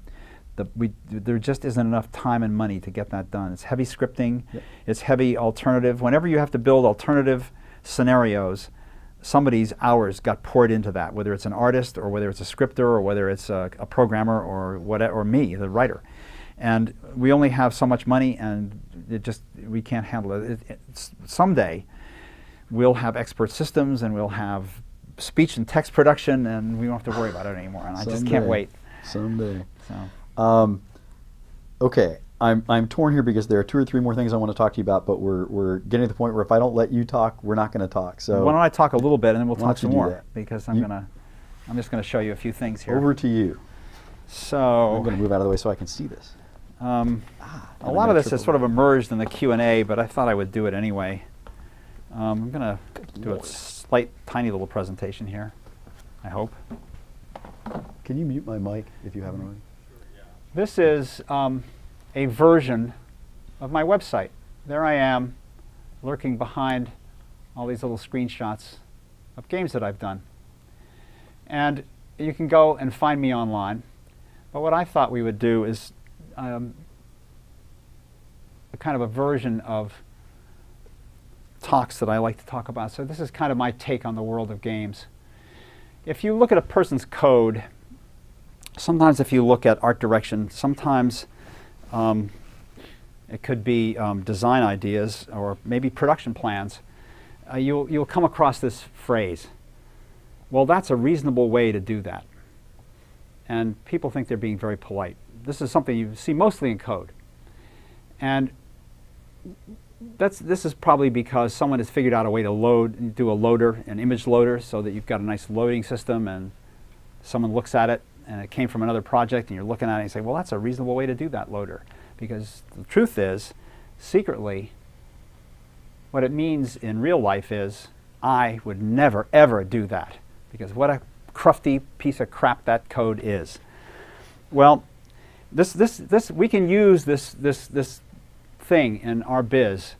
The, we, there just isn't enough time and money to get that done. It's heavy scripting, Yep. it's heavy alternative. Whenever you have to build alternative scenarios, somebody's hours got poured into that, whether it's an artist or whether it's a scripter or whether it's a, a programmer or what, or me, the writer. And we only have so much money, and it just we can't handle it. it it's, someday, we'll have expert systems, and we'll have speech and text production, and we won't have to worry about it anymore. And I just can't wait. Someday. So Um, okay, I'm, I'm torn here because there are two or three more things I want to talk to you about, but we're, we're getting to the point where if I don't let you talk, we're not going to talk. So why don't I talk a little bit, and then we'll talk some more that? because I'm You- gonna. I'm just going to show you a few things here. over to you. so I'm going to move out of the way so I can see this. Um, Ah, a lot of this has sort of emerged in the Q and A, but I thought I would do it anyway. Um, I'm going to do a slight, tiny little presentation here. I hope. Can you mute my mic if you haven't already? This is um, a version of my website. There I am, lurking behind all these little screenshots of games that I've done. And you can go and find me online. But what I thought we would do is um, a kind of a version of talks that I like to talk about. So this is kind of my take on the world of games. If you look at a person's code, sometimes if you look at art direction, sometimes um, it could be um, design ideas or maybe production plans. Uh, you'll, you'll come across this phrase. Well, that's a reasonable way to do that. And people think they're being very polite. This is something you see mostly in code. And that's, this is probably because someone has figured out a way to load, do a loader, an image loader, so that you've got a nice loading system and someone looks at it and it came from another project and you're looking at it and you say, well, that's a reasonable way to do that loader. Because the truth is, secretly, what it means in real life is, I would never, ever do that. Because what a crufty piece of crap that code is. Well, this, this, this, we can use this, this, this thing in our biz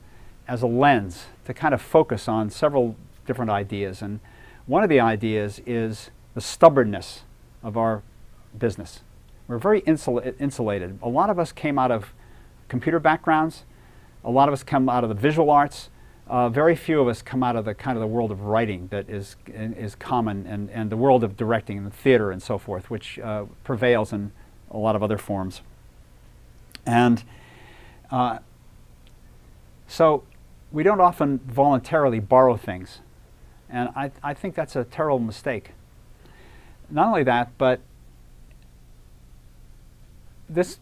as a lens to kind of focus on several different ideas. And one of the ideas is the stubbornness of our business. We're very insula- insulated. A lot of us came out of computer backgrounds. A lot of us come out of the visual arts. Uh, very few of us come out of the kind of the world of writing that is is common, and, and the world of directing and theater and so forth, which uh, prevails in a lot of other forms. And uh, so we don't often voluntarily borrow things. And I, I think that's a terrible mistake. Not only that, but this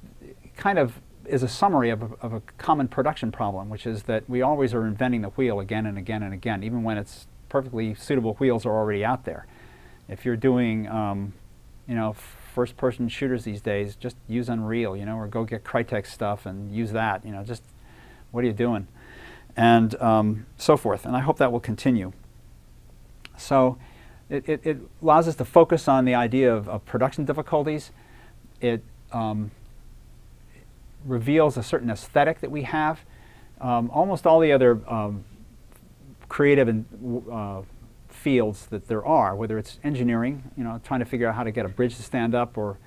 kind of is a summary of a, of a common production problem, which is that we always are inventing the wheel again and again and again, even when it's perfectly suitable wheels are already out there. If you're doing, um, you know, first-person shooters these days, just use Unreal, you know, or go get Crytek stuff and use that. You know, just what are you doing, and um, so forth. And I hope that will continue. So, it, it, it allows us to focus on the idea of, of production difficulties. It um, reveals a certain aesthetic that we have. Um, almost all the other um, creative and uh, fields that there are, whether it's engineering, you know, trying to figure out how to get a bridge to stand up, or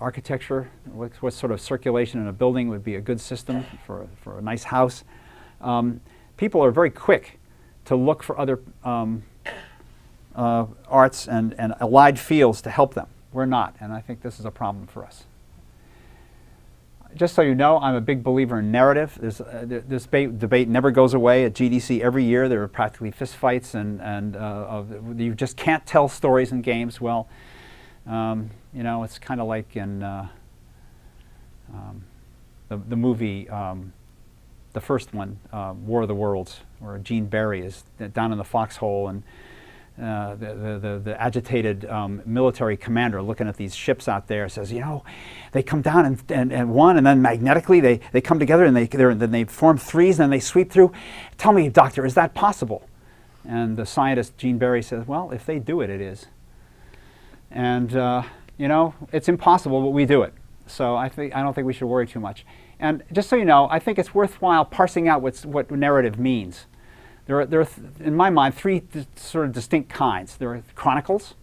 architecture, what, what sort of circulation in a building would be a good system for, for a nice house. Um, people are very quick to look for other um, uh, arts and, and allied fields to help them. We're not, and I think this is a problem for us. Just so you know, I'm a big believer in narrative. Uh, this debate, debate never goes away at GDC every year. There are practically fistfights, and, and uh, of, you just can't tell stories in games. Well, um, you know, it's kind of like in uh, um, the, the movie, um, the first one, uh, War of the Worlds, where Gene Barry is down in the foxhole and uh, the, the, the, the agitated um, military commander looking at these ships out there says, you know, they come down and, and, and one, and then magnetically they, they come together and they, then they form threes and then they sweep through. Tell me, doctor, is that possible? And the scientist, Gene Barry, says, well, if they do it, it is. And, uh, you know, it's impossible, but we do it. So I, think, I don't think we should worry too much. And just so you know, I think it's worthwhile parsing out what's, what narrative means. There are, there are in my mind, three sort of distinct kinds. There are chronicles.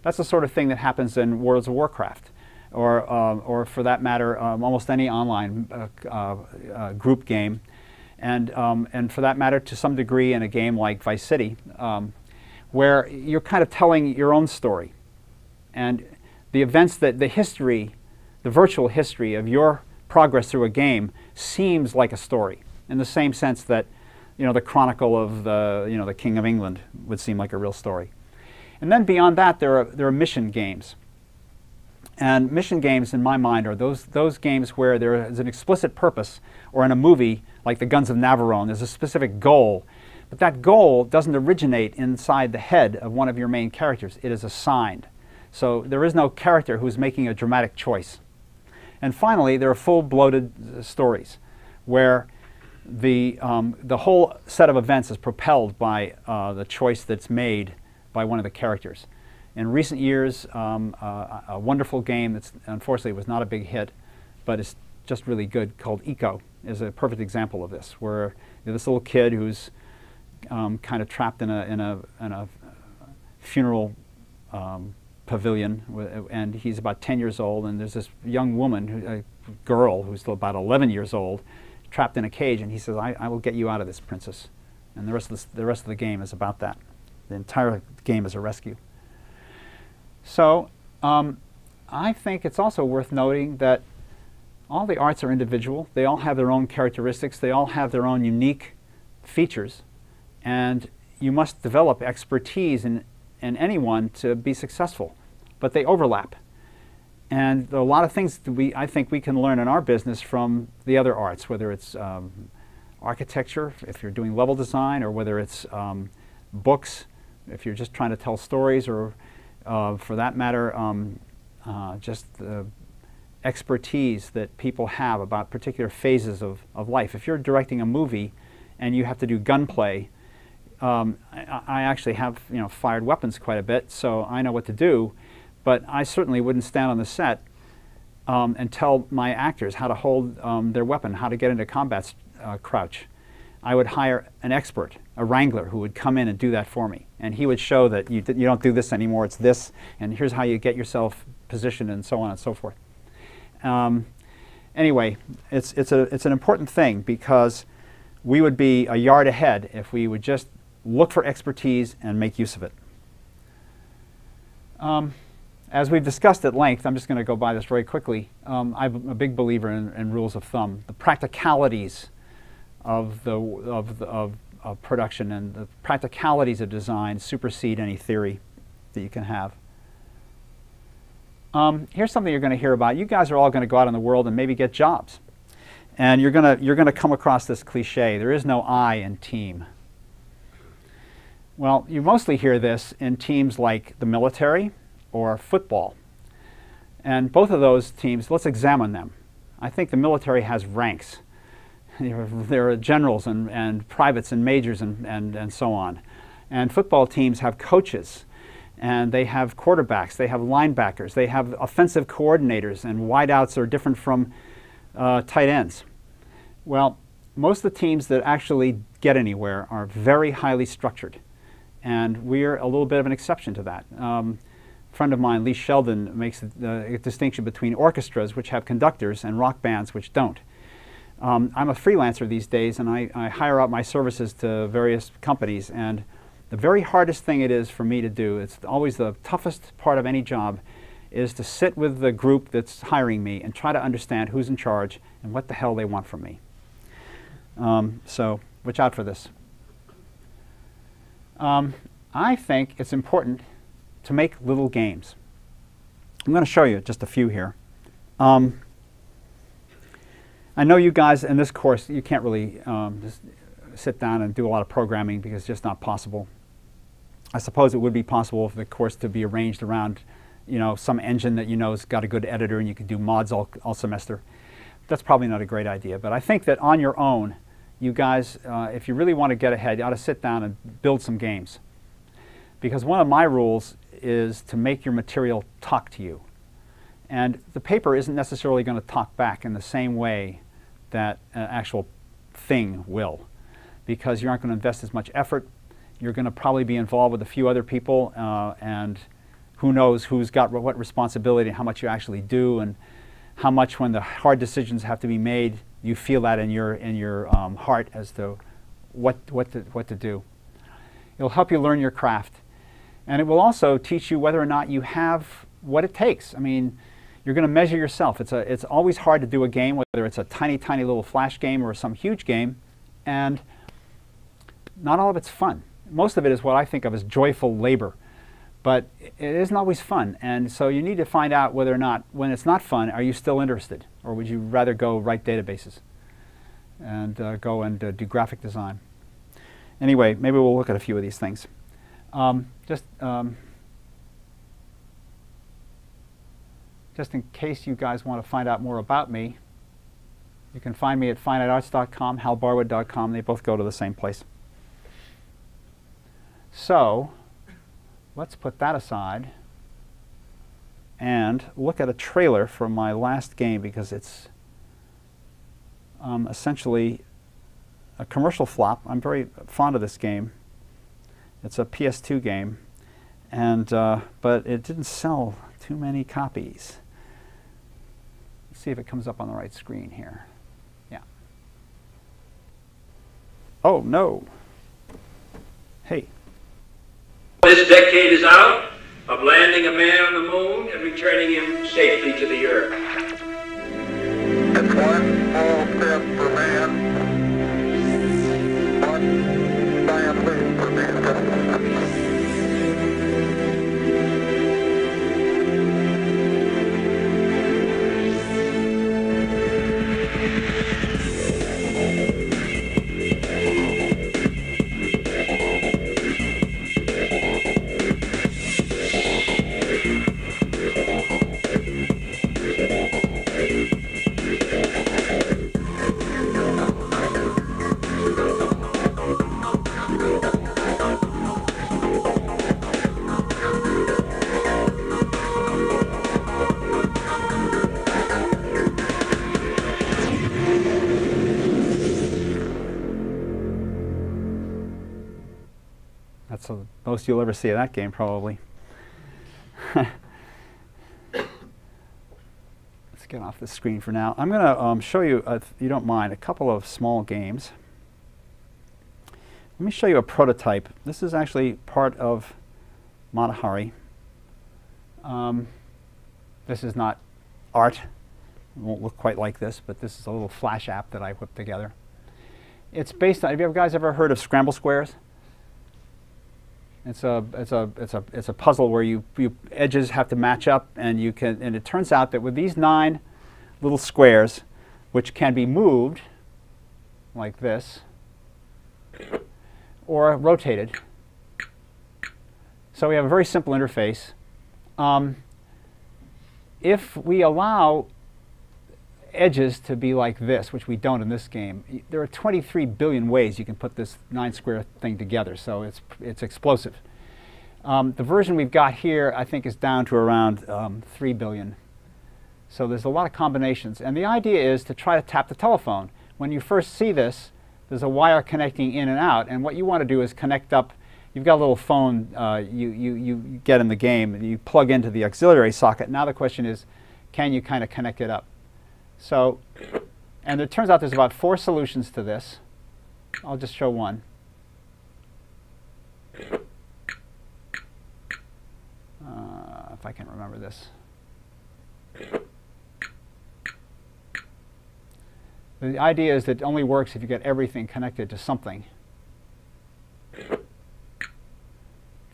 That's the sort of thing that happens in Worlds of Warcraft, or, um, or for that matter, um, almost any online uh, uh, uh, group game. And, um, and for that matter, to some degree, in a game like Vice City, um, where you're kind of telling your own story. And the events that the history, the virtual history of your progress through a game seems like a story in the same sense that you know the chronicle of the you know the king of England would seem like a real story. And then beyond that there are there are mission games. And mission games in my mind are those those games where there is an explicit purpose or in a movie like The Guns of Navarone there's a specific goal but that goal doesn't originate inside the head of one of your main characters it is assigned. So there is no character who's making a dramatic choice. And finally, there are full bloated uh, stories where the, um, the whole set of events is propelled by uh, the choice that's made by one of the characters. In recent years, um, uh, a wonderful game that's unfortunately was not a big hit, but is just really good called Ico is a perfect example of this, where you know, this little kid who's um, kind of trapped in a, in a, in a funeral um, pavilion, and he's about 10 years old, and there's this young woman, a girl who's about 11 years old, trapped in a cage, and he says, I, I will get you out of this, princess. And the rest, of this, the rest of the game is about that. The entire game is a rescue. So um, I think it's also worth noting that all the arts are individual. They all have their own characteristics. They all have their own unique features. And you must develop expertise in, in anyone to be successful. But they overlap. And a lot of things that we, I think we can learn in our business from the other arts, whether it's um, architecture, if you're doing level design, or whether it's um, books, if you're just trying to tell stories, or uh, for that matter, um, uh, just the expertise that people have about particular phases of, of life. If you're directing a movie and you have to do gunplay, um, I, I actually have you know fired weapons quite a bit, so I know what to do. But I certainly wouldn't stand on the set um, and tell my actors how to hold um, their weapon, how to get into combat uh, crouch. I would hire an expert, a wrangler, who would come in and do that for me, and he would show that you, you don't do this anymore. It's this, and here's how you get yourself positioned, and so on and so forth. Um, anyway, it's, it's, a, it's an important thing because we would be a yard ahead if we would just look for expertise and make use of it. Um, as we've discussed at length, I'm just going to go by this very quickly. Um, I'm a big believer in, in rules of thumb, the practicalities of the of, the, of, of production and the practicalities of design supersede any theory that you can have. Um, here's something you're going to hear about. You guys are all going to go out in the world and maybe get jobs. And you're going to, you're going to come across this cliche there is no I in team. Well, you mostly hear this in teams like the military or football. And both of those teams, let's examine them. I think the military has ranks. There are, generals and, and privates and majors and, and, and so on. And football teams have coaches and they have quarterbacks, they have linebackers, they have offensive coordinators, and wideouts are different from uh, tight ends. Well, most of the teams that actually get anywhere are very highly structured, and we're a little bit of an exception to that. Um, a friend of mine, Lee Sheldon, makes a, the distinction between orchestras, which have conductors, and rock bands, which don't. Um, I'm a freelancer these days, and I, I hire out my services to various companies. And the very hardest thing it is for me to do, it's always the toughest part of any job, is to sit with the group that's hiring me and try to understand who's in charge and what the hell they want from me. Um, so watch out for this. Um, I think it's important to make little games. I'm going to show you just a few here. Um, I know you guys in this course, you can't really um, just sit down and do a lot of programming because it's just not possible. I suppose it would be possible for the course to be arranged around you know, some engine that you know has got a good editor and you can do mods all, all semester. That's probably not a great idea. But I think that on your own, you guys, uh, if you really want to get ahead, you ought to sit down and build some games. Because one of my rules is to make your material talk to you. And the paper isn't necessarily going to talk back in the same way that an actual thing will. Because you aren't going to invest as much effort. You're going to probably be involved with a few other people uh, and who knows who's got what responsibility and how much you actually do and how much when the hard decisions have to be made you feel that in your in your um, heart as to what what to, what to do. It'll help you learn your craft. And it will also teach you whether or not you have what it takes. I mean you're going to measure yourself. It's a it's always hard to do a game whether it's a tiny tiny little flash game or some huge game and not all of it's fun. Most of it is what i think of as joyful labor but it isn't always fun. And so you need to find out whether or not, when it's not fun, are you still interested? Or would you rather go write databases and uh, go and uh, do graphic design? Anyway, maybe we'll look at a few of these things. Um, just, um, just in case you guys want to find out more about me, you can find me at finitearts.com, halbarwood.com. They both go to the same place. So, let's put that aside and look at a trailer from my last game because it's um, essentially a commercial flop. I'm very fond of this game. It's a PS2 game, and uh, but it didn't sell too many copies. Let's see if it comes up on the right screen here. Yeah. Oh no. Hey. This decade is out of landing a man on the moon and returning him safely to the earth. It's one small step for man, That's the most you'll ever see of that game, probably. Let's get off the screen for now. I'm going to um, show you, uh, if you don't mind, a couple of small games. Let me show you a prototype. This is actually part of Mata Hari. Um, this is not art. It won't look quite like this, but this is a little flash app that I whipped together. It's based on, have you guys ever heard of Scramble Squares? It's a it's a it's a it's a puzzle where you, you edges have to match up, and you can and it turns out that with these nine little squares, which can be moved like this, or rotated. So we have a very simple interface. Um, if we allow edges to be like this, which we don't in this game, there are 23 billion ways you can put this nine square thing together, so it's, it's explosive. Um, the version we've got here, I think, is down to around um, 3 billion. So there's a lot of combinations. And the idea is to try to tap the telephone. When you first see this, there's a wire connecting in and out, and what you want to do is connect up you've got a little phone uh, you, you, you get in the game and you plug into the auxiliary socket. Now the question is, can you kind of connect it up? So And it turns out there's about four solutions to this. I'll just show one. Uh, if I can remember this. The idea is that it only works if you get everything connected to something. Did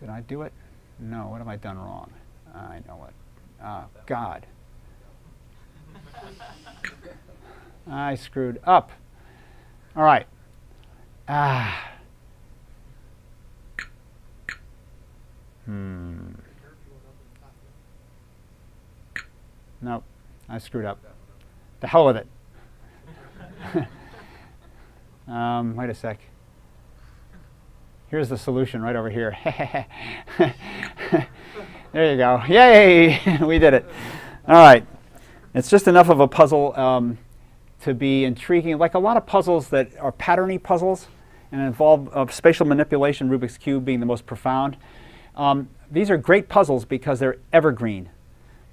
I do it? No, what have I done wrong? I know it. Oh, God. I screwed up. All right. Ah. Hmm. Nope. I screwed up. The hell with it. um, wait a sec. Here's the solution right over here. there you go. Yay! we did it. All right. It's just enough of a puzzle um, to be intriguing, like a lot of puzzles that are patterny puzzles and involve uh, spatial manipulation, Rubik's Cube being the most profound. Um, these are great puzzles because they're evergreen.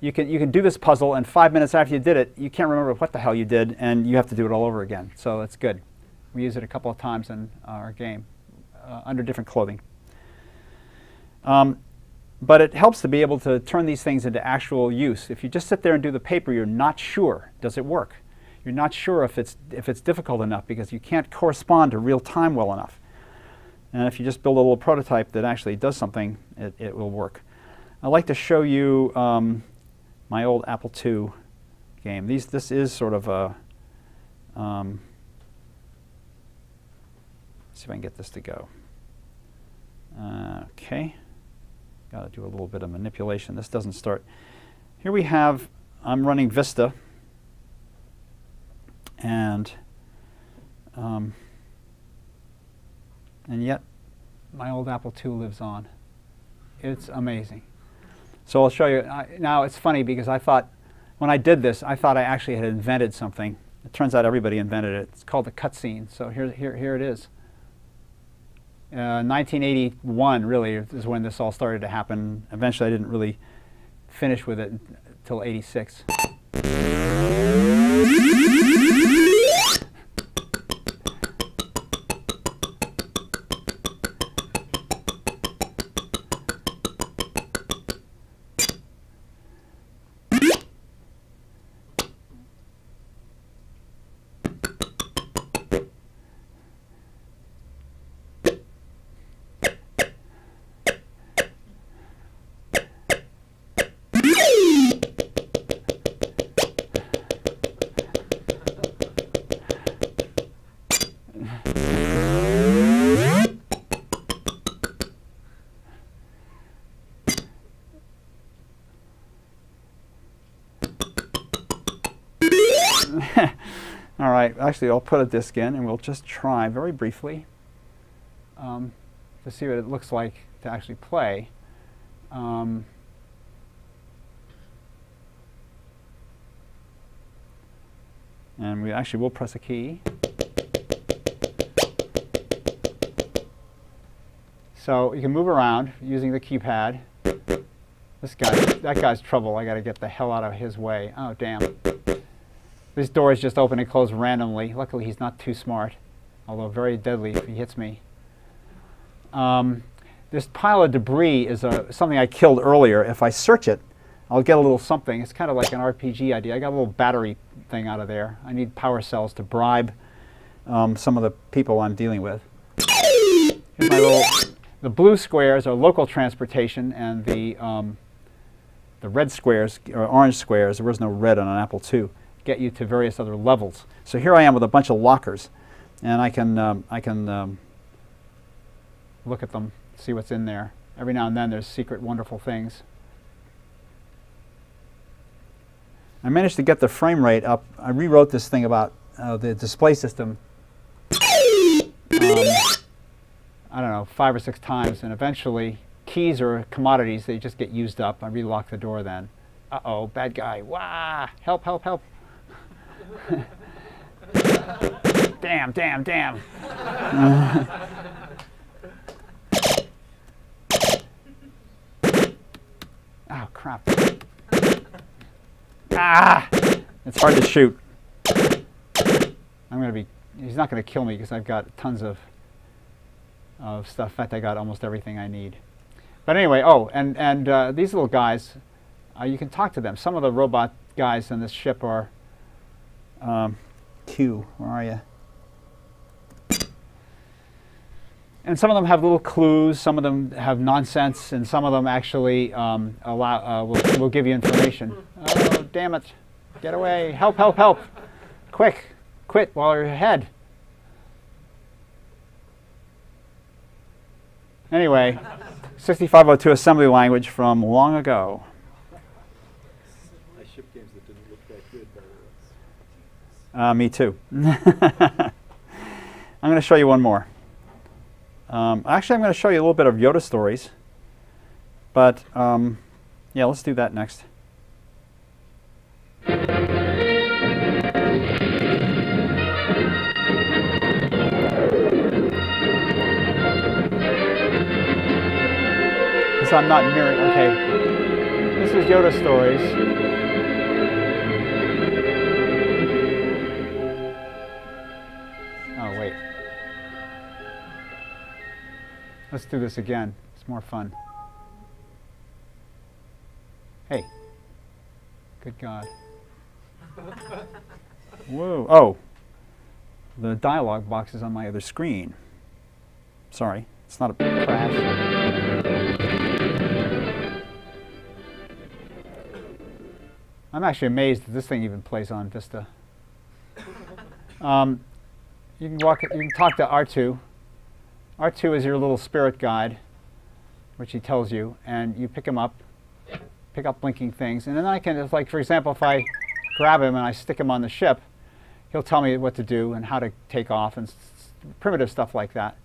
You can, you can do this puzzle, and five minutes after you did it, you can't remember what the hell you did, and you have to do it all over again. So that's good. We use it a couple of times in our game uh, under different clothing. Um, but it helps to be able to turn these things into actual use. If you just sit there and do the paper, you're not sure, does it work? You're not sure if it's, if it's difficult enough because you can't correspond to real time well enough. And if you just build a little prototype that actually does something, it, it will work. I'd like to show you um, my old Apple II game. These, this is sort of a, um, see if I can get this to go. Uh, okay, got to do a little bit of manipulation. This doesn't start. Here we have, I'm running Vista, and um, and yet my old Apple II lives on. It's amazing. So I'll show you. I, now it's funny because I thought, when I did this, I thought I actually had invented something. It turns out everybody invented it. It's called the cutscene. So here, here, here it is. Uh, 1981 really is when this all started to happen. Eventually I didn't really finish with it until 86. Actually I'll put a disc in and we'll just try very briefly um, to see what it looks like to actually play. Um, and we actually will press a key. So you can move around using the keypad. This guy, that guy's trouble. I got to get the hell out of his way. Oh, damn. These doors just open and close randomly. Luckily, he's not too smart, although very deadly if he hits me. Um, this pile of debris is a, something I killed earlier. If I search it, I'll get a little something. It's kind of like an RPG idea. I got a little battery thing out of there. I need power cells to bribe um, some of the people I'm dealing with. Little, the blue squares are local transportation, and the um, the red squares or orange squares. There was no red on an Apple II get you to various other levels. So here I am with a bunch of lockers, and I can, um, I can um, look at them, see what's in there. Every now and then there's secret wonderful things. I managed to get the frame rate up. I rewrote this thing about uh, the display system, um, I don't know, five or six times, and eventually keys are commodities. They just get used up. I relock the door then. Uh-oh, bad guy. Wah! Help, help, help. damn, damn, damn. oh, crap. Ah! It's hard to shoot. I'm going to be, he's not going to kill me because I've got tons of, of stuff. In fact, I got almost everything I need. But anyway, oh, and, and uh, these little guys, uh, you can talk to them. Some of the robot guys on this ship are, um, Q, where are you? and some of them have little clues, some of them have nonsense, and some of them actually um, allow, uh, will, will give you information. Oh, damn it. Get away. Help, help, help. Quick. Quit while you're ahead. Anyway, 6502 assembly language from long ago. I ship games that didn't look that good, Uh, me too. I'm going to show you one more. Um, actually, I'm going to show you a little bit of Yoda stories. But um, yeah, let's do that next. I'm not mirroring. Okay. This is Yoda stories. Let's do this again. It's more fun. Hey. Good God. Whoa. Oh. The dialog box is on my other screen. Sorry. It's not a crash. I'm actually amazed that this thing even plays on Vista. Um, you can walk. You can talk to R2. R2 is your little spirit guide, which he tells you, and you pick him up, pick up blinking things, and then I can, like for example, if I grab him and I stick him on the ship, he'll tell me what to do and how to take off and primitive stuff like that.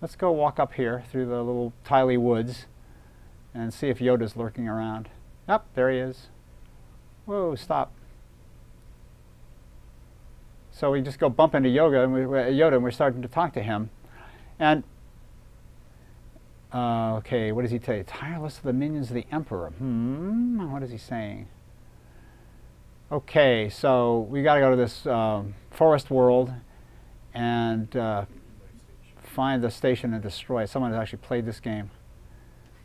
Let's go walk up here through the little tiley woods and see if Yoda's lurking around. Yep, there he is. Whoa, stop. So we just go bump into Yoga and we, we- Yoda and we're starting to talk to him. And, uh, okay, what does he tell you? Tireless of the minions of the Emperor. Hmm, what is he saying? Okay, so we got to go to this um, forest world and uh, find the station and destroy it. Someone has actually played this game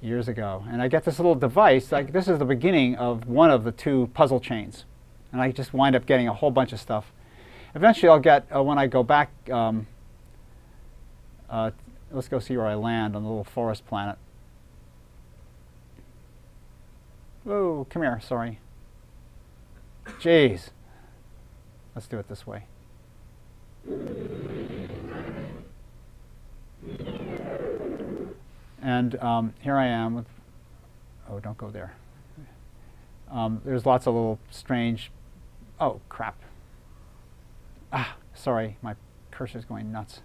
years ago. And I get this little device, like this is the beginning of one of the two puzzle chains. And I just wind up getting a whole bunch of stuff. Eventually I'll get, uh, when I go back, um, uh, let's go see where I land on the little forest planet. Oh, come here, sorry. Jeez. Let's do it this way. And um, here I am with, oh, don't go there. Um, there's lots of little strange, oh, crap. Ah, sorry, my cursor's going nuts.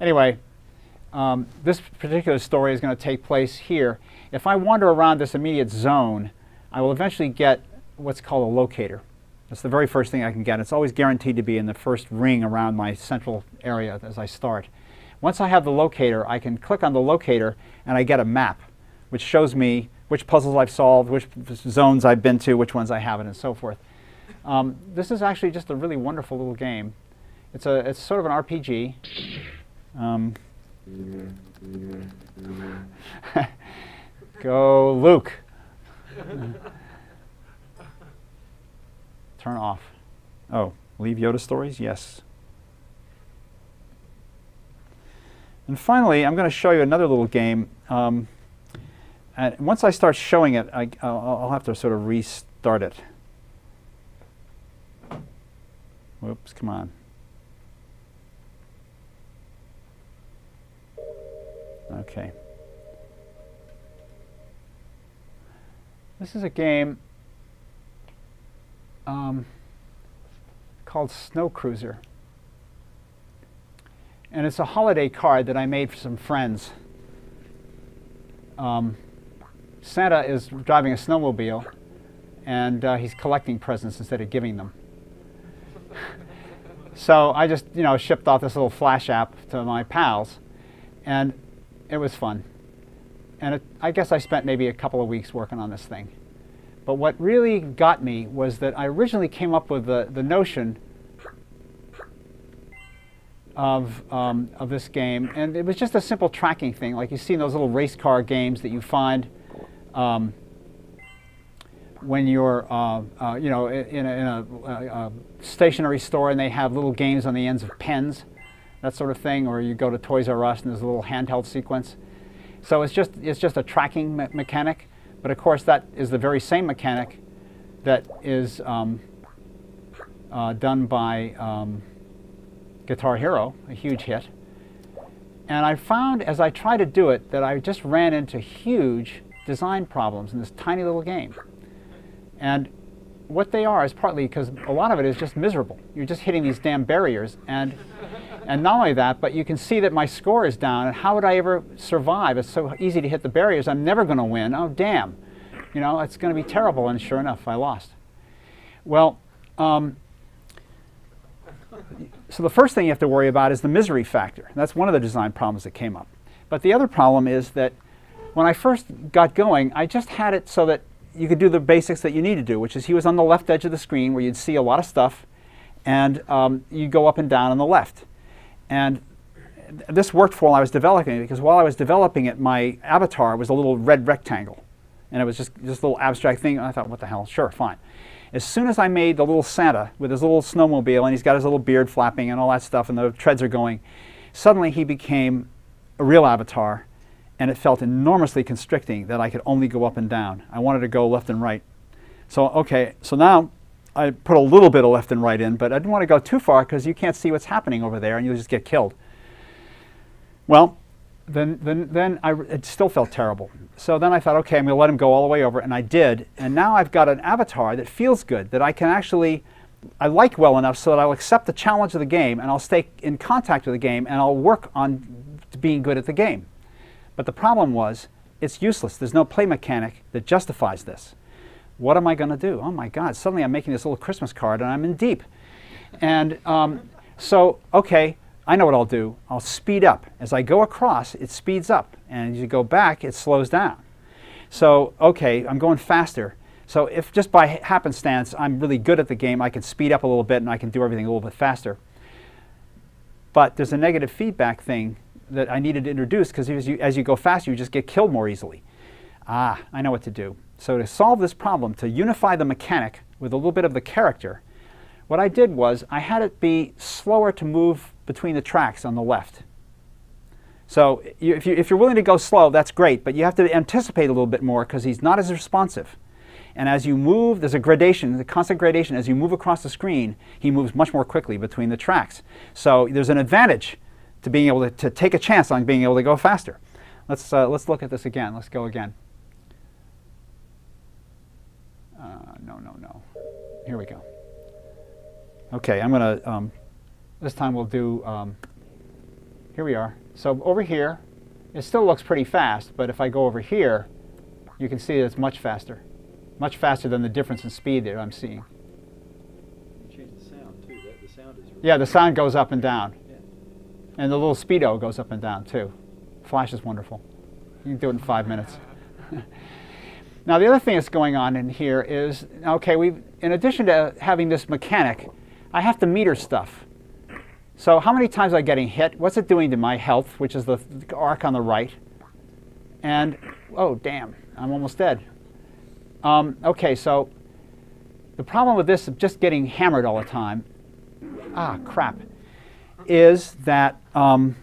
Anyway, um, this particular story is going to take place here. If I wander around this immediate zone, I will eventually get what's called a locator. That's the very first thing I can get. It's always guaranteed to be in the first ring around my central area as I start. Once I have the locator, I can click on the locator and I get a map, which shows me which puzzles I've solved, which zones I've been to, which ones I haven't, and so forth. Um, this is actually just a really wonderful little game. It's a it's sort of an RPG. Um, go, Luke. Turn off. Oh, leave Yoda stories? Yes. And finally, I'm going to show you another little game. Um, and once I start showing it, I, will I'll have to sort of restart it. Whoops, come on. Okay. This is a game um, called Snow Cruiser. And it's a holiday card that I made for some friends. Um, Santa is driving a snowmobile and uh, he's collecting presents instead of giving them. so I just, you know, shipped off this little flash app to my pals and it was fun. And it, I guess I spent maybe a couple of weeks working on this thing. But what really got me was that I originally came up with the, the notion of, um, of this game, and it was just a simple tracking thing, like you see in those little race car games that you find um, when you're, uh, uh, you know, in, a, in a, a, a stationery store and they have little games on the ends of pens, that sort of thing, or you go to Toys R Us and there's a little handheld sequence. So it's just, it's just a tracking me- mechanic, but of course that is the very same mechanic that is um, uh, done by um, Guitar Hero, a huge hit. And I found as I tried to do it that I just ran into huge design problems in this tiny little game. And what they are is partly because a lot of it is just miserable. You're just hitting these damn barriers. And, and not only that, but you can see that my score is down. And how would I ever survive? It's so easy to hit the barriers. I'm never going to win. Oh, damn. You know, it's going to be terrible. And sure enough, I lost. Well, um, so the first thing you have to worry about is the misery factor. That's one of the design problems that came up. But the other problem is that when I first got going, I just had it so that you could do the basics that you need to do, which is he was on the left edge of the screen where you'd see a lot of stuff, and um, you go up and down on the left. And this worked for while I was developing it because while I was developing it, my avatar was a little red rectangle, and it was just just a little abstract thing. And I thought, what the hell? Sure, fine. As soon as I made the little Santa with his little snowmobile and he's got his little beard flapping and all that stuff, and the treads are going, suddenly he became a real avatar and it felt enormously constricting that I could only go up and down. I wanted to go left and right. So, okay, so now I put a little bit of left and right in, but I didn't want to go too far because you can't see what's happening over there and you'll just get killed. Well, then, then, then I, it still felt terrible. So then I thought, okay, I'm going to let him go all the way over, and I did. And now I've got an avatar that feels good, that I can actually, I like well enough so that I'll accept the challenge of the game and I'll stay in contact with the game and I'll work on being good at the game. But the problem was, it's useless. There's no play mechanic that justifies this. What am I going to do? Oh my God, suddenly I'm making this little Christmas card and I'm in deep. And um, so, okay, I know what I'll do. I'll speed up. As I go across, it speeds up. And as you go back, it slows down. So, okay, I'm going faster. So if just by happenstance I'm really good at the game, I can speed up a little bit and I can do everything a little bit faster. But there's a negative feedback thing that I needed to introduce because as you, as you go faster, you just get killed more easily. Ah, I know what to do. So to solve this problem, to unify the mechanic with a little bit of the character, what I did was I had it be slower to move between the tracks on the left. So if, you, if you're willing to go slow, that's great, but you have to anticipate a little bit more because he's not as responsive. And as you move, there's a gradation, a constant gradation. As you move across the screen, he moves much more quickly between the tracks. So there's an advantage to being able to, to take a chance on being able to go faster. Let's, uh, let's look at this again. Let's go again. Uh, no, no, no. Here we go. Okay, I'm going to, um, this time we'll do, um, here we are. So over here, it still looks pretty fast, but if I go over here, you can see that it's much faster. Much faster than the difference in speed that I'm seeing. You Change the sound too. The sound is Yeah, the sound goes up and down. And the little speedo goes up and down too. Flash is wonderful. You can do it in five minutes. now the other thing that's going on in here is, okay, we in addition to having this mechanic, I have to meter stuff. So how many times am I getting hit? What's it doing to my health, which is the arc on the right? And, oh damn, I'm almost dead. Um, okay, so the problem with this of just getting hammered all the time, ah, crap, is that um,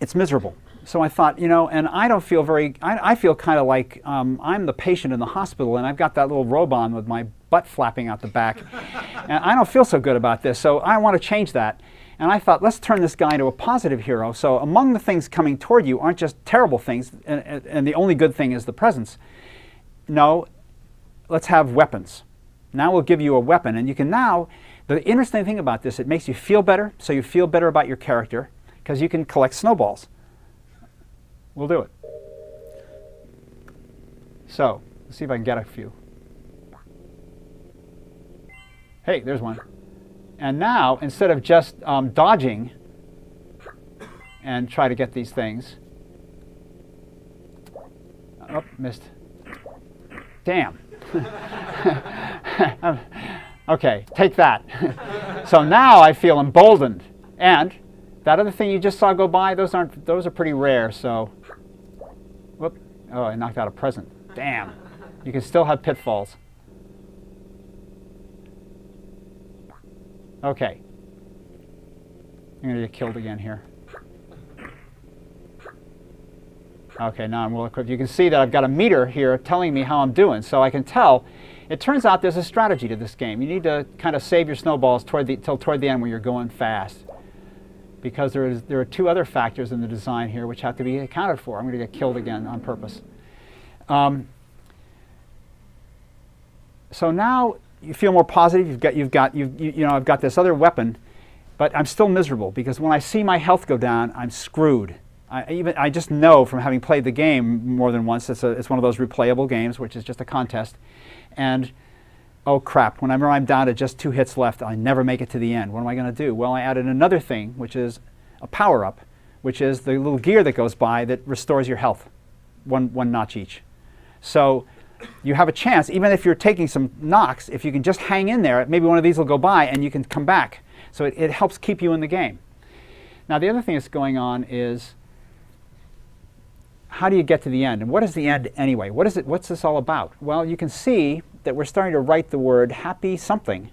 it's miserable. So I thought, you know, and I don't feel very, I, I feel kind of like um, I'm the patient in the hospital and I've got that little robe on with my butt flapping out the back. and I don't feel so good about this, so I want to change that. And I thought, let's turn this guy into a positive hero. So among the things coming toward you aren't just terrible things, and, and the only good thing is the presence. No, let's have weapons. Now we'll give you a weapon, and you can now the interesting thing about this, it makes you feel better, so you feel better about your character, because you can collect snowballs. We'll do it. So, let's see if I can get a few. Hey, there's one. And now, instead of just um, dodging and try to get these things, oh, missed. Damn. Okay, take that. so now I feel emboldened. And That other thing you just saw go by, those aren't those are pretty rare. So! Oh, I knocked out a present. Damn. You can still have pitfalls. Okay. I'm gonna get killed again here. Okay, now I'm well equipped. You can see that I've got a meter here telling me how I'm doing, so I can tell. It turns out there's a strategy to this game. You need to kind of save your snowballs toward the, till toward the end when you're going fast. Because there, is, there are two other factors in the design here which have to be accounted for. I'm going to get killed again on purpose. Um, so now you feel more positive. You've got, you've got, you've, you, you know, I've got this other weapon, but I'm still miserable because when I see my health go down, I'm screwed. I, even, I just know from having played the game more than once, it's, a, it's one of those replayable games, which is just a contest. And oh crap, whenever I'm down to just two hits left, I never make it to the end. What am I going to do? Well, I added another thing, which is a power up, which is the little gear that goes by that restores your health, one, one notch each. So you have a chance, even if you're taking some knocks, if you can just hang in there, maybe one of these will go by and you can come back. So it, it helps keep you in the game. Now, the other thing that's going on is how do you get to the end? And what is the end anyway? What is it, what's this all about? Well, you can see that we're starting to write the word happy something.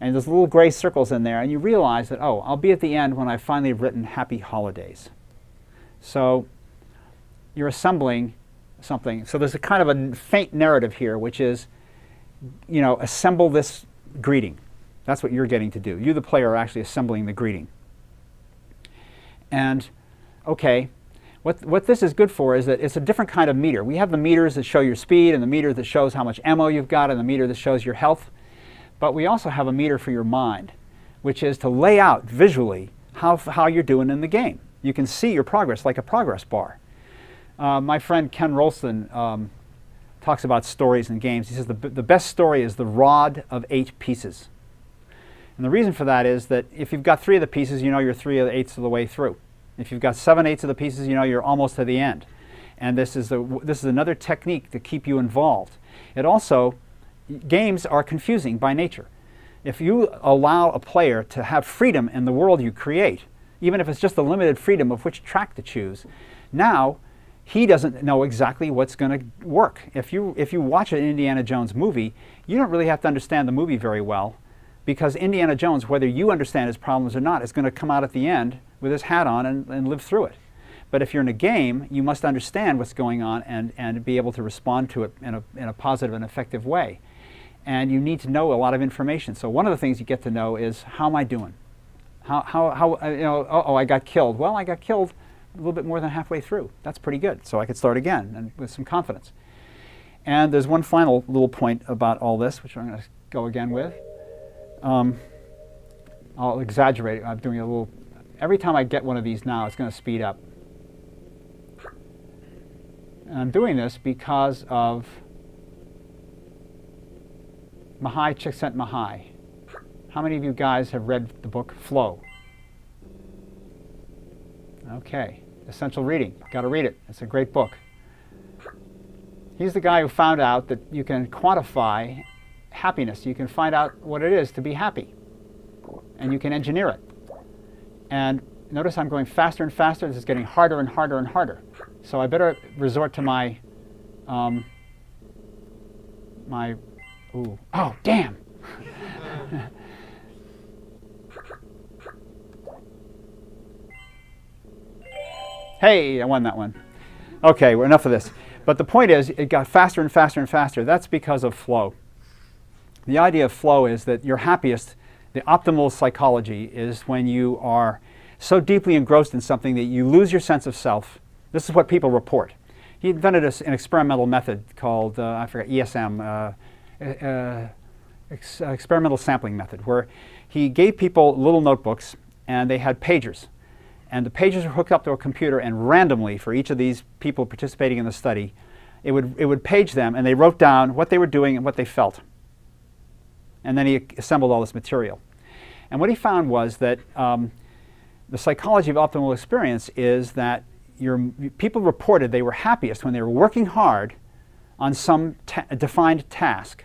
And there's little gray circles in there, and you realize that, oh, I'll be at the end when I've finally written happy holidays. So you're assembling something. So there's a kind of a faint narrative here, which is, you know, assemble this greeting. That's what you're getting to do. You, the player, are actually assembling the greeting. And, okay, what, what this is good for is that it's a different kind of meter. We have the meters that show your speed and the meter that shows how much ammo you've got and the meter that shows your health. But we also have a meter for your mind, which is to lay out visually how, how you're doing in the game. You can see your progress like a progress bar. Uh, my friend Ken Rolston um, talks about stories in games. He says the, the best story is the rod of eight pieces. And the reason for that is that if you've got three of the pieces, you know you're three of the eighths of the way through. If you've got seven eighths of the pieces, you know you're almost to the end. And this is, this is another technique to keep you involved. It also, games are confusing by nature. If you allow a player to have freedom in the world you create, even if it's just a limited freedom of which track to choose, now he doesn't know exactly what's going to work. If you, if you watch an Indiana Jones movie, you don't really have to understand the movie very well because Indiana Jones, whether you understand his problems or not, is going to come out at the end with his hat on and, and live through it. But if you're in a game, you must understand what's going on and, and be able to respond to it in a, in a positive and effective way. And you need to know a lot of information. So one of the things you get to know is how am I doing? How, how, how uh, you know, oh, oh, I got killed. Well, I got killed a little bit more than halfway through. That's pretty good. So I could start again and with some confidence. And there's one final little point about all this, which I'm going to go again with. Um, I'll exaggerate. I'm doing a little every time I get one of these now, it's going to speed up. And I'm doing this because of Mihaly Csikszentmihalyi. How many of you guys have read the book Flow? Okay, essential reading. Got to read it. It's a great book. He's the guy who found out that you can quantify happiness. You can find out what it is to be happy, and you can engineer it. And notice I'm going faster and faster. This is getting harder and harder and harder. So I better resort to my, um, my, ooh, oh, damn. hey, I won that one. Okay, well, enough of this. But the point is, it got faster and faster and faster. That's because of flow. The idea of flow is that you're happiest the optimal psychology is when you are so deeply engrossed in something that you lose your sense of self. This is what people report. He invented a, an experimental method called, uh, I forget, ESM, uh, uh, ex experimental sampling method, where he gave people little notebooks and they had pagers. And the pagers were hooked up to a computer, and randomly, for each of these people participating in the study, it would, it would page them, and they wrote down what they were doing and what they felt. And then he assembled all this material. And what he found was that um, the psychology of optimal experience is that your, people reported they were happiest when they were working hard on some ta defined task.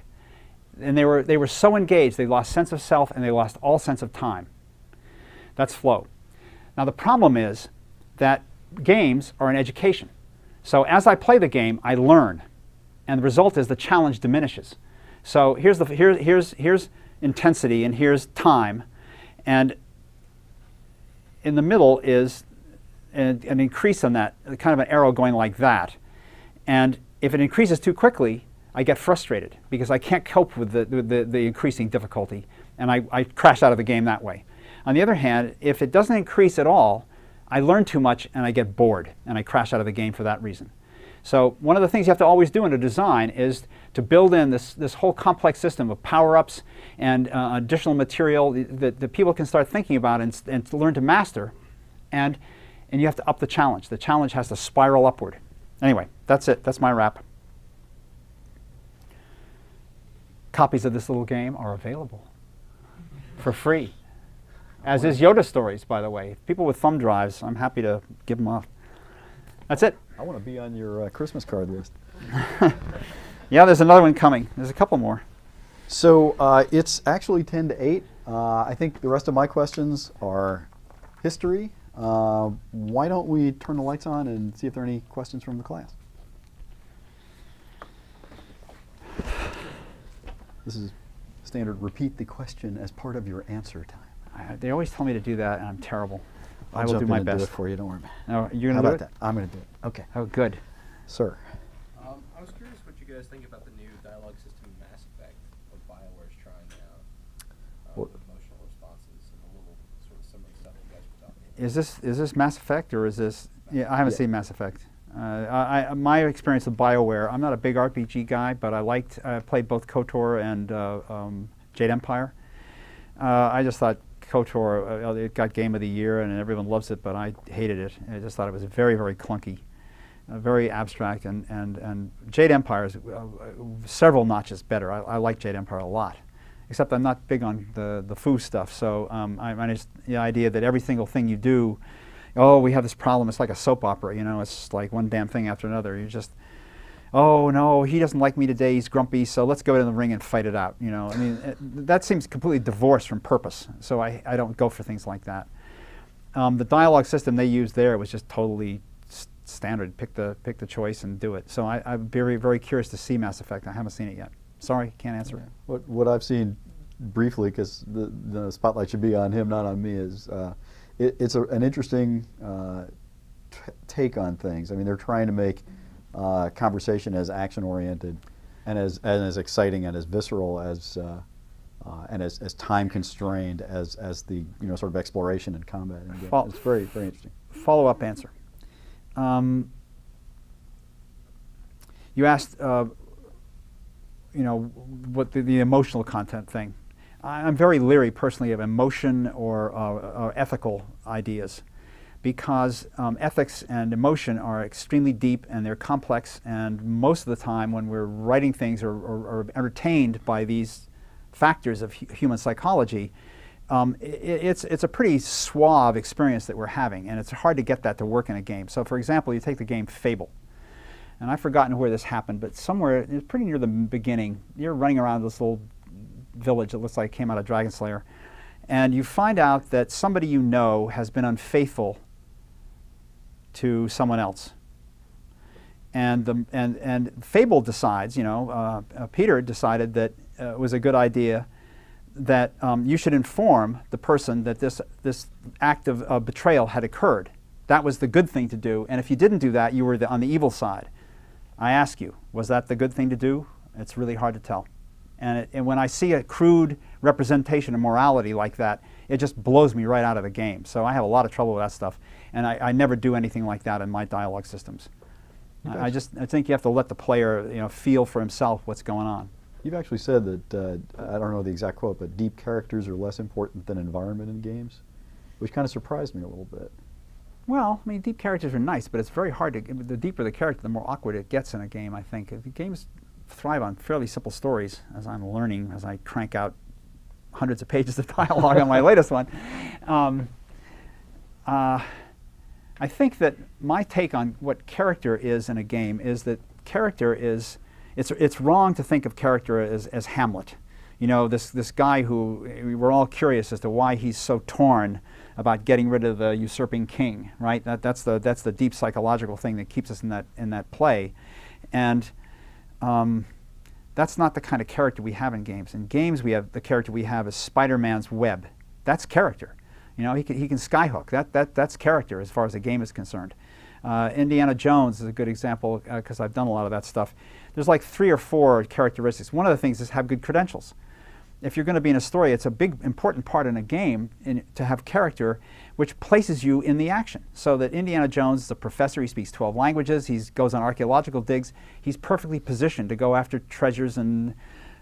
And they were, they were so engaged, they lost sense of self and they lost all sense of time. That's flow. Now, the problem is that games are an education. So, as I play the game, I learn. And the result is the challenge diminishes. So, here's, the, here, here's, here's intensity and here's time. And in the middle is an, an increase on that, kind of an arrow going like that. And if it increases too quickly, I get frustrated because I can't cope with the, with the, the increasing difficulty and I, I crash out of the game that way. On the other hand, if it doesn't increase at all, I learn too much and I get bored and I crash out of the game for that reason. So one of the things you have to always do in a design is to build in this, this whole complex system of power-ups and uh, additional material that, that people can start thinking about and, and to learn to master. And, and you have to up the challenge. The challenge has to spiral upward. Anyway, that's it. That's my wrap. Copies of this little game are available for free, as is Yoda Stories, by the way. People with thumb drives, I'm happy to give them off. That's it. I want to be on your uh, Christmas card list. Yeah, there's another one coming. There's a couple more. So uh, it's actually 10 to 8. Uh, I think the rest of my questions are history. Uh, why don't we turn the lights on and see if there are any questions from the class? This is standard repeat the question as part of your answer time. I, they always tell me to do that, and I'm terrible. I'll I will do my best do it for you. Don't worry. No, you're gonna do about it. that? I'm going to do it. Okay. Oh, good. Sir. Um, I was curious what you guys think about the new dialogue system Mass Effect, what BioWare's trying now. Um, What- with emotional responses and a little sort of similar stuff you guys were talking about. Is this is this Mass Effect or is this? Yeah, I haven't Yeah. seen Mass Effect. Uh, I, I, my experience with Bioware, I'm not a big RPG guy, but I liked. I played both KOTOR and uh, um, Jade Empire. Uh, I just thought KOTOR uh, it got Game of the Year and everyone loves it, but I hated it. I just thought it was very very clunky, uh, very abstract, and and and Jade Empire is uh, several notches better. I, I like Jade Empire a lot except I'm not big on the, the foo stuff. So um, I, just the idea that every single thing you do, oh, we have this problem. It's like a soap opera, you know. It's like one damn thing after another. You just, oh no, he doesn't like me today. He's grumpy. So let's go in the ring and fight it out. You know, I mean, it, that seems completely divorced from purpose. So I, I don't go for things like that. Um, the dialogue system they used there was just totally standard. Pick the pick the choice and do it. So I, I'm very very curious to see Mass Effect. I haven't seen it yet. Sorry, can't answer it. What, what I've seen briefly, because the, the spotlight should be on him, not on me, is uh, it, it's a, an interesting uh, t- take on things. I mean, they're trying to make uh, conversation as action oriented and as, and as exciting and as visceral as uh, uh, and as, as time constrained as, as the you know sort of exploration and combat. game. It's very very interesting. follow-up answer. Um, you asked, uh, you know, what the, the emotional content thing. I'm very leery personally of emotion or, uh, or ethical ideas because um, ethics and emotion are extremely deep and they're complex and most of the time when we're writing things or, or, or entertained by these factors of hu- human psychology, um, i- i- it's, it's a pretty suave experience that we're having, and it's hard to get that to work in a game. So, for example, you take the game Fable, and I've forgotten where this happened, but somewhere, it's pretty near the beginning, you're running around this little village that looks like it came out of Dragonslayer, and you find out that somebody you know has been unfaithful to someone else. And, the, and, and Fable decides, you know, uh, uh, Peter decided that uh, it was a good idea that um, you should inform the person that this, this act of uh, betrayal had occurred. That was the good thing to do. And if you didn't do that, you were the, on the evil side. I ask you, was that the good thing to do? It's really hard to tell. And, it, and when I see a crude representation of morality like that, it just blows me right out of the game. So I have a lot of trouble with that stuff. And I, I never do anything like that in my dialogue systems. I, I just I think you have to let the player you know, feel for himself what's going on. You've actually said that uh, I don't know the exact quote, but deep characters are less important than environment in games, which kind of surprised me a little bit. Well, I mean, deep characters are nice, but it's very hard to. The deeper the character, the more awkward it gets in a game. I think the games thrive on fairly simple stories, as I'm learning as I crank out hundreds of pages of dialogue on my latest one. Um, uh, I think that my take on what character is in a game is that character is. It's, it's wrong to think of character as, as Hamlet. You know, this, this guy who we're all curious as to why he's so torn about getting rid of the usurping king, right? That, that's, the, that's the deep psychological thing that keeps us in that, in that play. And um, that's not the kind of character we have in games. In games, we have the character we have is Spider-Man's web. That's character. You know, he can, he can skyhook. That, that, that's character as far as the game is concerned. Uh, Indiana Jones is a good example because uh, I've done a lot of that stuff. There's like three or four characteristics. One of the things is have good credentials if you're going to be in a story, it's a big important part in a game in, to have character which places you in the action. So that Indiana Jones is a professor, he speaks 12 languages, he goes on archaeological digs, he's perfectly positioned to go after treasures and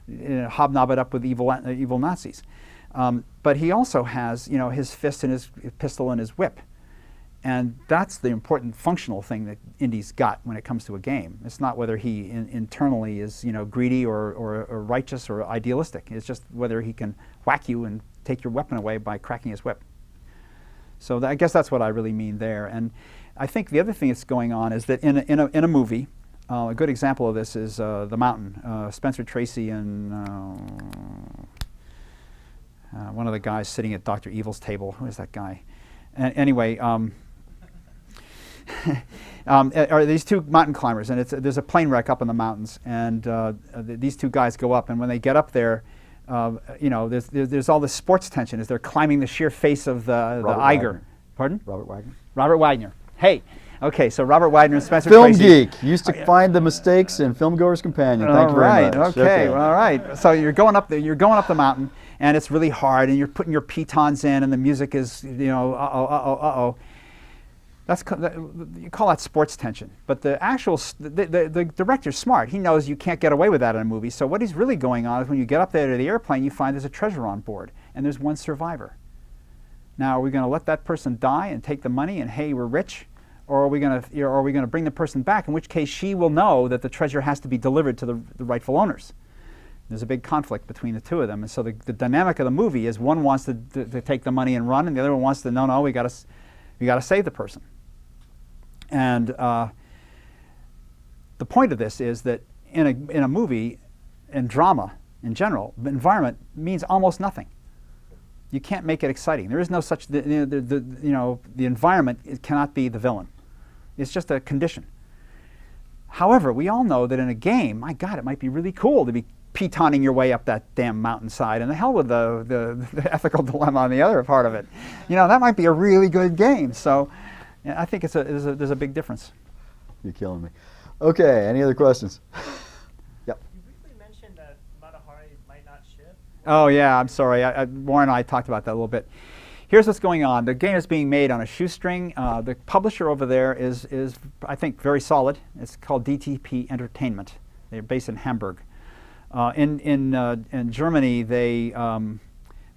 you know, hobnob it up with evil, uh, evil Nazis. Um, but he also has you know, his fist and his pistol and his whip. And that's the important functional thing that Indy's got when it comes to a game. It's not whether he in, internally is you know greedy or, or, or, righteous or idealistic. It's just whether he can whack you and take your weapon away by cracking his whip. So I guess that's what I really mean there. And I think the other thing that's going on is that in a, in a, in a movie, uh, a good example of this is uh, The Mountain. Uh, Spencer Tracy and uh, uh, one of the guys sitting at Dr. Evil's table. Who is that guy? anyway, um, um, are these two mountain climbers, and it's there's a plane wreck up in the mountains, and uh, th these two guys go up, and when they get up there, uh, you know, there's, there's, all this sports tension as they're climbing the sheer face of the, the Eiger. Wagner. Pardon? Robert Wagner. Robert Wagner. Hey, okay, so Robert Wagner and Spencer Film Tracy. geek used to find the mistakes in Filmgoer's Companion. Thank all you very right, much. Okay, okay, all right. So you're going up the, you're going up the mountain, and it's really hard, and you're putting your pitons in, and the music is, you know, uh oh, uh oh, uh oh that's you call that sports tension. But the actual the, the, the, director's smart. He knows you can't get away with that in a movie. So what he's really going on is when you get up there to the airplane, you find there's a treasure on board, and there's one survivor. Now, are we going to let that person die and take the money and hey, we're rich, or are we going to are we going to bring the person back? In which case, she will know that the treasure has to be delivered to the, the rightful owners. There's a big conflict between the two of them, and so the, the dynamic of the movie is one wants to, to, to take the money and run, and the other one wants to no, no, we got to we got to save the person. And uh, the point of this is that in a, in a movie, in drama in general, the environment means almost nothing. You can't make it exciting. There is no such, the, the, the, you know, the environment it cannot be the villain. It's just a condition. However, we all know that in a game, my God, it might be really cool to be pitoning your way up that damn mountainside, and the hell with the, the, the ethical dilemma on the other part of it. You know, that might be a really good game. So yeah, I think it's a, there's, a, there's a big difference. You're killing me. Okay, any other questions? yep. You briefly mentioned that Mata Hari might not ship. Oh yeah, I'm sorry. I, I, Warren and I talked about that a little bit. Here's what's going on. The game is being made on a shoestring. Uh, the publisher over there is, is, I think, very solid. It's called DTP Entertainment. They're based in Hamburg. Uh, in, in, uh, in Germany, they, um,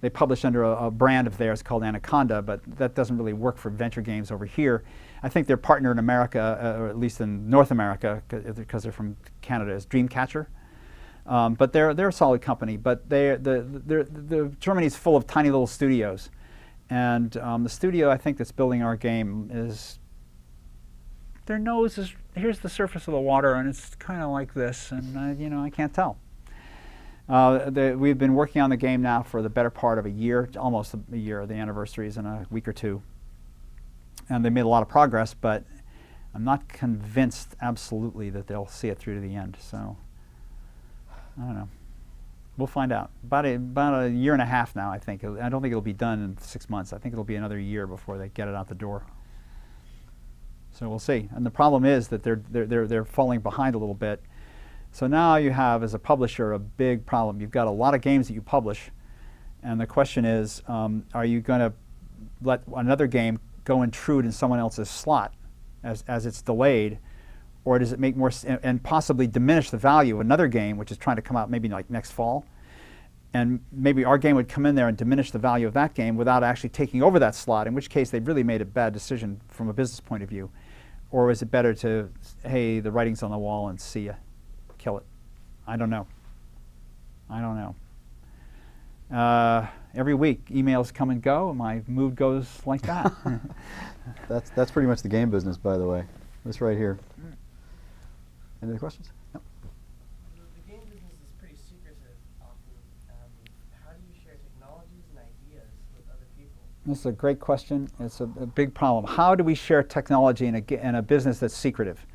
they publish under a, a, brand of theirs called Anaconda, but that doesn't really work for venture games over here. I think their partner in America, uh, or at least in North America, because they're from Canada, is Dreamcatcher. Um, but they're, they're a solid company. But they the, the, the, Germany is full of tiny little studios. And um, the studio I think that's building our game is, their nose is, here's the surface of the water, and it's kind of like this, and uh, you know, I can't tell. Uh, the, we've been working on the game now for the better part of a year, almost a year. The anniversary is in a week or two. And they made a lot of progress, but I'm not convinced absolutely that they'll see it through to the end. So, I don't know. We'll find out. About a, about a year and a half now, I think. I don't think it'll be done in six months. I think it'll be another year before they get it out the door. So we'll see. And the problem is that they're, they're, they're, they're falling behind a little bit so now you have, as a publisher, a big problem. You've got a lot of games that you publish, and the question is, um, are you going to let another game go intrude in someone else's slot as, as it's delayed, or does it make more, and possibly diminish the value of another game, which is trying to come out maybe like next fall? And maybe our game would come in there and diminish the value of that game without actually taking over that slot, in which case they've really made a bad decision from a business point of view. Or is it better to, hey, the writing's on the wall and see ya? kill it. I don't know. I don't know. Uh, every week, emails come and go, and my mood goes like that. that's, that's pretty much the game business, by the way. This right here. Any other questions? No. Game business is pretty secretive um, how do you share technologies and ideas with other people? That's a great question. It's a, a big problem. How do we share technology in a, in a business that's secretive?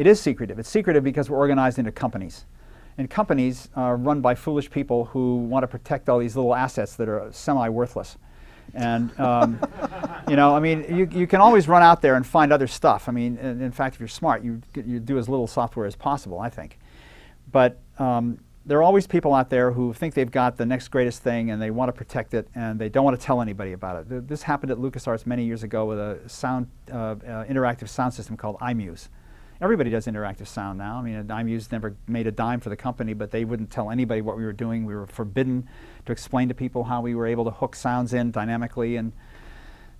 It is secretive. It's secretive because we're organized into companies. And companies are run by foolish people who want to protect all these little assets that are semi worthless. And, um, you know, I mean, you, you can always run out there and find other stuff. I mean, in, in fact, if you're smart, you, you do as little software as possible, I think. But um, there are always people out there who think they've got the next greatest thing and they want to protect it and they don't want to tell anybody about it. This happened at LucasArts many years ago with a sound, uh, uh, interactive sound system called iMuse. Everybody does interactive sound now. I mean, iMuse never made a dime for the company, but they wouldn't tell anybody what we were doing. We were forbidden to explain to people how we were able to hook sounds in dynamically and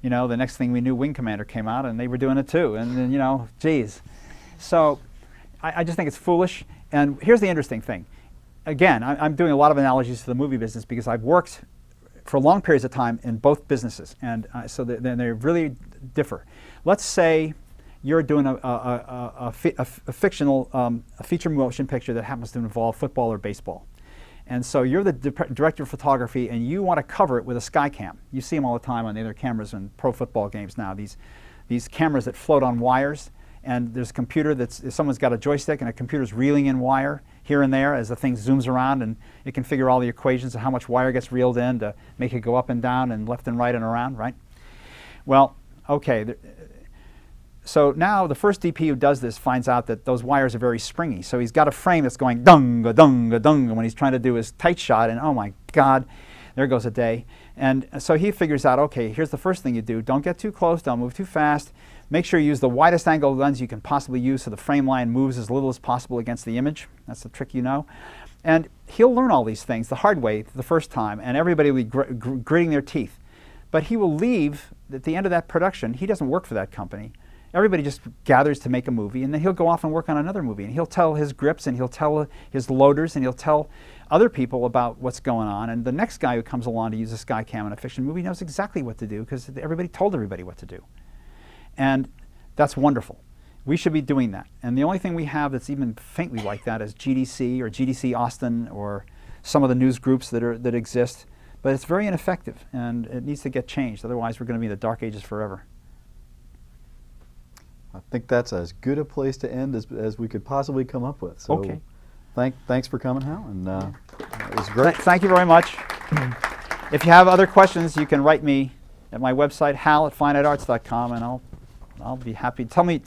you know, the next thing we knew, Wing Commander came out, and they were doing it too. And then, you know, geez. So, I, I just think it's foolish. And here's the interesting thing. Again, I, I'm doing a lot of analogies to the movie business because I've worked for long periods of time in both businesses, and uh, so they they really differ. Let's say you're doing a, a, a, fi- a fictional um, feature motion picture that happens to involve football or baseball. And so you're the dip- director of photography and you want to cover it with a Skycam. You see them all the time on the other cameras in pro football games now. These, these cameras that float on wires and there's a computer that's, someone's got a joystick and a computer's reeling in wire here and there as the thing zooms around and it can figure all the equations of how much wire gets reeled in to make it go up and down and left and right and around, right? Well, okay. So now the first DP who does this finds out that those wires are very springy. So he's got a frame that's going dunga, dunga, dunga when he's trying to do his tight shot, and oh my God, there goes a day. And so he figures out, okay, here's the first thing you do: don't get too close, don't move too fast. Make sure you use the widest angle lens you can possibly use so the frame line moves as little as possible against the image. That's the trick you know. And he'll learn all these things the hard way the first time, and everybody will be gr- gr- gritting their teeth. But he will leave at the end of that production. He doesn't work for that company. Everybody just gathers to make a movie, and then he'll go off and work on another movie. And he'll tell his grips, and he'll tell his loaders, and he'll tell other people about what's going on. And the next guy who comes along to use a sky cam in a fiction movie knows exactly what to do because everybody told everybody what to do. And that's wonderful. We should be doing that. And the only thing we have that's even faintly like that is GDC or GDC Austin or some of the news groups that, are, that exist. But it's very ineffective and it needs to get changed. Otherwise, we're going to be in the dark ages forever. I think that's as good a place to end as, as we could possibly come up with. So Okay. Thank, thanks for coming, Hal, and uh, it was great. thank you very much. if you have other questions, you can write me at my website, hal at finitearts.com, and I'll, I'll be happy. To tell me,